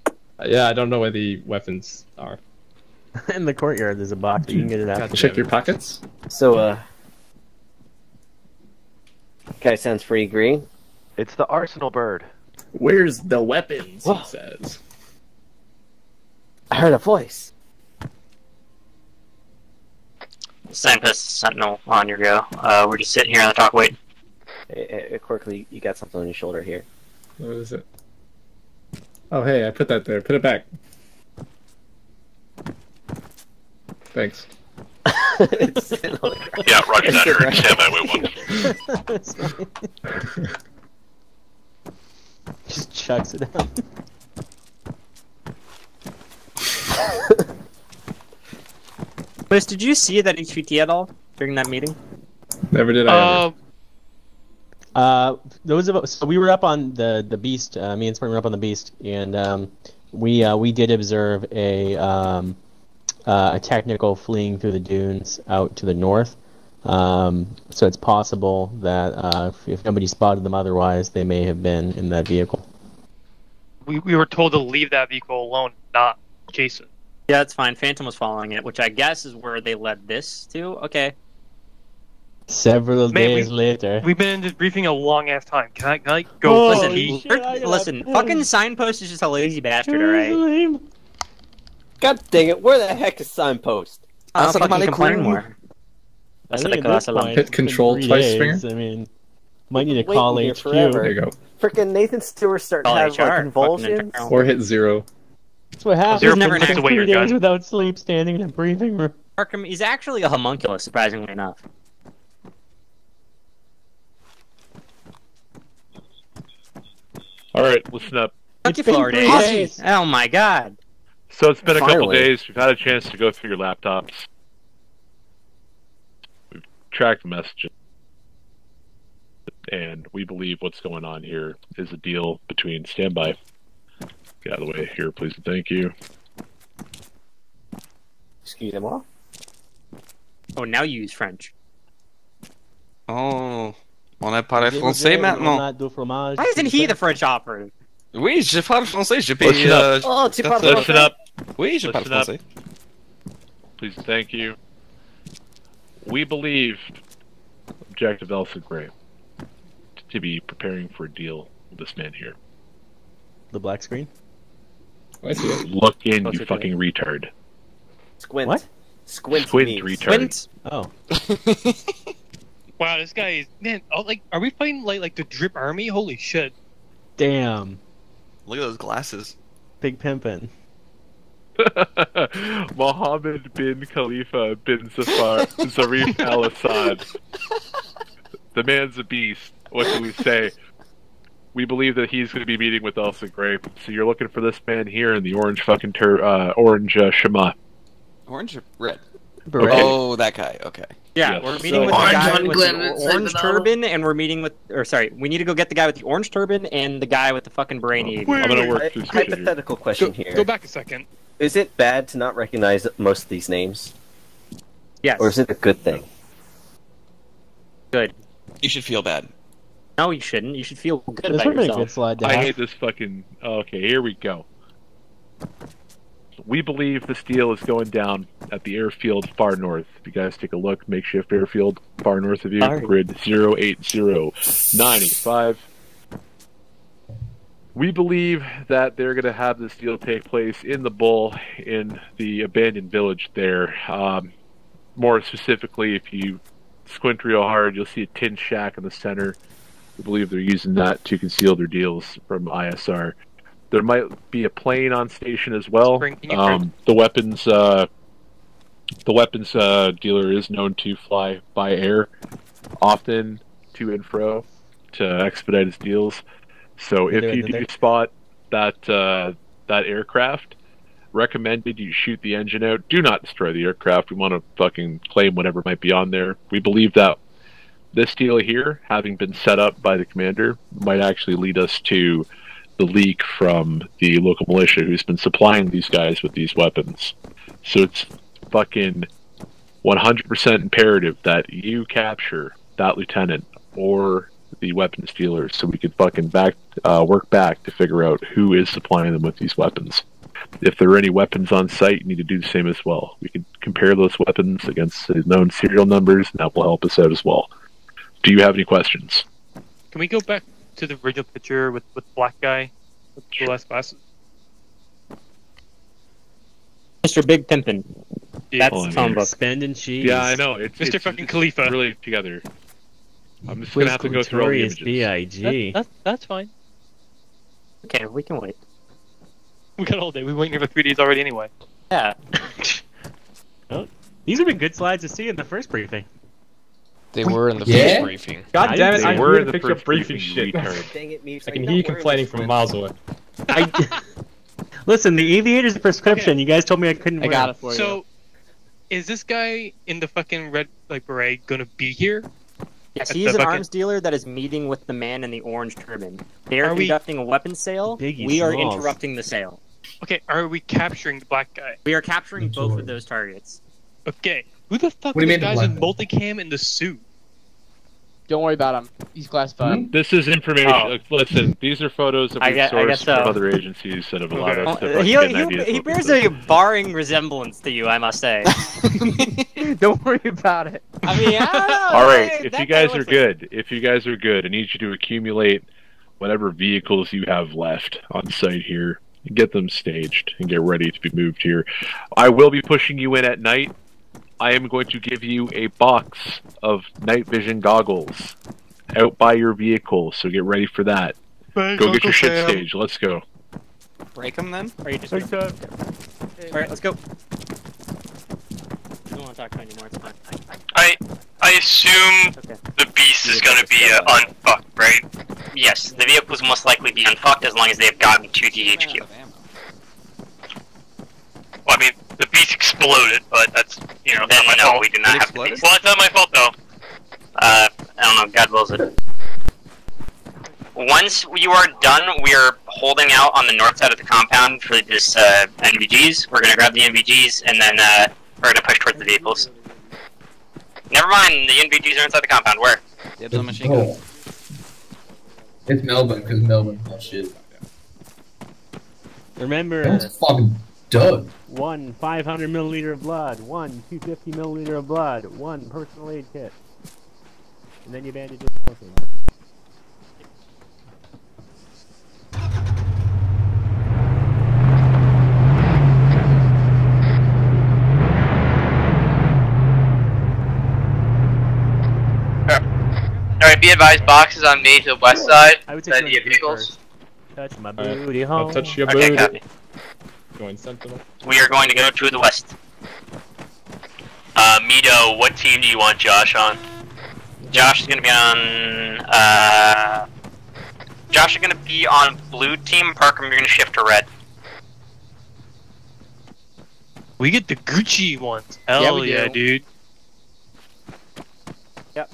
Uh, yeah, I don't know where the weapons are. In the courtyard, there's a box. You can get it out. Check your pockets. So, uh. Guy sounds pretty green. It's the Arsenal bird. Where's the weapons? He says. I heard a voice. Signpost Sentinel on your go. Uh, we're just sitting here on the TOC waiting. Eh, quickly, you got something on your shoulder here. What is it? Oh, hey, I put that there. Put it back. Thanks. it's Yeah, roger that. Stand by, wait one. Just chucks it out. Chris, did you see that HVT at all during that meeting? Never did I. Uh, Uh, those of us, so we were up on the the beast. Uh, me and Sprint were up on the beast, and um, we uh, we did observe a um, uh, a technical fleeing through the dunes out to the north. Um, so it's possible that uh, if, if nobody spotted them otherwise, they may have been in that vehicle. we, we were told to leave that vehicle alone, not chase it. Yeah, that's fine. Phantom was following it, which I guess is where they led this to. Okay. Several Man, days we- later. We've been in this briefing a long ass time. Can I, can I go? listen, pee? you're- listen. Fucking signpost is just a lazy bastard, alright? God dang it, where the heck is signpost? I don't Asa fucking Malik complain Kuru. more. That's I what think they at this point, Hit control three twice, days. Springer? I mean, might need to Waiting call here HQ. forever. There you go. Frickin' Nathan Stewart starting Call to have HR, like convulsions. internal. Or hit zero. That's what happens. Zero never percent an to wait Three your days gun. without sleep, standing in a briefing room. Arkham is actually a homunculus, surprisingly enough. All right, listen up. Fuck you, been Florida. three days. Oh my god. So it's been a couple Finally. days. We've had a chance to go through your laptops. We've tracked the messages. And we believe what's going on here is a deal between standby. Get out of the way here, please thank you. Excusez-moi. Oh, now you use French. Oh, on a parle français maintenant. Why isn't he the French operative? Oui, je parle français. Je Listen paye. up. euh, Oh, tu parles Listen up. Oui, je parle français. Please thank you. We believe Objective Elsa Gray to be preparing for a deal with this man here. The black screen. Oh, I see it. Look in, Closer you to fucking retard. Squint. What? Squint, Squint, means- retard. Oh, Wow, this guy is man. Oh, like, are we fighting like like the drip army? Holy shit! damn. Look at those glasses. Big pimpin'. Mohammed bin Khalifa bin Zafar Zarif Al Assad. The man's a beast. What can we say? We believe that he's going to be meeting with Elsa Grape. So you're looking for this man here in the orange fucking tur- uh, orange uh, Shemagh. Orange or red? Beret. Oh, that guy. Okay. Yeah, Yes. we're meeting So- with the Orange guy with the orange turban, and we're meeting with, or sorry, we need to go get the guy with the orange turban and the guy with the fucking brainy. Wait, I'm gonna work Hy- through some here. Hypothetical question Go, here. go back a second. Is it bad to not recognize most of these names, Yes, or is it a good thing? good. You should feel bad. No, you shouldn't. You should feel good This about would make a yourself. good slide I have. hate this fucking. Okay, here we go. We believe this deal is going down at the airfield far north. If you guys take a look, makeshift airfield far north of you, Alright. grid 080985. We believe that they're going to have this deal take place in the Bull, in the abandoned village there. Um, more specifically, if you squint real hard, you'll see a tin shack in the center. We believe they're using that to conceal their deals from ISR. There might be a plane on station as well. Spring, can you Um, the weapons, uh, the weapons uh, dealer is known to fly by air, often to and fro, to expedite his deals. So if you do it. spot that uh, that aircraft, recommended you shoot the engine out. Do not destroy the aircraft. We want to fucking claim whatever might be on there. We believe that this deal here, having been set up by the commander, might actually lead us to the leak from the local militia who's been supplying these guys with these weapons. So it's fucking 100% imperative that you capture that lieutenant or the weapons dealers so we could fucking back uh, work back to figure out who is supplying them with these weapons. If there are any weapons on site, you need to do the same as well. We can compare those weapons against the known serial numbers, and that will help us out as well. Do you have any questions? Can we go back to the original picture with with black guy with the less glasses? Mr. Big Pimpin. That's oh, Hold on the phone Spending cheese. Yeah, I know. It's, Mr. it's- fucking it's Khalifa. really together. I'm just gonna have to go through all the Quisquatorius images. B.I.G. That, that's that's fine. Okay, we can wait. We got all day. We're waiting here for three days already anyway. Yeah. Oh, these would have been good slides to see in the first briefing. They were in the Yeah? first briefing. God damn it! They I were in the fix first briefing briefing, shit. you. Dang it, Muse. I can hear you complaining from miles away. I, listen, the aviator's a prescription. You guys told me I couldn't. I wear got it. it for you. So, is this guy in the fucking red like beret gonna be here? Yes, he's an fucking- arms dealer that is meeting with the man in the orange turban. They are, Are we- conducting a weapons sale. Biggie we are Smalls. interrupting the sale. Okay, are we capturing the black guy? We are capturing both of those targets. Okay, who the fuck What are you the guys in black multicam in the suit? Don't worry about him. He's classified. This is information. Oh. Listen, these are photos that I we've guess- sourced so. from other agencies that have allowed Okay. us to Uh, he, get he, he bears a is. barring resemblance to you, I must say. Don't worry about it. I mean, I don't know. All right, if that you guys are looks like- good, if you guys are good, I need you to accumulate whatever vehicles you have left on site here. Get them staged and get ready to be moved here. I will be pushing you in at night. I am going to give you a box of night vision goggles out by your vehicle, so get ready for that. Go get your shit staged. Let's go. Break them then? Or you just Thanks, Doug. All right, let's go. I don't want to talk to you anymore. It's fine. I I assume Okay. the beast is gonna be uh, unfucked, right? Yes, the vehicles will most likely be unfucked as long as they've gotten to the HQ. Well, I mean, the beast exploded, but that's you know Then not my no, fault. we do not It have the exploded? beast. Well, it's not my fault though. Uh, I don't know. God wills it. Once you are done, we are holding out on the north side of the compound for this uh, NVGs. We're gonna grab the NVGs and then uh, we're gonna push towards the vehicles. Never mind, the NVGs are inside the compound. Where? Dibs on machine gun. Oh. It's Melbourne, because Melbourne's not shit. Remember, That's fucking done. One 500 milliliter of blood, one 250 milliliter of blood, one personal aid kit, and then you bandage it. Okay. Alright, be advised, boxes on me to the west side. I would say Side go of your the vehicles. first. Touch my Alright, booty I'll touch your booty. copy. Going sentinel. We are going to go to the west. Uh, Mito, what team do you want Josh on? Josh is going to be on. Uh, Josh is going to be on blue team. Parker, you're going to shift to red. We get the Gucci ones. Hell Yeah, yeah, we dude. Yep.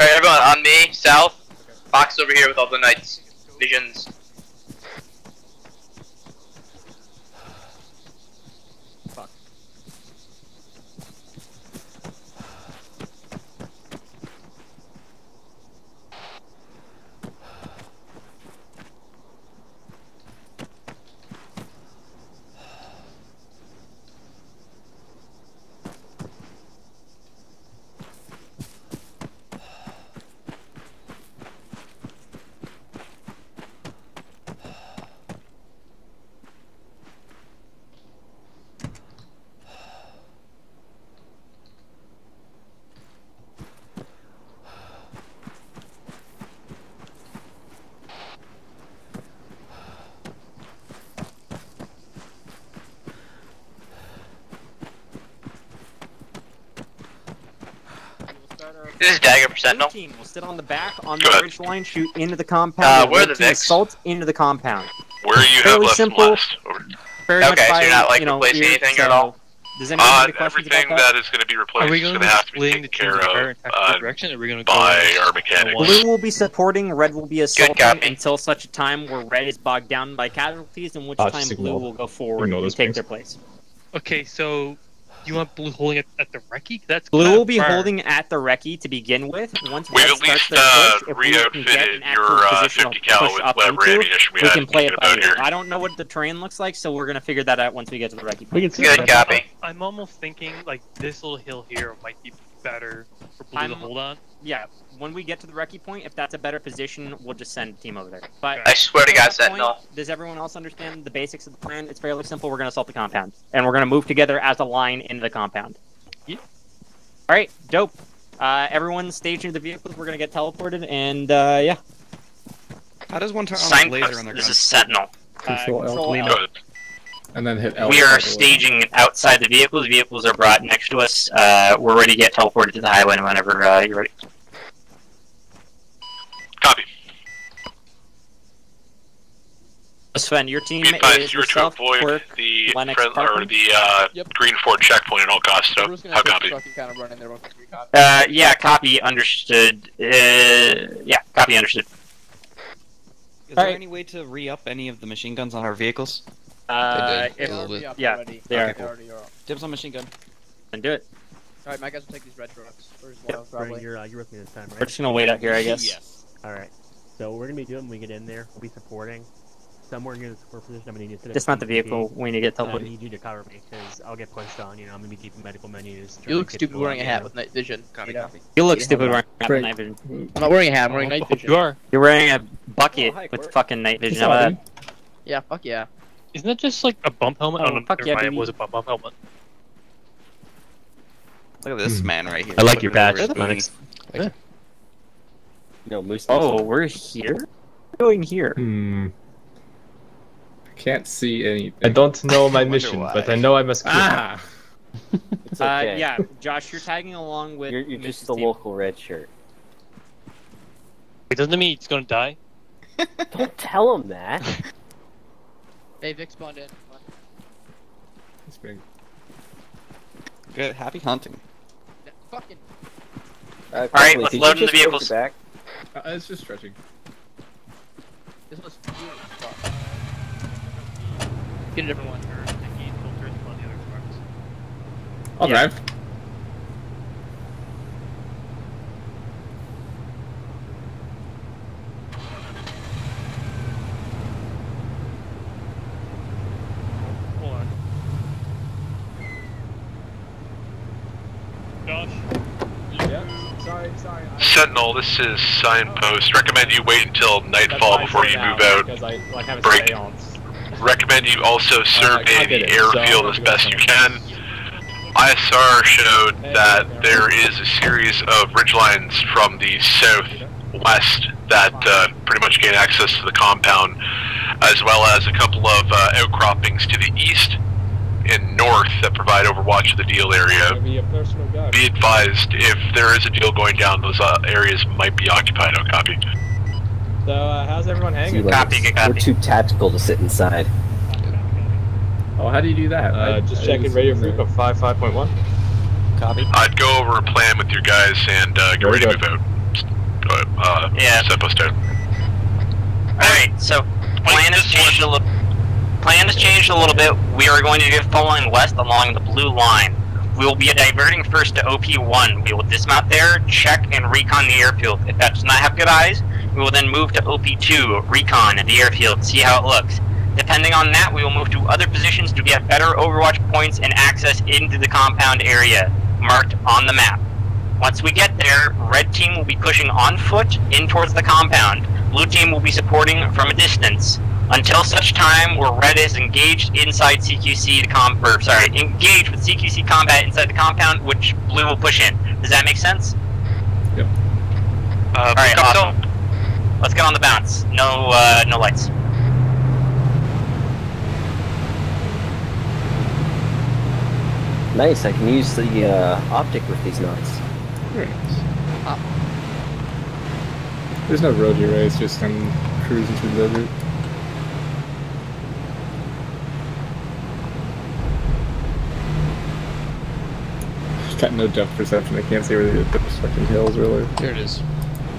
Alright, everyone, on me, south. Box over here with all the knights. Visions. This is Dagger for Sentinel. Blue team will sit on the back on the ridge line, shoot into the compound. Uh, and where are the team Vics? assault into the compound. Where you have Fairly less simple. and less. Over. Very much Okay, so by, you're not, like, you know, replacing ear, anything so- at all? Does anyone have Uh, any questions everything about that? that is going to be replaced Are we is going going to to be have to be splitting taken the care teams of in tactical uh, direction? Or are we going to by our mechanics. Blue will be supporting, red will be assaulting copy. until such a time where red is bogged down by casualties, in which Ah, time blue will go forward ignore and those take pings. their place. Okay, so you want blue holding it at the recce? That's Blue will be far. holding at the recce to begin with. Once We've red at starts least their uh, if we can get re-outfitted an actual your uh, positional 50 cal push with up whatever into, ammunition we, we had can play it by about ear. here. I don't know what the terrain looks like, so we're gonna figure that out once we get to the recce. We point. can Good copy. I'm almost thinking like this little hill here might be better for blue I'm- to hold on. Yeah, when we get to the recce point, if that's a better position, we'll just send a team over there. But I swear to God, Sentinel. Does everyone else understand the basics of the plan? It's fairly simple. We're gonna assault the compound, and we're gonna move together as a line into the compound. Yeah. All right, dope. Uh, everyone's staging the vehicles. We're gonna get teleported, and uh, yeah. How does one turn on a laser Signpost. on their This gun? is Sentinel. Control control L. Good. And then hit L. We are staging outside the vehicles. Vehicles are brought next to us. Uh, we're ready to get teleported to the highway whenever uh, you're ready. Copy. Sven, your team Be advised, is you are to yourself, avoid Quirk, the Lennox, or the uh, Yep. Green Ford checkpoint at all costs. So, We're how the copy? truck and kind of run in there once. Uh, yeah, copy. Understood. Uh, yeah, copy. Understood. Is there Alright. any way to re-up any of the machine guns on our vehicles? Uh, if, are already yeah, already. they are. They already are up. Dibs on machine gun. then do it. All right, my guys will take these red trucks. Where's Yep. Wild, Brian, probably. you're, uh, you're with me this time, right? We're just gonna wait out here, I guess. Yes. All right. So we're gonna be doing when we get in there, we'll be supporting. Somewhere near the support position, I'm gonna need to Dismount the vehicle when you get I need you to cover me because I'll get pushed on. You know, I'm gonna be keeping medical menus. You look trying to get stupid wearing a hat with night vision. Copy, you know? copy. You look Yeah, stupid wearing a Great. night vision. I'm not wearing a hat. I'm wearing night vision. You are. You're wearing a bucket Oh, hi, with Quirk. fucking night vision. How about that? Yeah, fuck yeah. Isn't that just like a bump helmet? Oh, oh, no, fuck never yeah, mind, baby. It was a bump, bump helmet. Look at this man right here. I like your Looking over badge, his booty. Lennox. No, Moose. Oh, we're here. What are we here? Hmm. I can't see anything. I don't know my mission, why. but I know I must. kill Ah! It's Uh, yeah, Josh, you're tagging along with. You're, you're just the Team. local red shirt. Wait, doesn't it mean he's gonna die? Don't tell him that. Hey, Vic spawned in. Come. It's big. Good. Happy hunting. Yeah, Fucking. Uh, All right, let's load in the just break vehicles. Back? Uh, it's just stretching. This was. Fuck. Get a different one. I'll Yeah. drive. Hold on. Josh. Yeah. Sorry, sorry. I- Sentinel, this is Signpost. Recommend you wait until nightfall before you move out. I like Break. Recommend you also survey get the airfield So- as best you can. ISR showed that there is a series of ridgelines from the southwest that uh, pretty much gain access to the compound, as well as a couple of uh, outcroppings to the east and north that provide overwatch of the deal area. Be a personal guard. Be advised, if there is a deal going down, those uh, areas might be occupied. Oh, copy. So, uh, how's everyone See, hanging? like, Copy, it's- good copy. We're too tactical to sit inside. Oh, how do you do that? Uh, I- just I checking radio see frequency five five point one. Copy. I'd go over a plan with your guys and uh, get ready to move out. Uh, Yeah. Signpost out. Alright, so plan has changed a little. Plan has changed a little bit. We are going to be following west along the blue line. We will be diverting first to OP1. We will dismount there, check, and recon the airfield. If that does not have good eyes, we will then move to OP2, recon the airfield, see how it looks. Depending on that, we will move to other positions to get better overwatch points and access into the compound area marked on the map. Once we get there, red team will be pushing on foot in towards the compound. Blue team will be supporting from a distance until such time where red is engaged inside CQC to com or sorry, engaged with CQC combat inside the compound, which blue will push in. Does that make sense? Yep. Uh, All right, awesome. Let's get on the bounce. No, uh, no lights. Nice, I can use the uh, optic with these nods. Hop. There's no road here, right? It's just I'm cruising through the desert. Got no depth perception. I can't see where the, the fucking hills really. Here it is.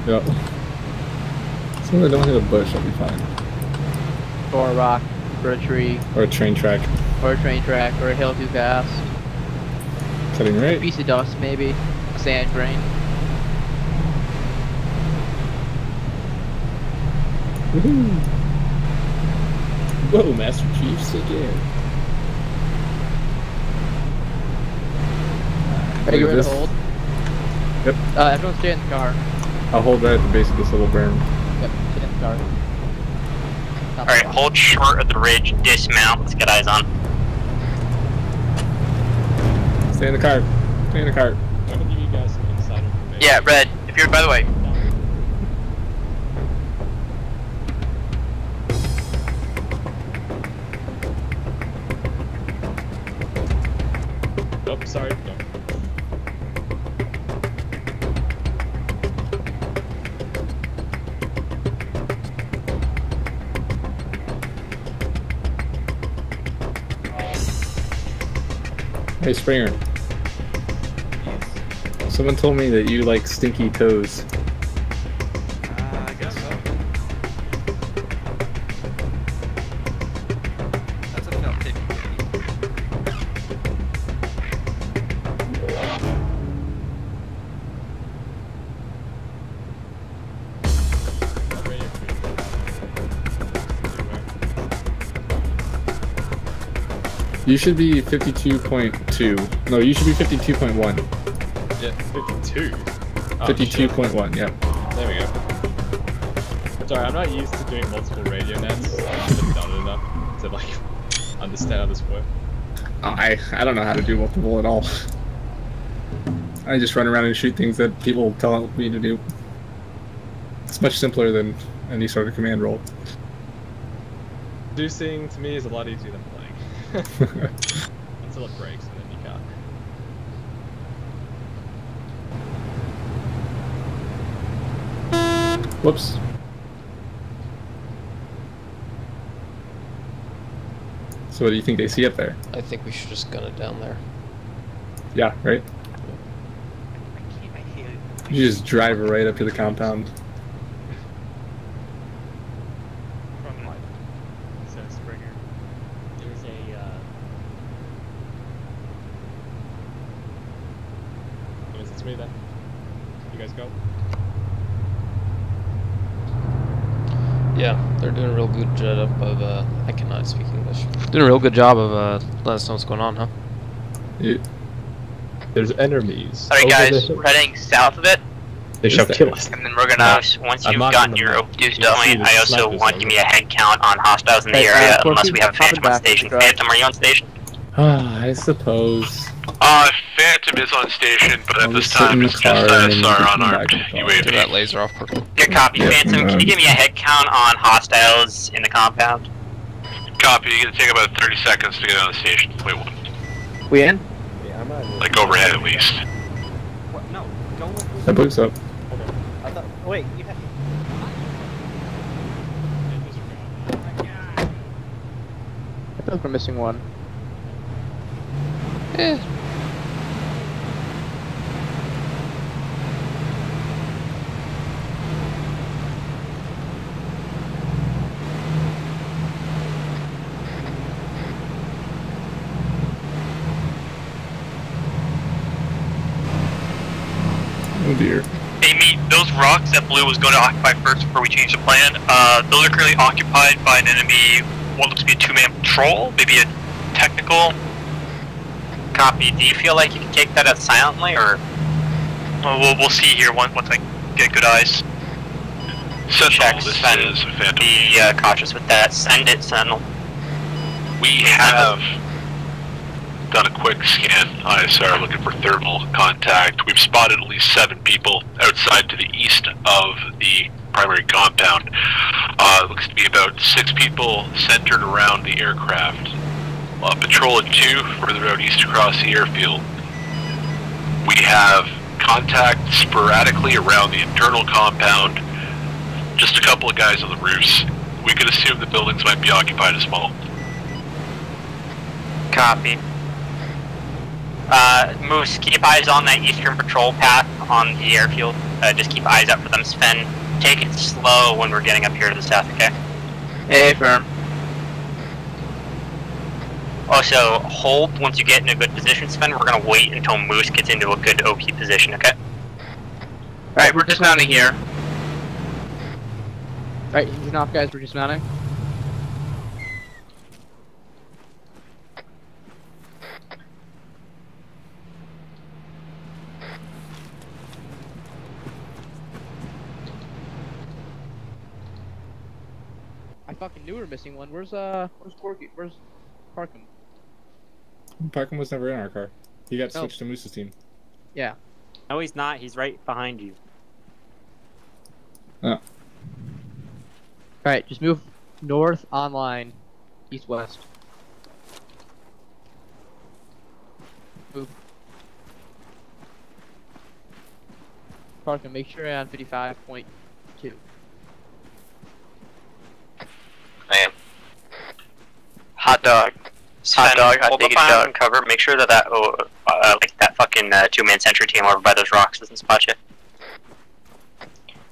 Yep. As long as I don't hit a bush, I'll be fine. Or a rock, or a tree, Or a train track. or a train track, or a hill too fast. Cutting right. A piece of dust, maybe. A sand grain. Woohoo! Whoa, Master Chief, sick Are you ready to this? hold? Yep. Uh, everyone stay in the car. I'll hold that at the base of this little berm. Yep, stay in the car. Alright, hold short of the ridge, dismount, let's get eyes on. Stay in the car. Stay in the car. I'm gonna give you guys some inside information. Yeah, Red, if you're, by the way, Oh, sorry. Hey, Springer. Someone told me that you like stinky toes. You should be 52.2. No, you should be 52.1. Yeah, 52. Oh, 52.1, yeah. There we go. Sorry, I'm not used to doing multiple radio nets. I haven't done it enough to like understand how this works. I I don't know how to do multiple at all. I just run around and shoot things that people tell me to do. It's much simpler than any sort of command role. Producing to me is a lot easier than playing. Until it breaks and then you can't. Whoops. So what do you think they see up there? I think we should just gun it down there. Yeah, right? You just drive right up to the compound. Says Springer. There's a uh, Anyways, it's me then. You guys go. Yeah, they're doing a real good job of, uh, I cannot speak English. Doing a real good job of, uh, letting us know what's going on, huh? Yeah. There's enemies. alright guys, we're heading south of it, They shall kill us. And then we're gonna, once I'm you've gotten your move. Oak Deuce You can see going, the I also snipers want to give me a head count on hostiles in the Hey, uh, area, Corky, unless we have hop Phantom on station. Phantom, are you on station? Ah, I suppose. Uh, Phantom is on station, but at I'll this just sit in time the it's just car and then ISR we can unarmed back and. UAV. That laser off quickly. Good copy, Yeah, Phantom. Can you give me a head count on hostiles in the compound? Copy. You're gonna take about 30 seconds to get on the station. Wait, what? We in? Yeah, I'm out here. Like overhead at least. What? No, go with I believe so. I thought. Wait, you have. I feel like we're missing one. Eh. Oh dear. Hey, meet those rocks that Blue was going to occupy first before we changed the plan. Uh, those are currently occupied by an enemy. What looks to be a two-man patrol, maybe a technical. Copy. Do you feel like you can take that out silently, or Well, we'll, we'll see here once, once I get good eyes. Sentinel, checks this and is Phantom. be uh, cautious with that? Send it, Sentinel. We have done a quick scan, ISR, looking for thermal contact. We've spotted at least seven people outside to the east of the primary compound. Uh, looks to be about six people centered around the aircraft. Uh, patrol at two further out east across the airfield. We have contact sporadically around the internal compound Just a couple of guys on the roofs. We could assume the buildings might be occupied as well. Copy. Uh, Moose, keep eyes on that eastern patrol path on the airfield. Uh, just keep eyes out for them, Sven. Take it slow when we're getting up here to the south, okay? Hey, firm. Also, hold once you get in a good position, Sven. We're gonna wait until Moose gets into a good OP position, okay? Alright, we're dismounting here. Alright, engine off, guys. We're dismounting. Fucking knew we were missing one. Where's uh, where's Corky? Where's Parkham? Parkham was never in our car. He got No. switched to Moose's team. Yeah. No, he's not. He's right behind you. Oh. Alright, just move north on line, east west. Move. Parkham, make sure you're on 55.2. I am. Hot dog. Sven, Hot dog, hot hold diggity up on dog. cover. Make sure that that, oh, uh, like that fucking uh, two-man sentry team over by those rocks doesn't spot you.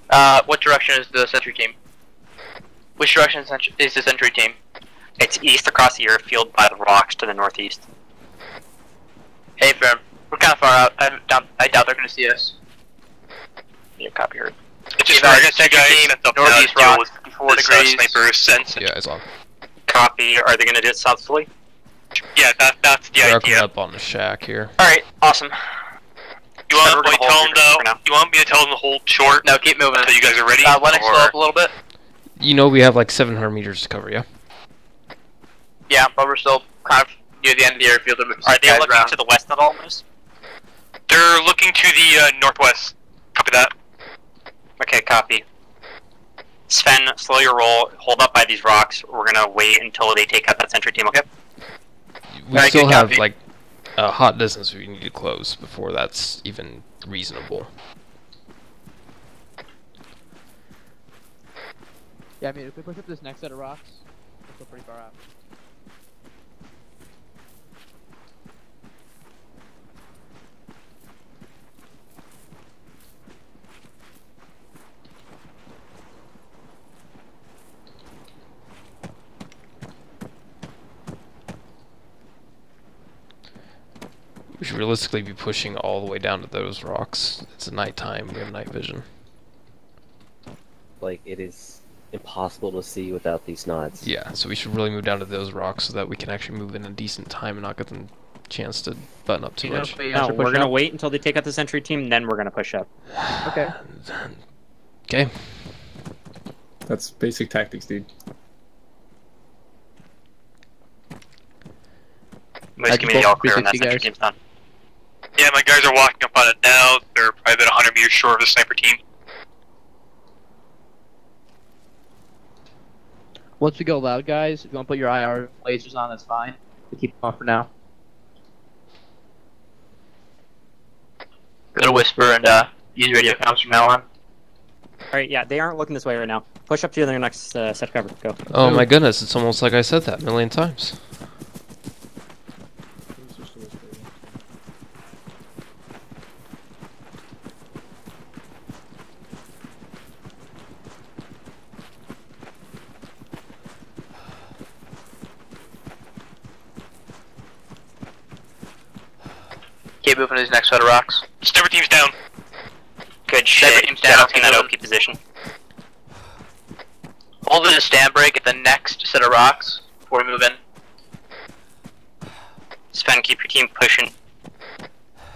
Uh, what direction is the sentry team? Which direction is is the sentry team? It's east across the airfield by the rocks to the northeast. Hey, firm. We're kind of far out. I doubt, I doubt they're going to see us. Yeah, copy her. It's just Keep eyes- we're gonna see sentry guys team, sent up northeast to deal rock, with 54 this, uh, degrees. sniper sense. Yeah, eyes on. Copy. Are they gonna do it southly? Yeah, that, that's the They're idea. up on the shack here. Alright, awesome. You want me gonna tell them though? You want me to tell them to hold short? No, keep moving. Until you guys are ready? Uh, Lennox, or- slow up a little bit. You know we have like 700 meters to cover, yeah? Yeah, but we're still kind of near the end of the airfield. Are they looking to the west at all, Moose? They're looking to the uh, northwest. Copy that. Okay, copy. Sven, slow your roll. Hold up by these rocks. We're gonna wait until they take out that sentry team, okay? We Alright, still have copy. like a hot distance we need to close before that's even reasonable. Yeah, I mean, if we push up this next set of rocks, we're still pretty far out. We should realistically be pushing all the way down to those rocks. It's nighttime, we have night vision. Like it is impossible to see without these nods. Yeah, so we should really move down to those rocks so that we can actually move in a decent time and not get them chance to button up too You much. we No, actually we're push gonna wait until they take out the sentry team, then we're gonna push up. Okay. Okay. That's basic tactics, dude. Moose, I give me the all clear when that sentry team's done. Yeah, my guys are walking up on it now. They're probably about 100 meters short of the sniper team. Once we go loud, guys, if you want to put your IR lasers on, that's fine. We keep them off for now. Go to whisper and uh, use radio comms from now on. Alright, yeah, they aren't looking this way right now. Push up to their next uh, set of cover. Go. Oh my goodness, it's almost like I said that a million times. Keep moving to these next set of rocks. Sniper team's down. Good Sniper shit. team's down. in that moving. OP position. Hold it a stand break at the next set of rocks before we move in. Sven, keep your team pushing.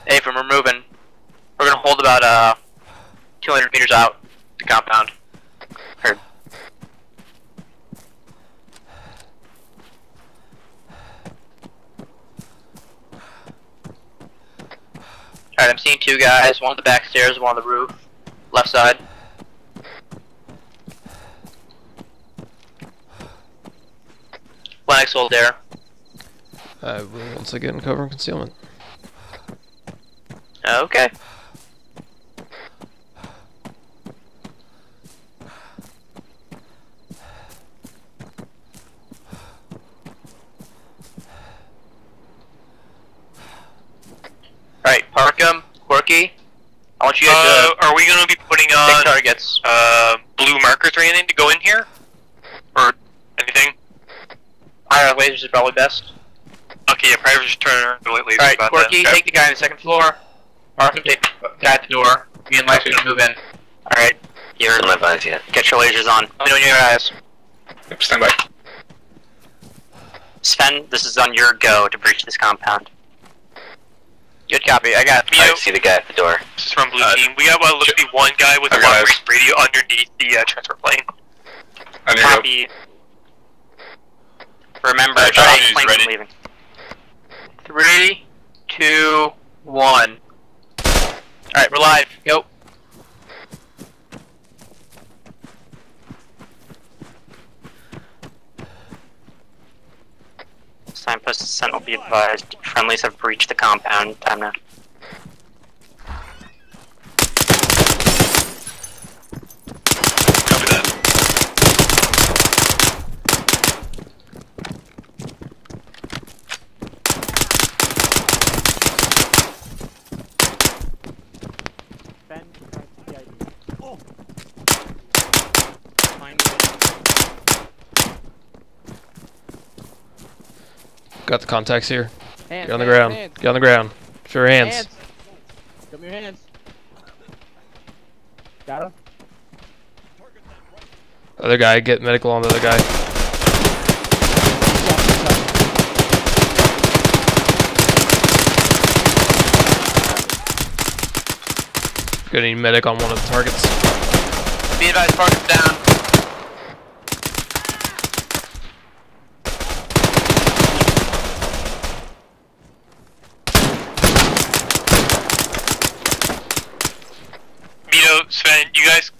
Hey, from we're moving. We're gonna hold about uh 200 meters out the compound. Heard. Alright, I'm seeing two guys, one on the back stairs, one on the roof. Left side. Lennox hold there. I will once again cover and concealment. Okay. Corky, I want you guys Uh, to are we gonna be putting pick on targets. uh, blue markers or anything to go in here? Or anything? IR lasers is probably best. Okay, yeah, probably just turn the lasers Alright, about Corky, that. take the guy on the second floor. Markham, take the guy at the door. Me and Mike's gonna move in. Alright, you're Still not advised yet. get your lasers on. Let me know when your eyes. Stand by. Sven, this is on your go to breach this compound. Good copy. I got. I see the guy at the door. This is from blue team. We got what looks to be one guy with a Okay, long guys. radio underneath the uh, transfer plane. On your go. Copy. Remember, Uh, uh, Johnny is plane's ready. leaving. Three, two, one. Alright, we're live. Go. Signpost Sentinel be advised. Friendlies have breached the compound. Time now. Copy that. Ben, try CID. Oh. Got the contacts here. Hands, Get on the hands, ground. hands. Get on the ground. Show your hands. Hands. Show me your hands. Got him. Other guy, get medical on the other guy. Gonna need medic on one of the targets. Be advised, target's down. Mito, Sven, you guys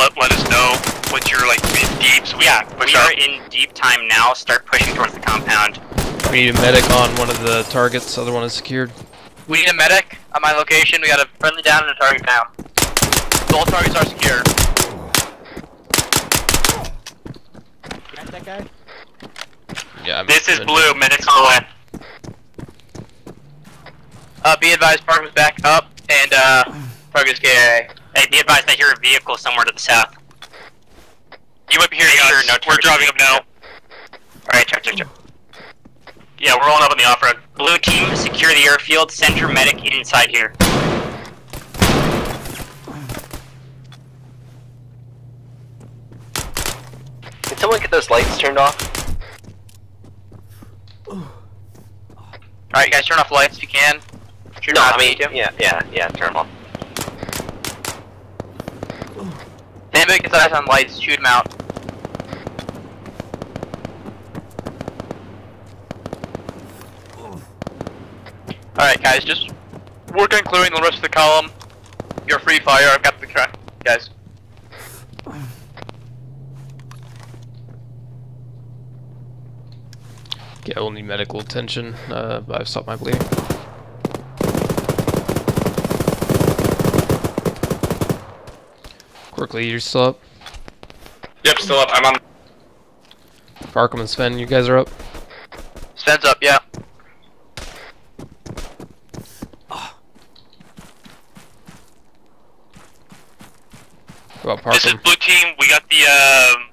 need, need let, let us know once you're like in deep so we Yeah, can push we are up. in deep time now. Start pushing towards the compound. We need a medic on one of the targets. Other one is secured. We need a medic on my location. We got a friendly down and a target down. All targets are secure. Got that guy? Yeah. I'm This is I'm- blue, medics on the way. Uh, be advised, Parkman's back up, and uh, target's KIA. Hey, be advised, I hear a vehicle somewhere to the south. You might be hearing Sure, us. no We're driving up now. Alright, check, check, check. Yeah, we're rolling up on the off-road. Blue team, secure the airfield. Send your medic inside here. Can someone get those lights turned off? Alright, guys, turn off lights if you can. Shoot No, off I mean, if you can. yeah, yeah, yeah, turn them off. If anybody gets eyes on lights, shoot them out. Alright, guys, just work on clearing the rest of the column. You're free fire, I've got the track, guys. We'll need medical attention. Uh, I've stopped my bleeding. Quickly, you're still up. Yep, still up. I'm on. Parkham and Sven, you guys are up. Sven's up, yeah. What about This is blue team. We got the um,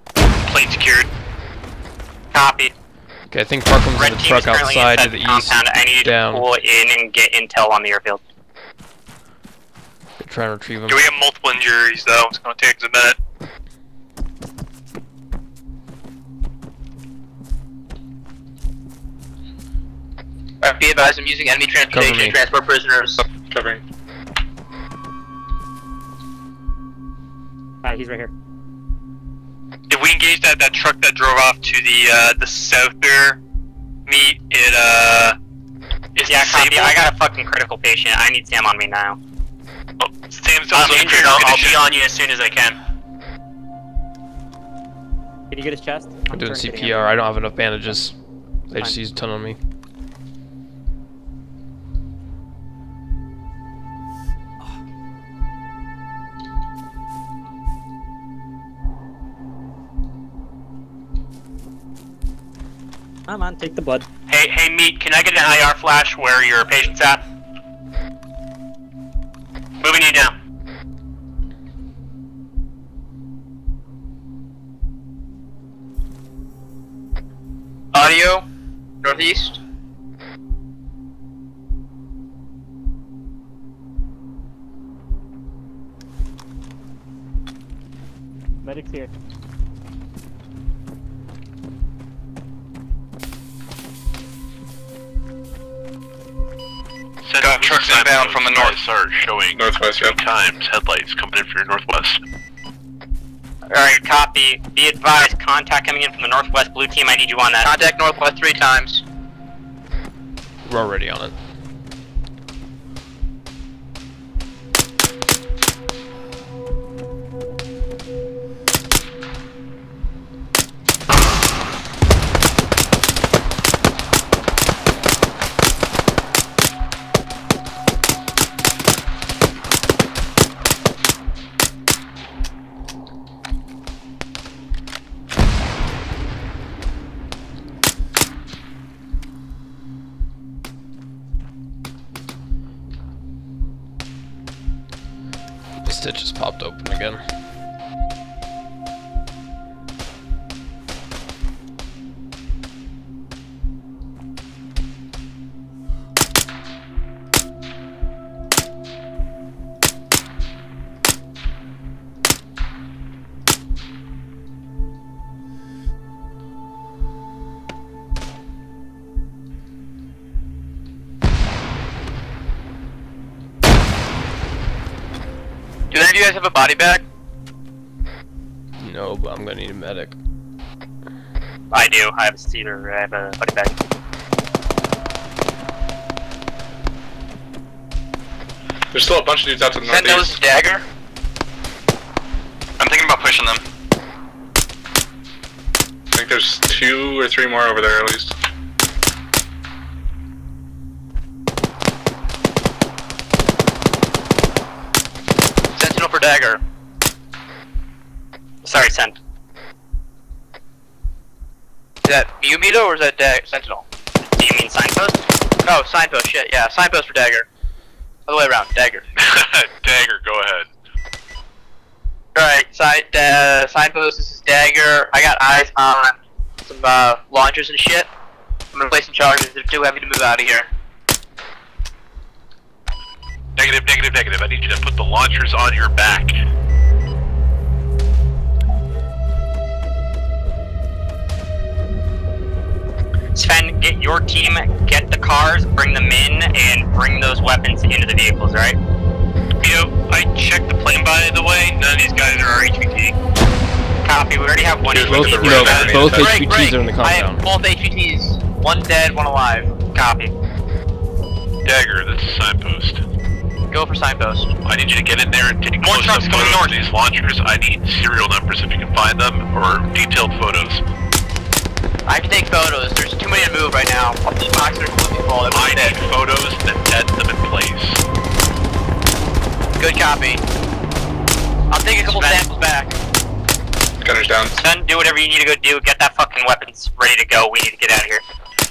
plane secured. Copy. Okay, I think Parkham's Red in the truck outside to the the east. compound. I need you to down. pull in and get intel on the airfield. Try and retrieve him. Yeah, we have multiple injuries though. It's gonna take us a minute. Alright, be advised, I'm using enemy transportation me. to transport prisoners. Covering. Alright, he's right here. If we engage that, that truck that drove off to the uh, the south there, meet it uh is Yeah, copy. I got a fucking critical patient. I need Sam on me now. Oh, Sam's I'm injured. I'll, I'll be on you as soon as I can. Can you get his chest? I'm doing CPR. I don't have enough bandages. They just used a ton on me. Come on, take the blood. Hey, hey, meet. Can I get an IR flash where your patient's at? Moving you down. Audio, northeast. Medics here. Got trucks inbound from the north. Are showing northwest three times headlights coming in from your northwest. Alright, copy. Be advised, contact coming in from the northwest blue team. I need you on that. Contact northwest three times. We're already on it. Just popped open again. Guys have a body bag? No, but I'm gonna need a medic. I do. I have a cedar. I have a body bag. There's still a bunch of dudes out to the Send those dagger. I'm thinking about pushing them. I think there's two or three more over there at least. Mito, that Sentinel? Do you mean signpost? Oh, signpost. Shit, yeah, signpost for dagger. Other way around, dagger. Dagger, go ahead. Alright, side, uh, signpost, this is Dagger. I got eyes on some uh, launchers and shit. I'm gonna place some charges. They're too heavy to move out of here. Negative, negative, negative. I need you to put the launchers on your back. Sven, get your team, get the cars, bring them in, and bring those weapons into the vehicles, right? You know, I checked the plane by the way. None of these guys are HVT. Copy. We already have one Here's Both, the no, red. both Greg, HVTs Greg, are in the I have compound. both HVTs. One dead, one alive. Copy. Dagger, this is signpost. Go for signpost. I need you to get in there and take More trucks coming north. these launchers. I need serial numbers if you can find them, or detailed photos. I can take photos. There's too many to move right now. These boxes are completely full. I need photos that set them in place. Good copy. I'll take a couple Sven. samples back. Gunners down. Sven, do whatever you need to go do. Get that fucking weapons ready to go. We need to get out of here.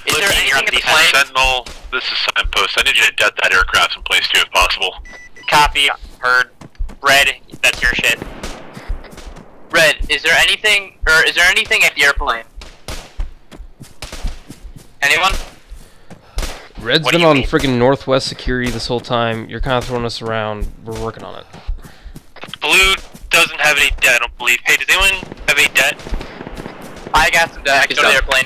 Is Blue there team, on anything the at the defense. plane? Sentinel, this is signpost. I need you to det that aircraft in place too, if possible. Copy. Heard. Red, that's your shit. Red, is there anything, or is there anything at the airplane? Anyone? Red's What been on mean? freaking Northwest security this whole time. You're kind of throwing us around. We're working on it. Blue doesn't have any det, I don't believe. Hey, does anyone have any det? I got some deck. Go to the airplane.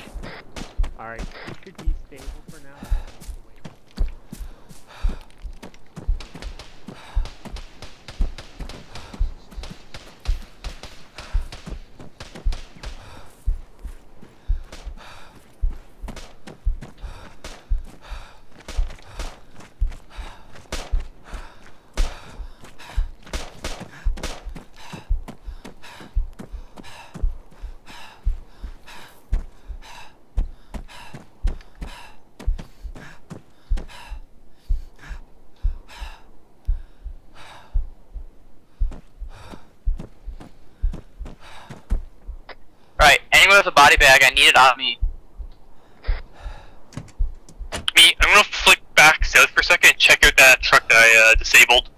Anyone with a body bag, I need it on me. Me, I'm gonna flick back south for a second and check out that truck that I uh, disabled.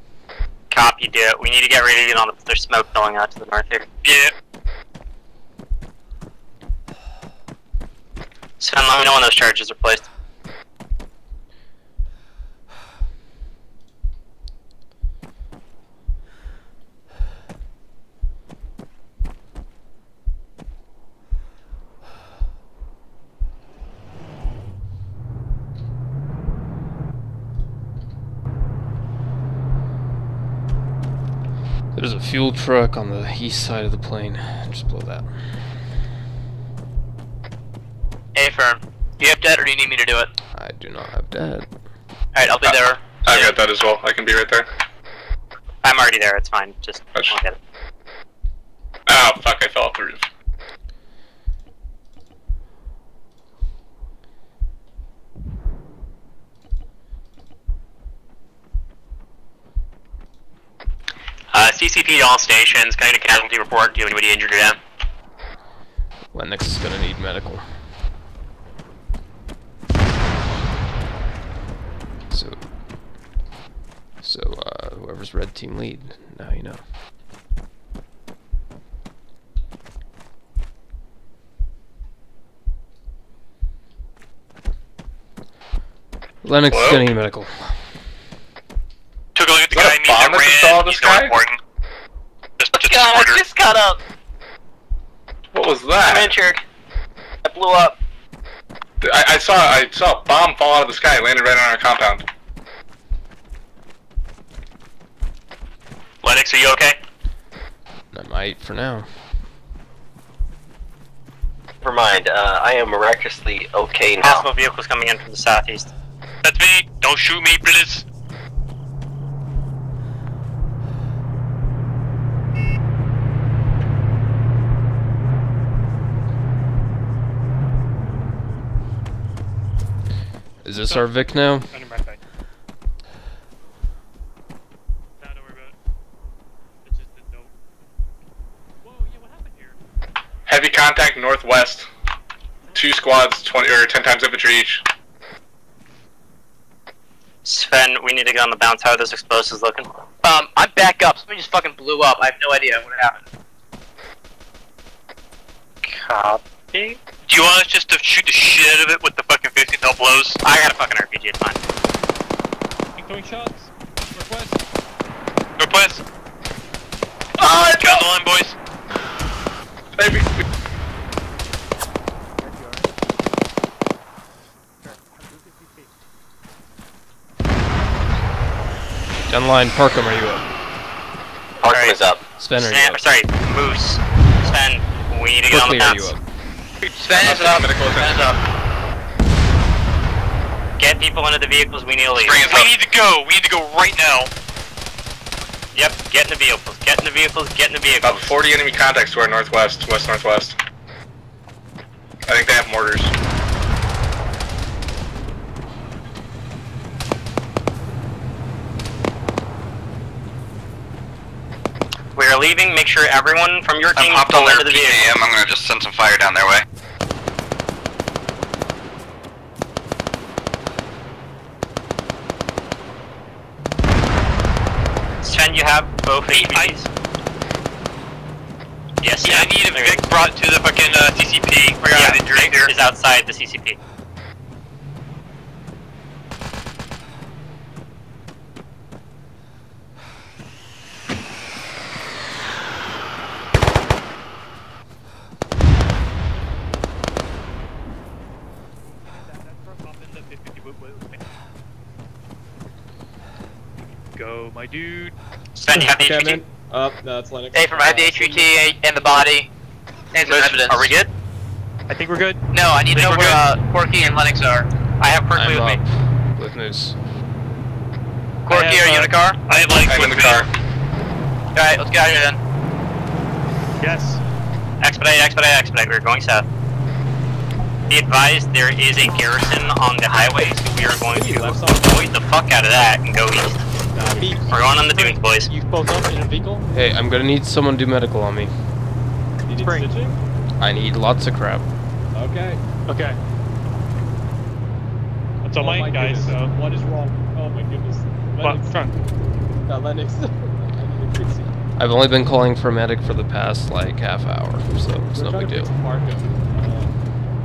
Copy, do it. We need to get ready to get on the. There's smoke going out to the north here. Yeah. Sven, let me know when those charges are placed. There's a fuel truck on the east side of the plane. Just blow that. A firm. Do you have det or do you need me to do it? I do not have det. Alright, I'll be there. I got that as well. I can be right there. I'm already there. It's fine. Just I'll get it. Oh fuck! I fell off the roof. Uh, CCP to all stations. Kind of casualty report. Do you have anybody injured or down? Lennox is gonna need medical. So, so uh, whoever's red team lead, now you know. Lennox is gonna need medical. Took a look at the Is that guy a me bomb that that's installed in He's not sky? Just, just God, I just got up. What was I'm that? injured. I blew up. I, I saw I saw a bomb fall out of the sky, landed right on our compound. Lennox, are you okay? I might for now. Never mind. Uh, I am miraculously okay now. Possible vehicles coming in from the southeast. That's me. Don't shoot me, please. Is this our Vic now? Under my face. Nah, don't worry about it. It's just a note. Whoa, yeah, what happened here? Heavy contact northwest. Two squads, twenty or ten times infantry each. Sven, we need to get on the bounce. How are those explosives looking? Um, I'm back up. Something just fucking blew up. I have no idea what happened. Copy. Do you want us just to shoot the shit out of it with the fucking 15 double blows? I got a fucking RPG. It's fine. Incoming shots. Northwest. Northwest. Oh, let's Get on the line, boys. Maybe. Gun line, Parkham, are you up? Parkham is up. Sven, are you up? sorry, Moose. Sven, we need to get on the Quickly, are you up? Sven is up. Sven is up. Get people into the vehicles. We need to leave. We need to go. We need to go right now. Yep, get in the vehicles. Get in the vehicles. Get in the vehicles. About 40 enemy contacts to our northwest, west northwest. I think they have mortars. We are leaving. Make sure everyone from your I'm team hopped on their into the vehicle. PKM. I'm gonna just send some fire down their way. Sven, you have both HVTs? Yes, Yeah, I need a Vic brought to the fucking uh, CCP. We got Yeah, an injury Vic here. is outside the CCP. Go, my dude. Sven, you have the Okay, HVT? man. No, that's Lennox. Hey, from I have the HVT and the body. And some evidence. Are we good? I think we're good. No, I need to Think know we're where uh, Corky and Lennox are. I have Berkeley I'm with me. with Moose. Corky, have, are you in uh, the car? I have like I'm in the car. Alright, let's get out of here then. Yes. Expedite, expedite, expedite. We're going south. Be advised, there is a garrison on the highway, so we are going to avoid the fuck out of that and go east. We're going on the dunes, boys. You both up in a vehicle? Hey, I'm gonna need someone to do medical on me. You need Spring. stitching? I need lots of crap. Okay. Okay. That's all Oh mine, my guys. goodness. So. What is wrong? Oh my goodness. What? Lennox. Front. Uh, Lennox. I've only been calling for a medic for the past like half hour, so it's no big deal.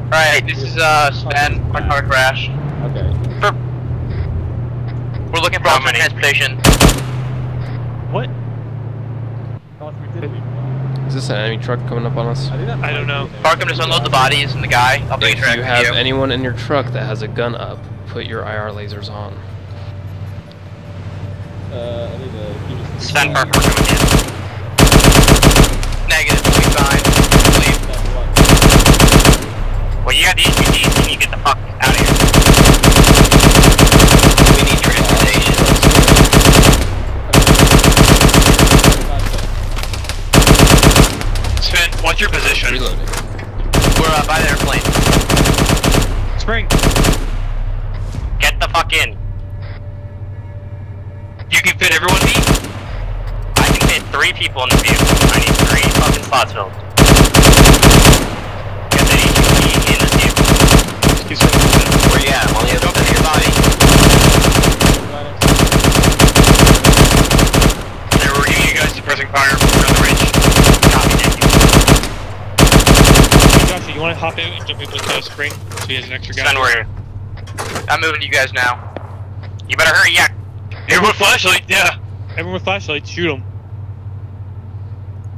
Alright, this is uh Sven, my car crash. Okay. We're looking for alternate transportation. What? Is this an enemy truck coming up on us? I don't know. Parkham, just unload the bodies and the guy. I'll bring a If track you have you. anyone in your truck that has a gun up, put your IR lasers on. Uh, I need to Sven Parker coming in. Negative, we fine. Leave. Well, you got the HVTs, can you get the fuck out of here? We need transportation. Sven, what's your position? Reloading. We're uh, by the airplane. Spring. Get the fuck in. You can fit everyone? In? I can fit three people in the vehicle. I need three fucking spots filled. Get the HVT in the vehicle. Where you at? I'm on the other side of your body. They're reviewing you guys suppressing fire around the ridge. Hey, Joshua, you want to hop out and jump in with uh, Spring so he has an extra guy? Sven, where? I'm moving to you guys now. You better hurry, yeah. Everyone with flashlight, yeah. Everyone with flashlights, shoot him.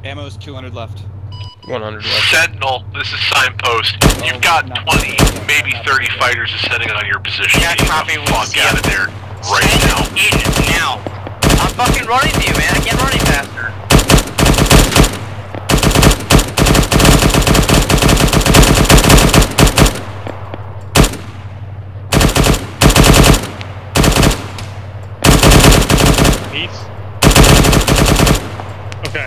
Ammo's 200 left. 100 left. Sentinel, this is signpost. You've oh, got 20, maybe 30 fighters descending on your position. Yeah, You copy, we fuck out of there right now. In now. I'm fucking running to you, man. I can't run any faster. Peace. Okay.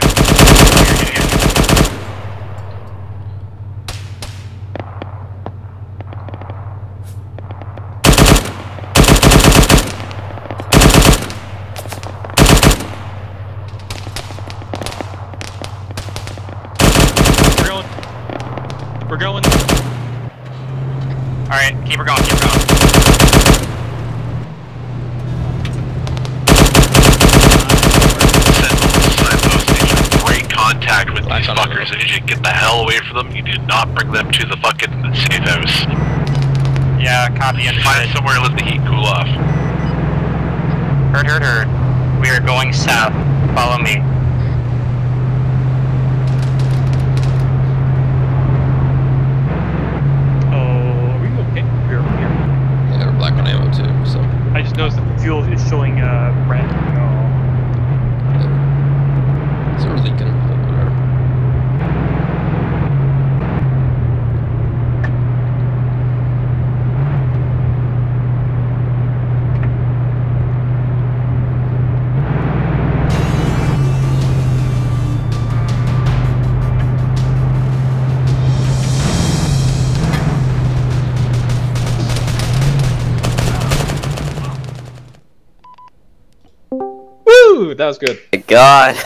We're going. We're going. Alright, keep her going, keep her going. Great contact with these fuckers. Need you get the hell away from them. You do not bring them to the fucking safe house. Yeah, copy, Find somewhere to let the heat cool off. Heard, heard, heard. We are going south. Follow me. Oh, are we okay? We're here. Yeah, we're black on ammo too, so. I just noticed that the fuel is showing uh, red. That was good. My God.